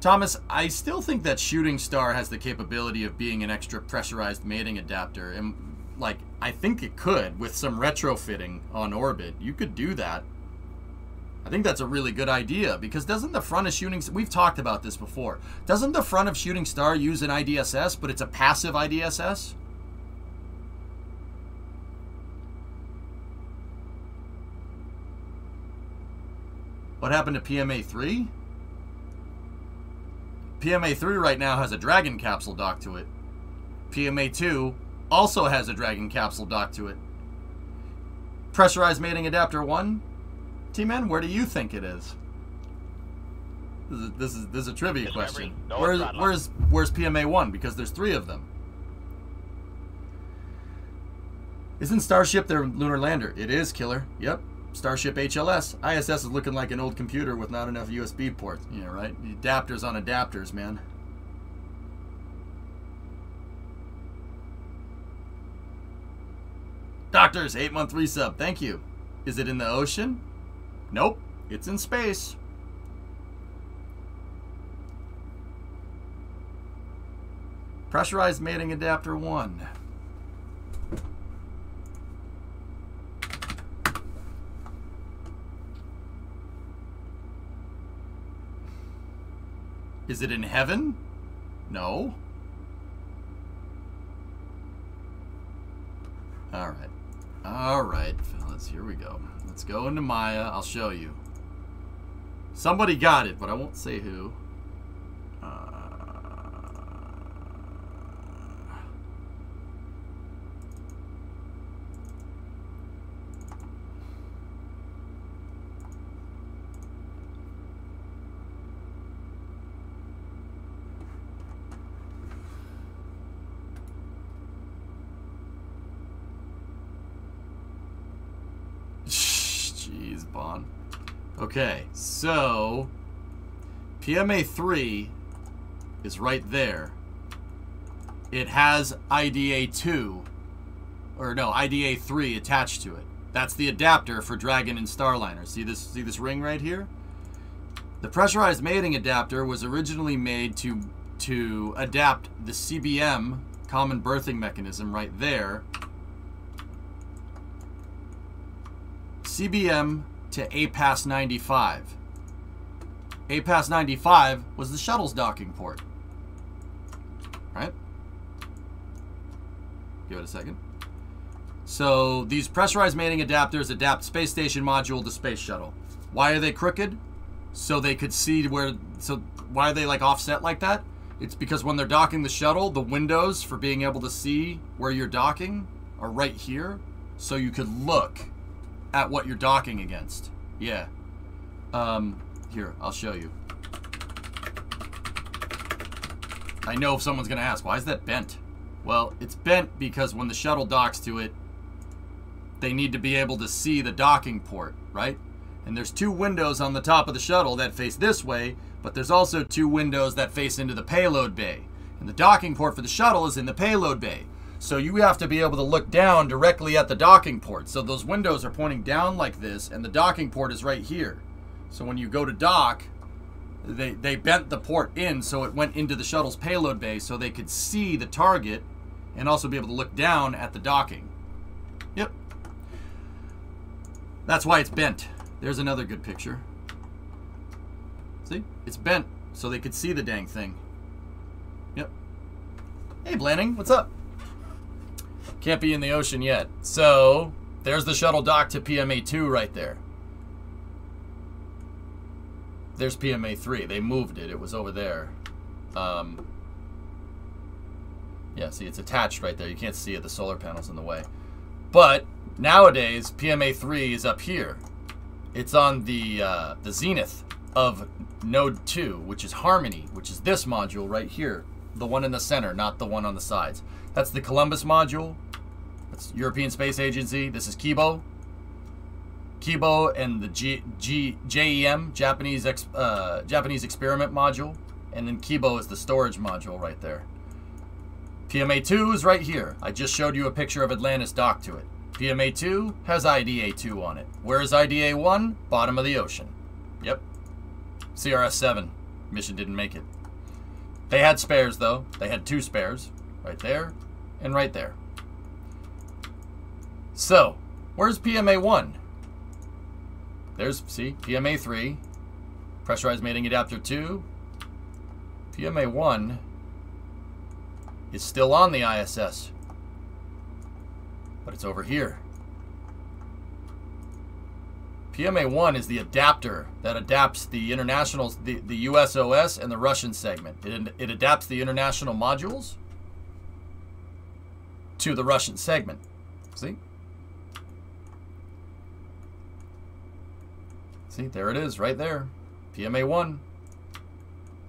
Thomas, I still think that Shooting Star has the capability of being an extra pressurized mating adapter. And, like, I think it could with some retrofitting on orbit. You could do that. I think that's a really good idea because doesn't the front of Shooting we've talked about this before. Doesn't the front of Shooting Star use an IDSS, but it's a passive IDSS? What happened to PMA 3? PMA 3 right now has a Dragon capsule docked to it. PMA 2 also has a Dragon capsule docked to it. Pressurized mating adapter 1? T-Man, where do you think it is? This is this is, this is a trivia question. No Where's where's where's PMA one? Because there's three of them. Isn't Starship their lunar lander? It is, killer. Yep. Starship HLS. ISS is looking like an old computer with not enough USB ports. Yeah, right. Adapters on adapters, man. Doctors, eight month resub. Thank you. Is it in the ocean? Nope. It's in space. Pressurized mating adapter 1. Is it in heaven? No. All right. All right, fellas, here we go. Let's go into Maya. I'll show you. Somebody got it, but I won't say who. Uh, Jeez, Bon. Okay, so PMA 3 is right there. It has IDA 2, or no, IDA 3 attached to it. That's the adapter for Dragon and Starliner. See this? See this ring right here? The pressurized mating adapter was originally made to to adapt the CBM common berthing mechanism right there CBM to APAS 95. APAS 95 was the shuttle's docking port. Right? Give it a second. So these pressurized mating adapters adapt space station module to space shuttle. Why are they crooked? So they could see where. So why are they like offset like that? It's because when they're docking the shuttle, the windows for being able to see where you're docking are right here. So you could look at what you're docking against. Yeah. Um, here, I'll show you. I know if someone's going to ask, why is that bent? Well, it's bent because when the shuttle docks to it, they need to be able to see the docking port, right? And there's two windows on the top of the shuttle that face this way, but there's also two windows that face into the payload bay. And the docking port for the shuttle is in the payload bay. So you have to be able to look down directly at the docking port. So those windows are pointing down like this, and the docking port is right here. So when you go to dock, they, they bent the port in so it went into the shuttle's payload bay so they could see the target and also be able to look down at the docking. Yep. That's why it's bent. There's another good picture. See? It's bent so they could see the dang thing. Yep. Hey, Blanning, what's up? Can't be in the ocean yet. So, there's the shuttle dock to PMA 2 right there. There's PMA 3. They moved it. It was over there. Um, yeah, see, it's attached right there. You can't see it. The solar panel's in the way. But nowadays, PMA 3 is up here. It's on the uh, the zenith of Node 2, which is Harmony, which is this module right here. The one in the center, not the one on the sides. That's the Columbus module. That's European Space Agency. This is Kibo. Kibo and the G, G, JEM, Japanese ex, uh, Japanese experiment module. And then Kibo is the storage module right there. PMA 2 is right here. I just showed you a picture of Atlantis docked to it. PMA 2 has IDA 2 on it. Where is IDA 1? Bottom of the ocean. Yep. CRS 7. Mission didn't make it. They had spares though. They had two spares. Right there and right there. So, where's PMA 1? There's, see, PMA 3. Pressurized mating adapter 2. PMA 1 is still on the ISS. But it's over here. PMA-1 is the adapter that adapts the international, the, the USOS and the Russian segment. It, it adapts the international modules to the Russian segment. See? See, there it is, right there. PMA-1.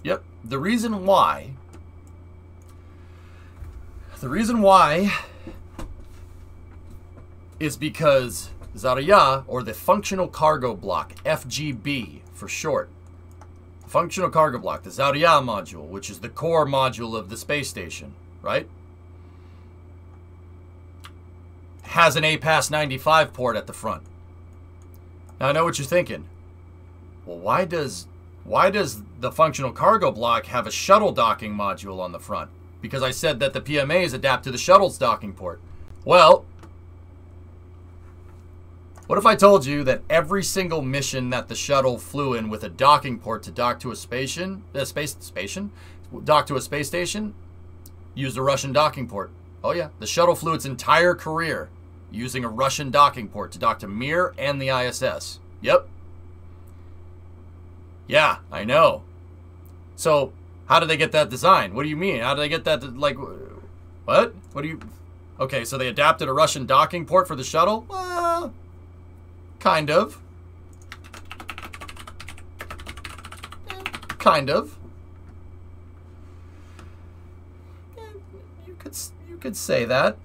Yep. The reason why... The reason why is because Zarya, or the Functional Cargo Block, FGB for short, Functional Cargo Block, the Zarya module, which is the core module of the space station, right? Has an APAS 95 port at the front. Now I know what you're thinking. Well, why does why does the functional cargo block have a shuttle docking module on the front? Because I said that the PMAs adapt to the shuttle's docking port. Well, what if I told you that every single mission that the shuttle flew in with a docking port to dock to a station, a space station, dock to a space station, used a Russian docking port? Oh yeah, the shuttle flew its entire career using a Russian docking port to dock to Mir and the ISS. Yep. Yeah, I know. So, how did they get that design? What do you mean? How did they get that? Like, what? What do you? Okay, so they adapted a Russian docking port for the shuttle. Well, kind of. Eh, kind of. Eh, you could you could say that.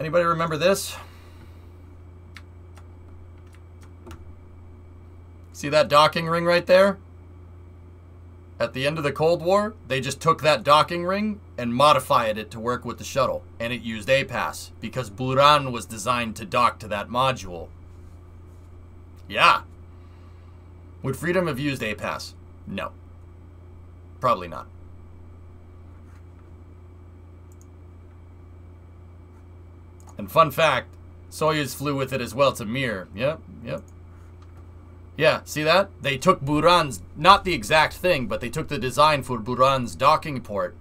Anybody remember this? See that docking ring right there? At the end of the Cold War, they just took that docking ring and modified it to work with the shuttle, and it used APAS because Buran was designed to dock to that module. Yeah. Would Freedom have used APAS? No. Probably not. And fun fact, Soyuz flew with it as well to Mir. Yep, yep. Yeah, see that? They took Buran's, not the exact thing, but they took the design for Buran's docking port.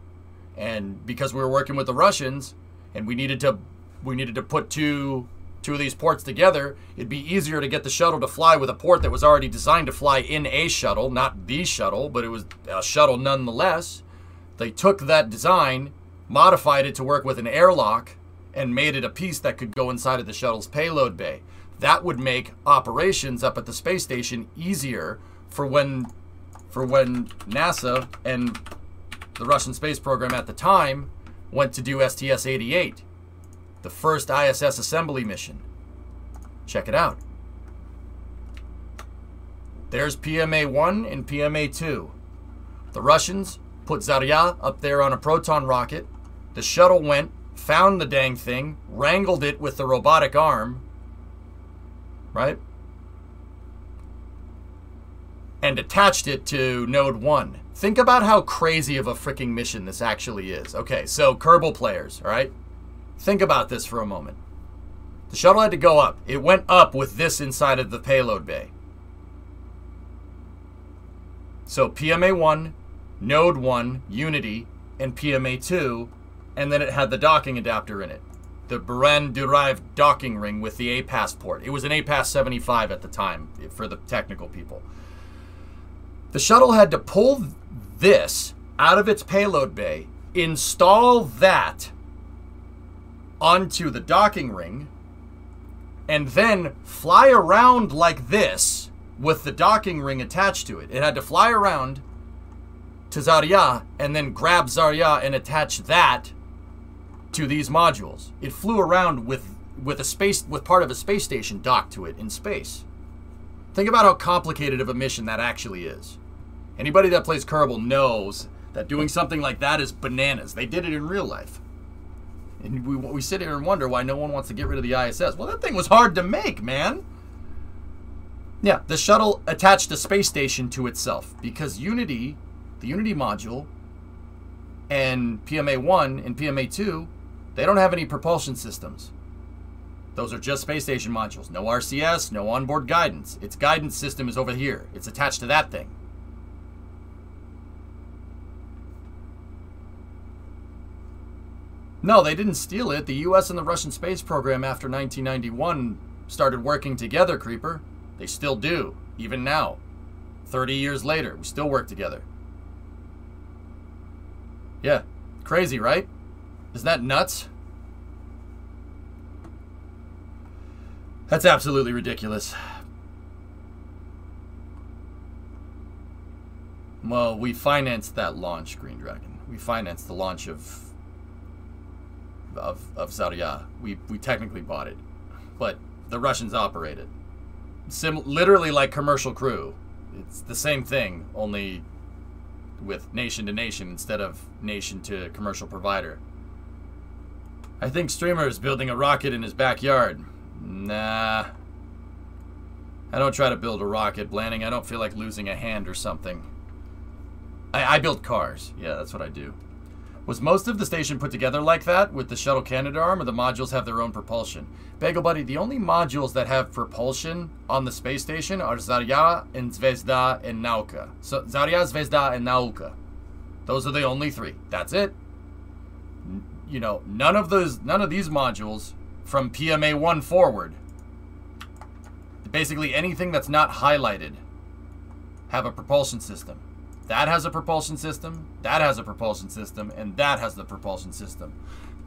And because we were working with the Russians, and we needed to, we needed to put two, two of these ports together, it'd be easier to get the shuttle to fly with a port that was already designed to fly in a shuttle, not the shuttle, but it was a shuttle nonetheless. They took that design, modified it to work with an airlock, and made it a piece that could go inside of the shuttle's payload bay. That would make operations up at the space station easier for when for when NASA and the Russian space program at the time went to do STS-88, the first ISS assembly mission. Check it out. There's PMA-1 and PMA-2. The Russians put Zarya up there on a proton rocket. The shuttle went, found the dang thing, wrangled it with the robotic arm, right? And attached it to node 1. Think about how crazy of a freaking mission this actually is. Okay, so Kerbal players, all right? Think about this for a moment. The shuttle had to go up. It went up with this inside of the payload bay. So PMA 1, Node 1, Unity, and PMA 2, and then it had the docking adapter in it the Buran derived docking ring with the APAS port. It was an APAS 75 at the time for the technical people. The shuttle had to pull this out of its payload bay, install that onto the docking ring, and then fly around like this with the docking ring attached to it. It had to fly around to Zarya and then grab Zarya and attach that to these modules. It flew around with with a space with part of a space station docked to it in space. Think about how complicated of a mission that actually is. Anybody that plays Kerbal knows that doing something like that is bananas. They did it in real life. And we, we sit here and wonder why no one wants to get rid of the ISS. Well, that thing was hard to make, man. Yeah, the shuttle attached a space station to itself because Unity, the Unity module, and PMA 1 and PMA 2 they don't have any propulsion systems. Those are just space station modules. No RCS, no onboard guidance. Its guidance system is over here. It's attached to that thing. No, they didn't steal it. The US and the Russian space program after 1991 started working together, Creeper. They still do, even now. 30 years later, we still work together. Yeah, crazy, right? Isn't that nuts? That's absolutely ridiculous. Well, we financed that launch, Green Dragon. We financed the launch of of of Zarya. We we technically bought it, but the Russians operate it. Sim literally like commercial crew. It's the same thing, only with nation to nation instead of nation to commercial provider. I think Streamer is building a rocket in his backyard. Nah. I don't try to build a rocket, Blanning. I don't feel like losing a hand or something. I, I build cars. Yeah, that's what I do. Was most of the station put together like that with the Shuttle Canadarm, or the modules have their own propulsion? Bagel Buddy, the only modules that have propulsion on the space station are Zarya and Zvezda and Nauka. So Zarya, Zvezda, and Nauka. Those are the only three. That's it. You know, none of those, none of these modules from PMA one forward. Basically, anything that's not highlighted have a propulsion system. That has a propulsion system, that has a propulsion system, and that has the propulsion system.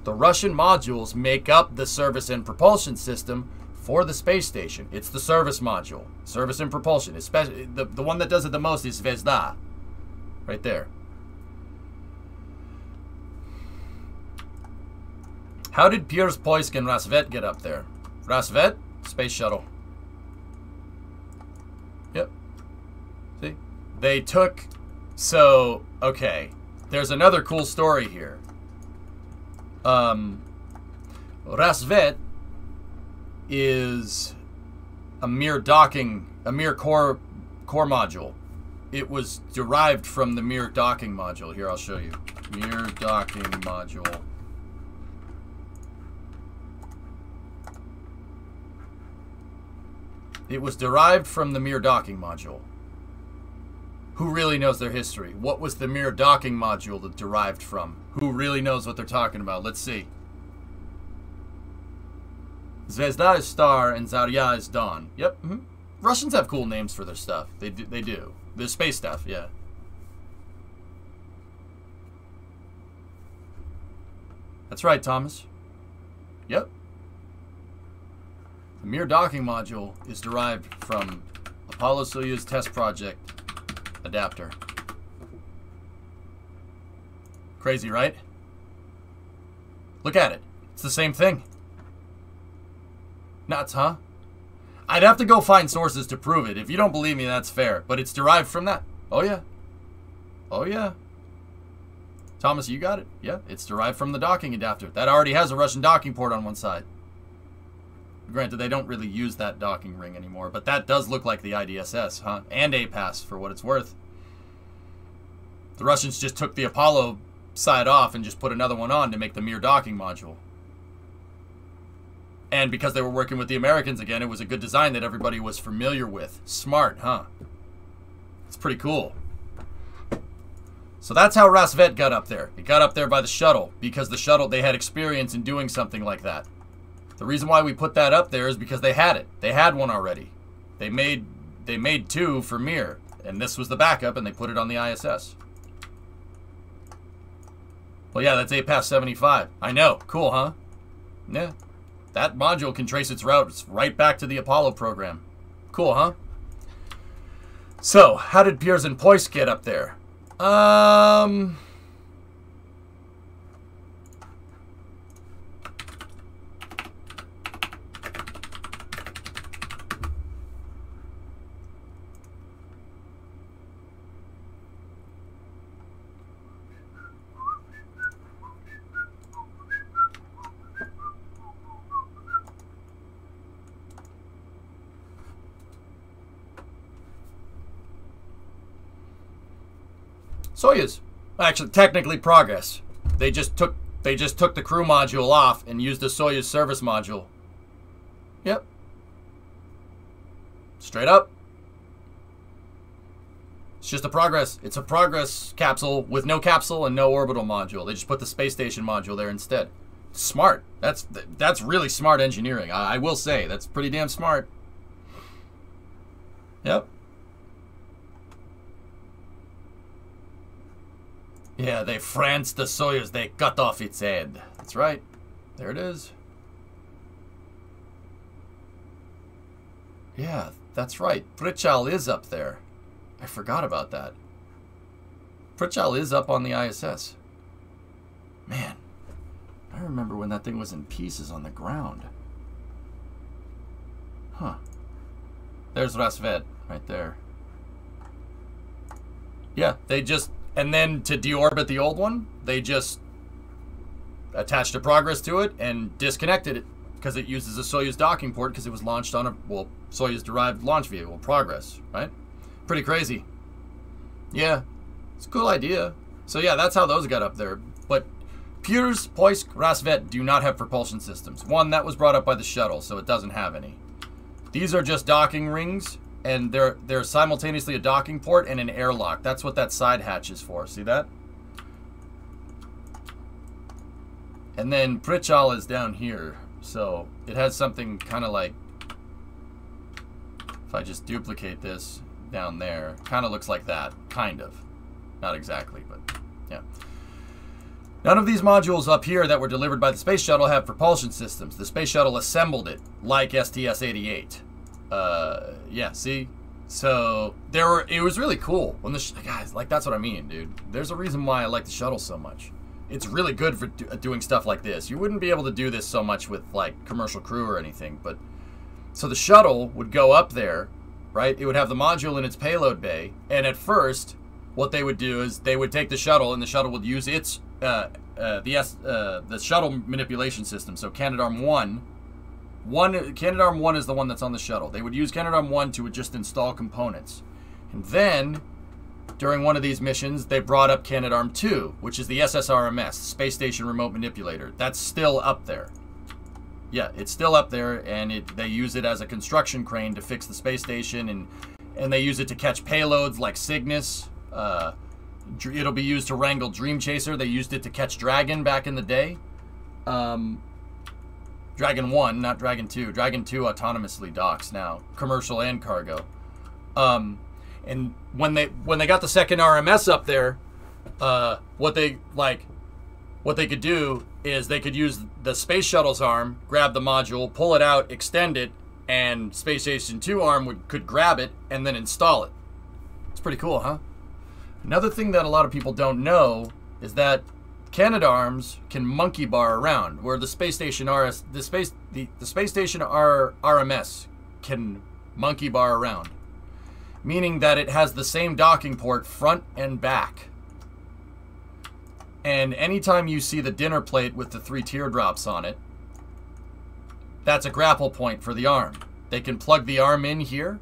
The Russian modules make up the service and propulsion system for the space station. It's the service module, service and propulsion. Especially the, the one that does it the most is Zvezda. Right there. How did Pirs Poisk and Rassvet get up there? Rassvet, space shuttle. Yep. See? They took so, okay. There's another cool story here. Um, Rassvet is a Mir docking, a Mir core core module. It was derived from the Mir docking module. Here, I'll show you. Mir docking module. It was derived from the Mir docking module. Who really knows their history? What was the Mir docking module that derived from? Who really knows what they're talking about? Let's see. Zvezda is star and Zarya is dawn. Yep. Mm -hmm. Russians have cool names for their stuff. They do, they do. Their space stuff, yeah. That's right, Thomas. Yep. The Mir docking module is derived from Apollo Soyuz test project adapter. Crazy, right? Look at it. It's the same thing. Nuts, huh? I'd have to go find sources to prove it. If you don't believe me, that's fair. But it's derived from that. Oh, yeah. Oh, yeah. Thomas, you got it. Yeah, it's derived from the docking adapter. That already has a Russian docking port on one side. Granted, they don't really use that docking ring anymore, but that does look like the IDSS, huh? And APAS, for what it's worth. The Russians just took the Apollo side off and just put another one on to make the Mir docking module. And because they were working with the Americans again, it was a good design that everybody was familiar with. Smart, huh? It's pretty cool. So that's how Rassvet got up there. It got up there by the shuttle because the shuttle, they had experience in doing something like that. The reason why we put that up there is because they had it. They had one already. They made they made two for Mir, and this was the backup, and they put it on the ISS. Well, yeah, that's APAS 75. I know. Cool, huh? Yeah. That module can trace its routes right back to the Apollo program. Cool, huh? So, how did Pirs and Poisk get up there? Um... Soyuz. Actually, technically Progress. They just took they just took the crew module off and used the Soyuz service module. Yep. Straight up. It's just a Progress. It's a Progress capsule with no capsule and no orbital module. They just put the space station module there instead. smart. That's that's really smart engineering. I, I will say that's pretty damn smart. Yep. Yeah, they franced the Soyuz. They cut off its head. That's right. There it is. Yeah, that's right. Prichal is up there. I forgot about that. Prichal is up on the ISS. Man, I remember when that thing was in pieces on the ground. Huh. There's Rassvet right there. Yeah, they just and then to deorbit the old one, they just attached a progress to it and disconnected it because it uses a Soyuz docking port because it was launched on a well Soyuz derived launch vehicle, Progress, right? Pretty crazy. Yeah, it's a cool idea. So yeah, that's how those got up there. But Pirs, Poisk, Rassvet do not have propulsion systems. One, that was brought up by the shuttle, so it doesn't have any. These are just docking rings, and they're they're simultaneously a docking port and an airlock. That's what that side hatch is for. See that? And then Prichal is down here. So it has something kind of like, if I just duplicate this down there, kind of looks like that. Kind of. Not exactly, but yeah. None of these modules up here that were delivered by the Space Shuttle have propulsion systems. The Space Shuttle assembled it like STS-88. Uh, yeah, see? So there were. It was really cool when the guys like that's what I mean, dude. There's a reason why I like the shuttle so much. It's really good for do, doing stuff like this. You wouldn't be able to do this so much with like commercial crew or anything, but so the shuttle would go up there, right? It would have the module in its payload bay, and at first, what they would do is they would take the shuttle, and the shuttle would use its uh, uh, the S, uh, the shuttle manipulation system. So Canadarm one one Canadarm one is the one that's on the shuttle. They would use Canadarm one to just install components, and then during one of these missions, they brought up Canadarm two, which is the SSRMS, Space Station Remote Manipulator. That's still up there. Yeah, it's still up there, and it they use it as a construction crane to fix the space station, and and they use it to catch payloads like Cygnus. Uh, it'll be used to wrangle Dream Chaser. They used it to catch Dragon back in the day. Um, Dragon 1, not Dragon 2. Dragon 2 autonomously docks now, commercial and cargo. Um, and when they when they got the second RMS up there, uh, what they like, what they could do is they could use the space shuttle's arm, grab the module, pull it out, extend it, and Space Station 2 arm would could grab it and then install it. It's pretty cool, huh? Another thing that a lot of people don't know is that Canadarms can monkey bar around, where the space station RS, the space, the, the space station R, RMS can monkey bar around, meaning that it has the same docking port front and back. And anytime you see the dinner plate with the three teardrops on it, that's a grapple point for the arm. They can plug the arm in here,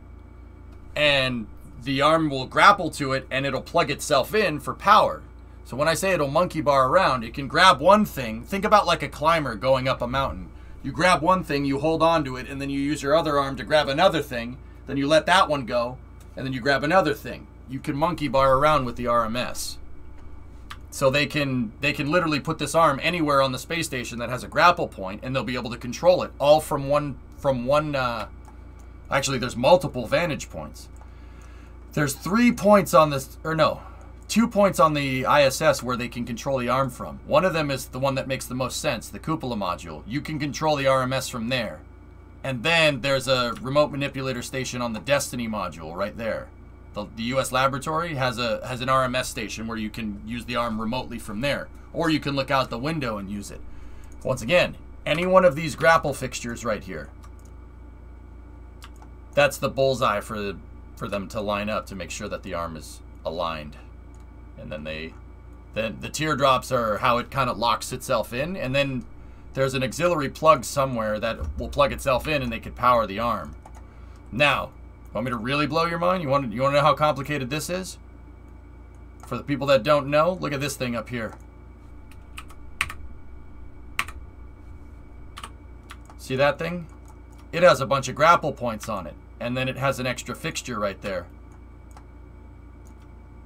and the arm will grapple to it, and it'll plug itself in for power. So when I say it'll monkey bar around, it can grab one thing. Think about like a climber going up a mountain. You grab one thing, you hold on to it, and then you use your other arm to grab another thing. Then you let that one go, and then you grab another thing. You can monkey bar around with the RMS. So they can they can literally put this arm anywhere on the space station that has a grapple point, and they'll be able to control it all from one from one. Uh, actually, there's multiple vantage points. There's three points on this, or no, two points on the ISS where they can control the arm from. One of them is the one that makes the most sense, the cupola module. You can control the RMS from there. And then there's a remote manipulator station on the Destiny module right there. The, the US laboratory has a has an RMS station where you can use the arm remotely from there. Or you can look out the window and use it. Once again, any one of these grapple fixtures right here. That's the bullseye for for them to line up to make sure that the arm is aligned and then they then the teardrops are how it kind of locks itself in and then there's an auxiliary plug somewhere that will plug itself in and they could power the arm. Now want me to really blow your mind? You want you want to know how complicated this is? For the people that don't know look at this thing up here. See that thing? It has a bunch of grapple points on it and then it has an extra fixture right there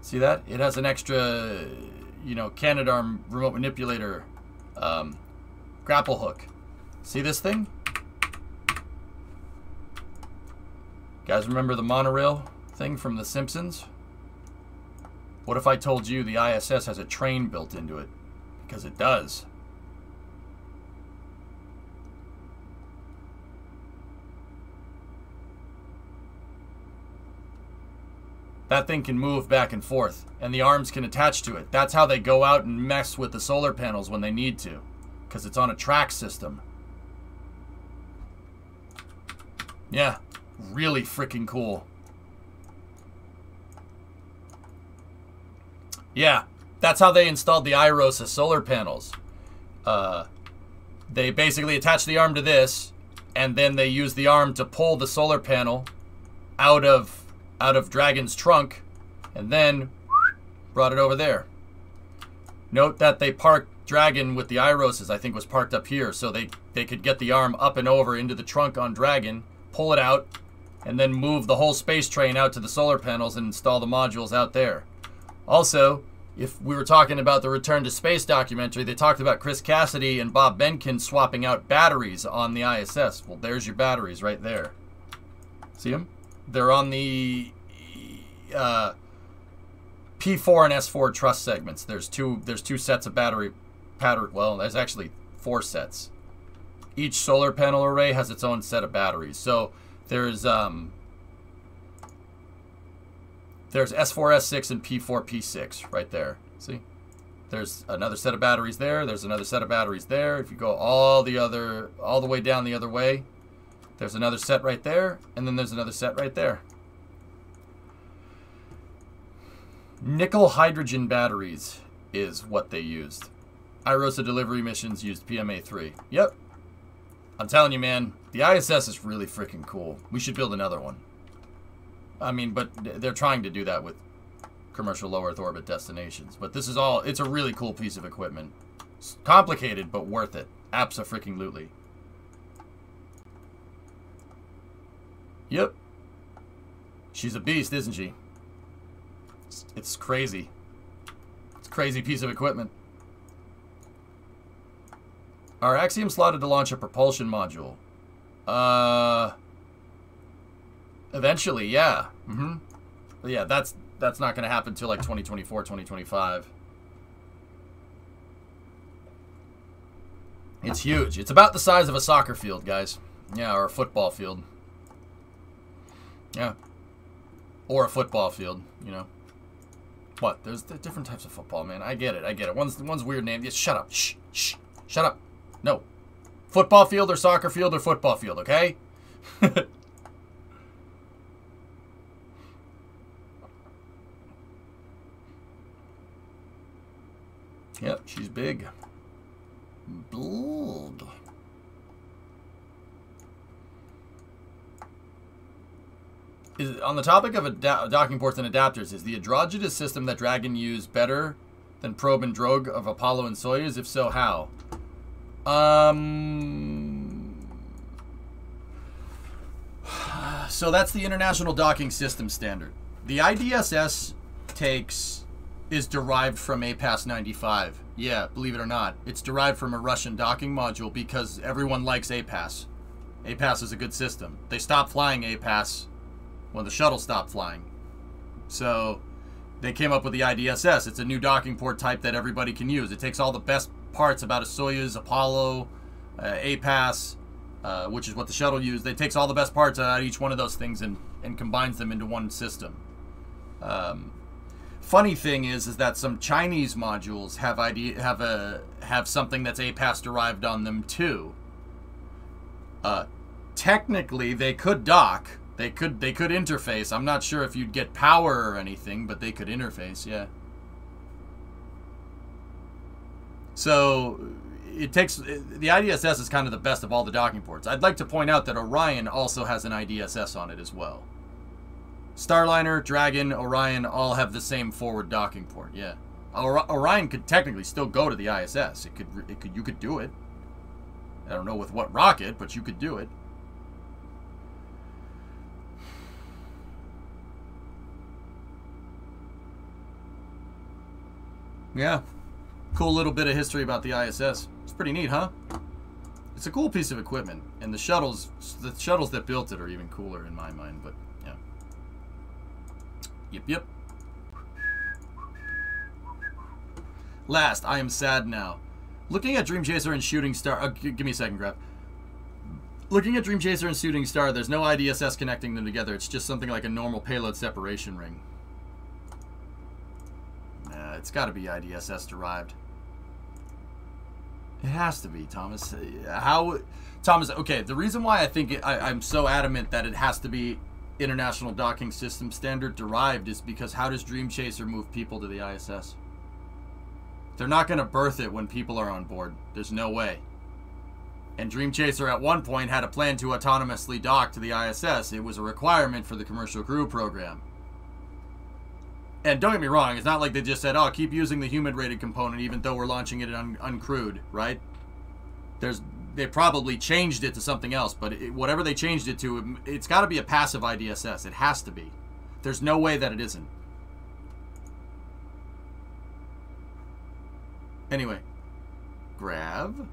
See that? It has an extra, you know, Canadarm remote manipulator um, grapple hook. See this thing? Guys remember the monorail thing from The Simpsons? What if I told you the ISS has a train built into it? Because it does. That thing can move back and forth, and the arms can attach to it. That's how they go out and mess with the solar panels when they need to, because it's on a track system. Yeah, really freaking cool. Yeah, that's how they installed the iROSA solar panels. Uh, they basically attach the arm to this, and then they use the arm to pull the solar panel out of out of Dragon's trunk, and then brought it over there. Note that they parked Dragon with the iROSAs, I think was parked up here, so they, they could get the arm up and over into the trunk on Dragon, pull it out, and then move the whole space train out to the solar panels and install the modules out there. Also, if we were talking about the Return to Space documentary, they talked about Chris Cassidy and Bob Behnken swapping out batteries on the ISS. Well, there's your batteries right there. See them? They're on the uh, P4 and S4 truss segments. There's two. There's two sets of battery pattern. Well, there's actually four sets. Each solar panel array has its own set of batteries. So there's um, there's S4, S6, and P4, P6 right there. See? There's another set of batteries there. There's another set of batteries there. If you go all the other, all the way down the other way, there's another set right there, and then there's another set right there. Nickel hydrogen batteries is what they used. iROSA delivery missions used PMA3. Yep. I'm telling you, man, the ISS is really freaking cool. We should build another one. I mean, but they're trying to do that with commercial low Earth orbit destinations. But this is all, it's a really cool piece of equipment. It's complicated, but worth it. Abso-freaking-lutely. Yep. She's a beast, isn't she? It's, it's crazy. It's crazy piece of equipment. Are Axiom slotted to launch a propulsion module? Uh... Eventually, yeah. Mm-hmm. Yeah, that's that's not going to happen until like 2024, 2025. It's huge. It's about the size of a soccer field, guys. Yeah, or a football field. Yeah. Or a football field, you know. What? There's different types of football, man. I get it. I get it. One's one's weird name. Just shut up. Shh. Shh. Shut up. No. Football field or soccer field or football field, okay? Yep, she's big. Blood. Is, on the topic of docking ports and adapters, is the androgynous system that Dragon used better than Probe and Drogue of Apollo and Soyuz? If so, how? Um. So that's the International Docking System Standard. The IDSS takes is derived from APAS 95. Yeah, believe it or not. It's derived from a Russian docking module because everyone likes APAS. APAS is a good system. They stopped flying APAS when the shuttle stopped flying. So they came up with the IDSS. It's a new docking port type that everybody can use. It takes all the best parts about a Soyuz, Apollo, uh, APAS, uh, which is what the shuttle used. It takes all the best parts out of each one of those things and, and combines them into one system. Um, Funny thing is, is that some Chinese modules have ID have a have something that's APAS derived on them too. Uh, technically, they could dock. They could they could interface. I'm not sure if you'd get power or anything, but they could interface. Yeah. So it takes the IDSS is kind of the best of all the docking ports. I'd like to point out that Orion also has an IDSS on it as well. Starliner, Dragon, Orion all have the same forward docking port. Yeah, Orion could technically still go to the ISS. It could, it could, you could do it. I don't know with what rocket, but you could do it. Yeah, cool little bit of history about the ISS. It's pretty neat, huh? It's a cool piece of equipment, and the shuttles, the shuttles that built it, are even cooler in my mind. But yeah. Yep, yep. Last, I am sad now. Looking at Dream Chaser and Shooting Star. Uh, give me a second, Grav. Looking at Dream Chaser and Shooting Star, there's no IDSS connecting them together. It's just something like a normal payload separation ring. It's got to be IDSS derived. It has to be, Thomas. How, Thomas? Okay, the reason why I think it, I, I'm so adamant that it has to be International Docking System Standard derived is because how does Dream Chaser move people to the ISS? They're not going to berth it when people are on board. There's no way. And Dream Chaser at one point had a plan to autonomously dock to the ISS. It was a requirement for the commercial crew program. And don't get me wrong, it's not like they just said, "Oh, keep using the humid rated component even though we're launching it un- uncrewed," right? There's they probably changed it to something else, but it, whatever they changed it to, it, it's got to be a passive IDSS. It has to be. There's no way that it isn't. Anyway, Grav.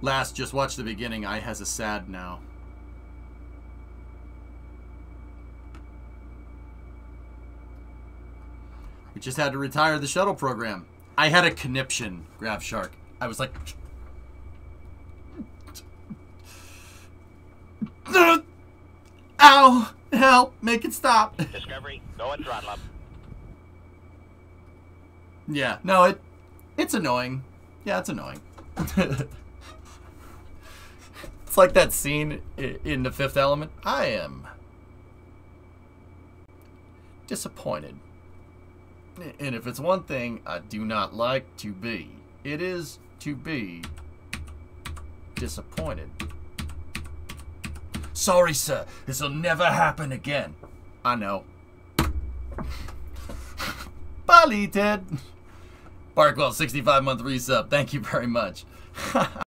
Last, just watch the beginning. I has a sad now. We just had to retire the shuttle program. I had a conniption, Grav Shark. I was like. Ow! Help! Make it stop! Discovery, go and throttle up. Yeah, no, it it's annoying. Yeah, it's annoying. it's like that scene in The Fifth Element. I am disappointed. And if it's one thing I do not like to be, it is to be disappointed. Sorry, sir. This'll never happen again. I know. Bye, Ted. Barkwell, 65 month resub. Thank you very much.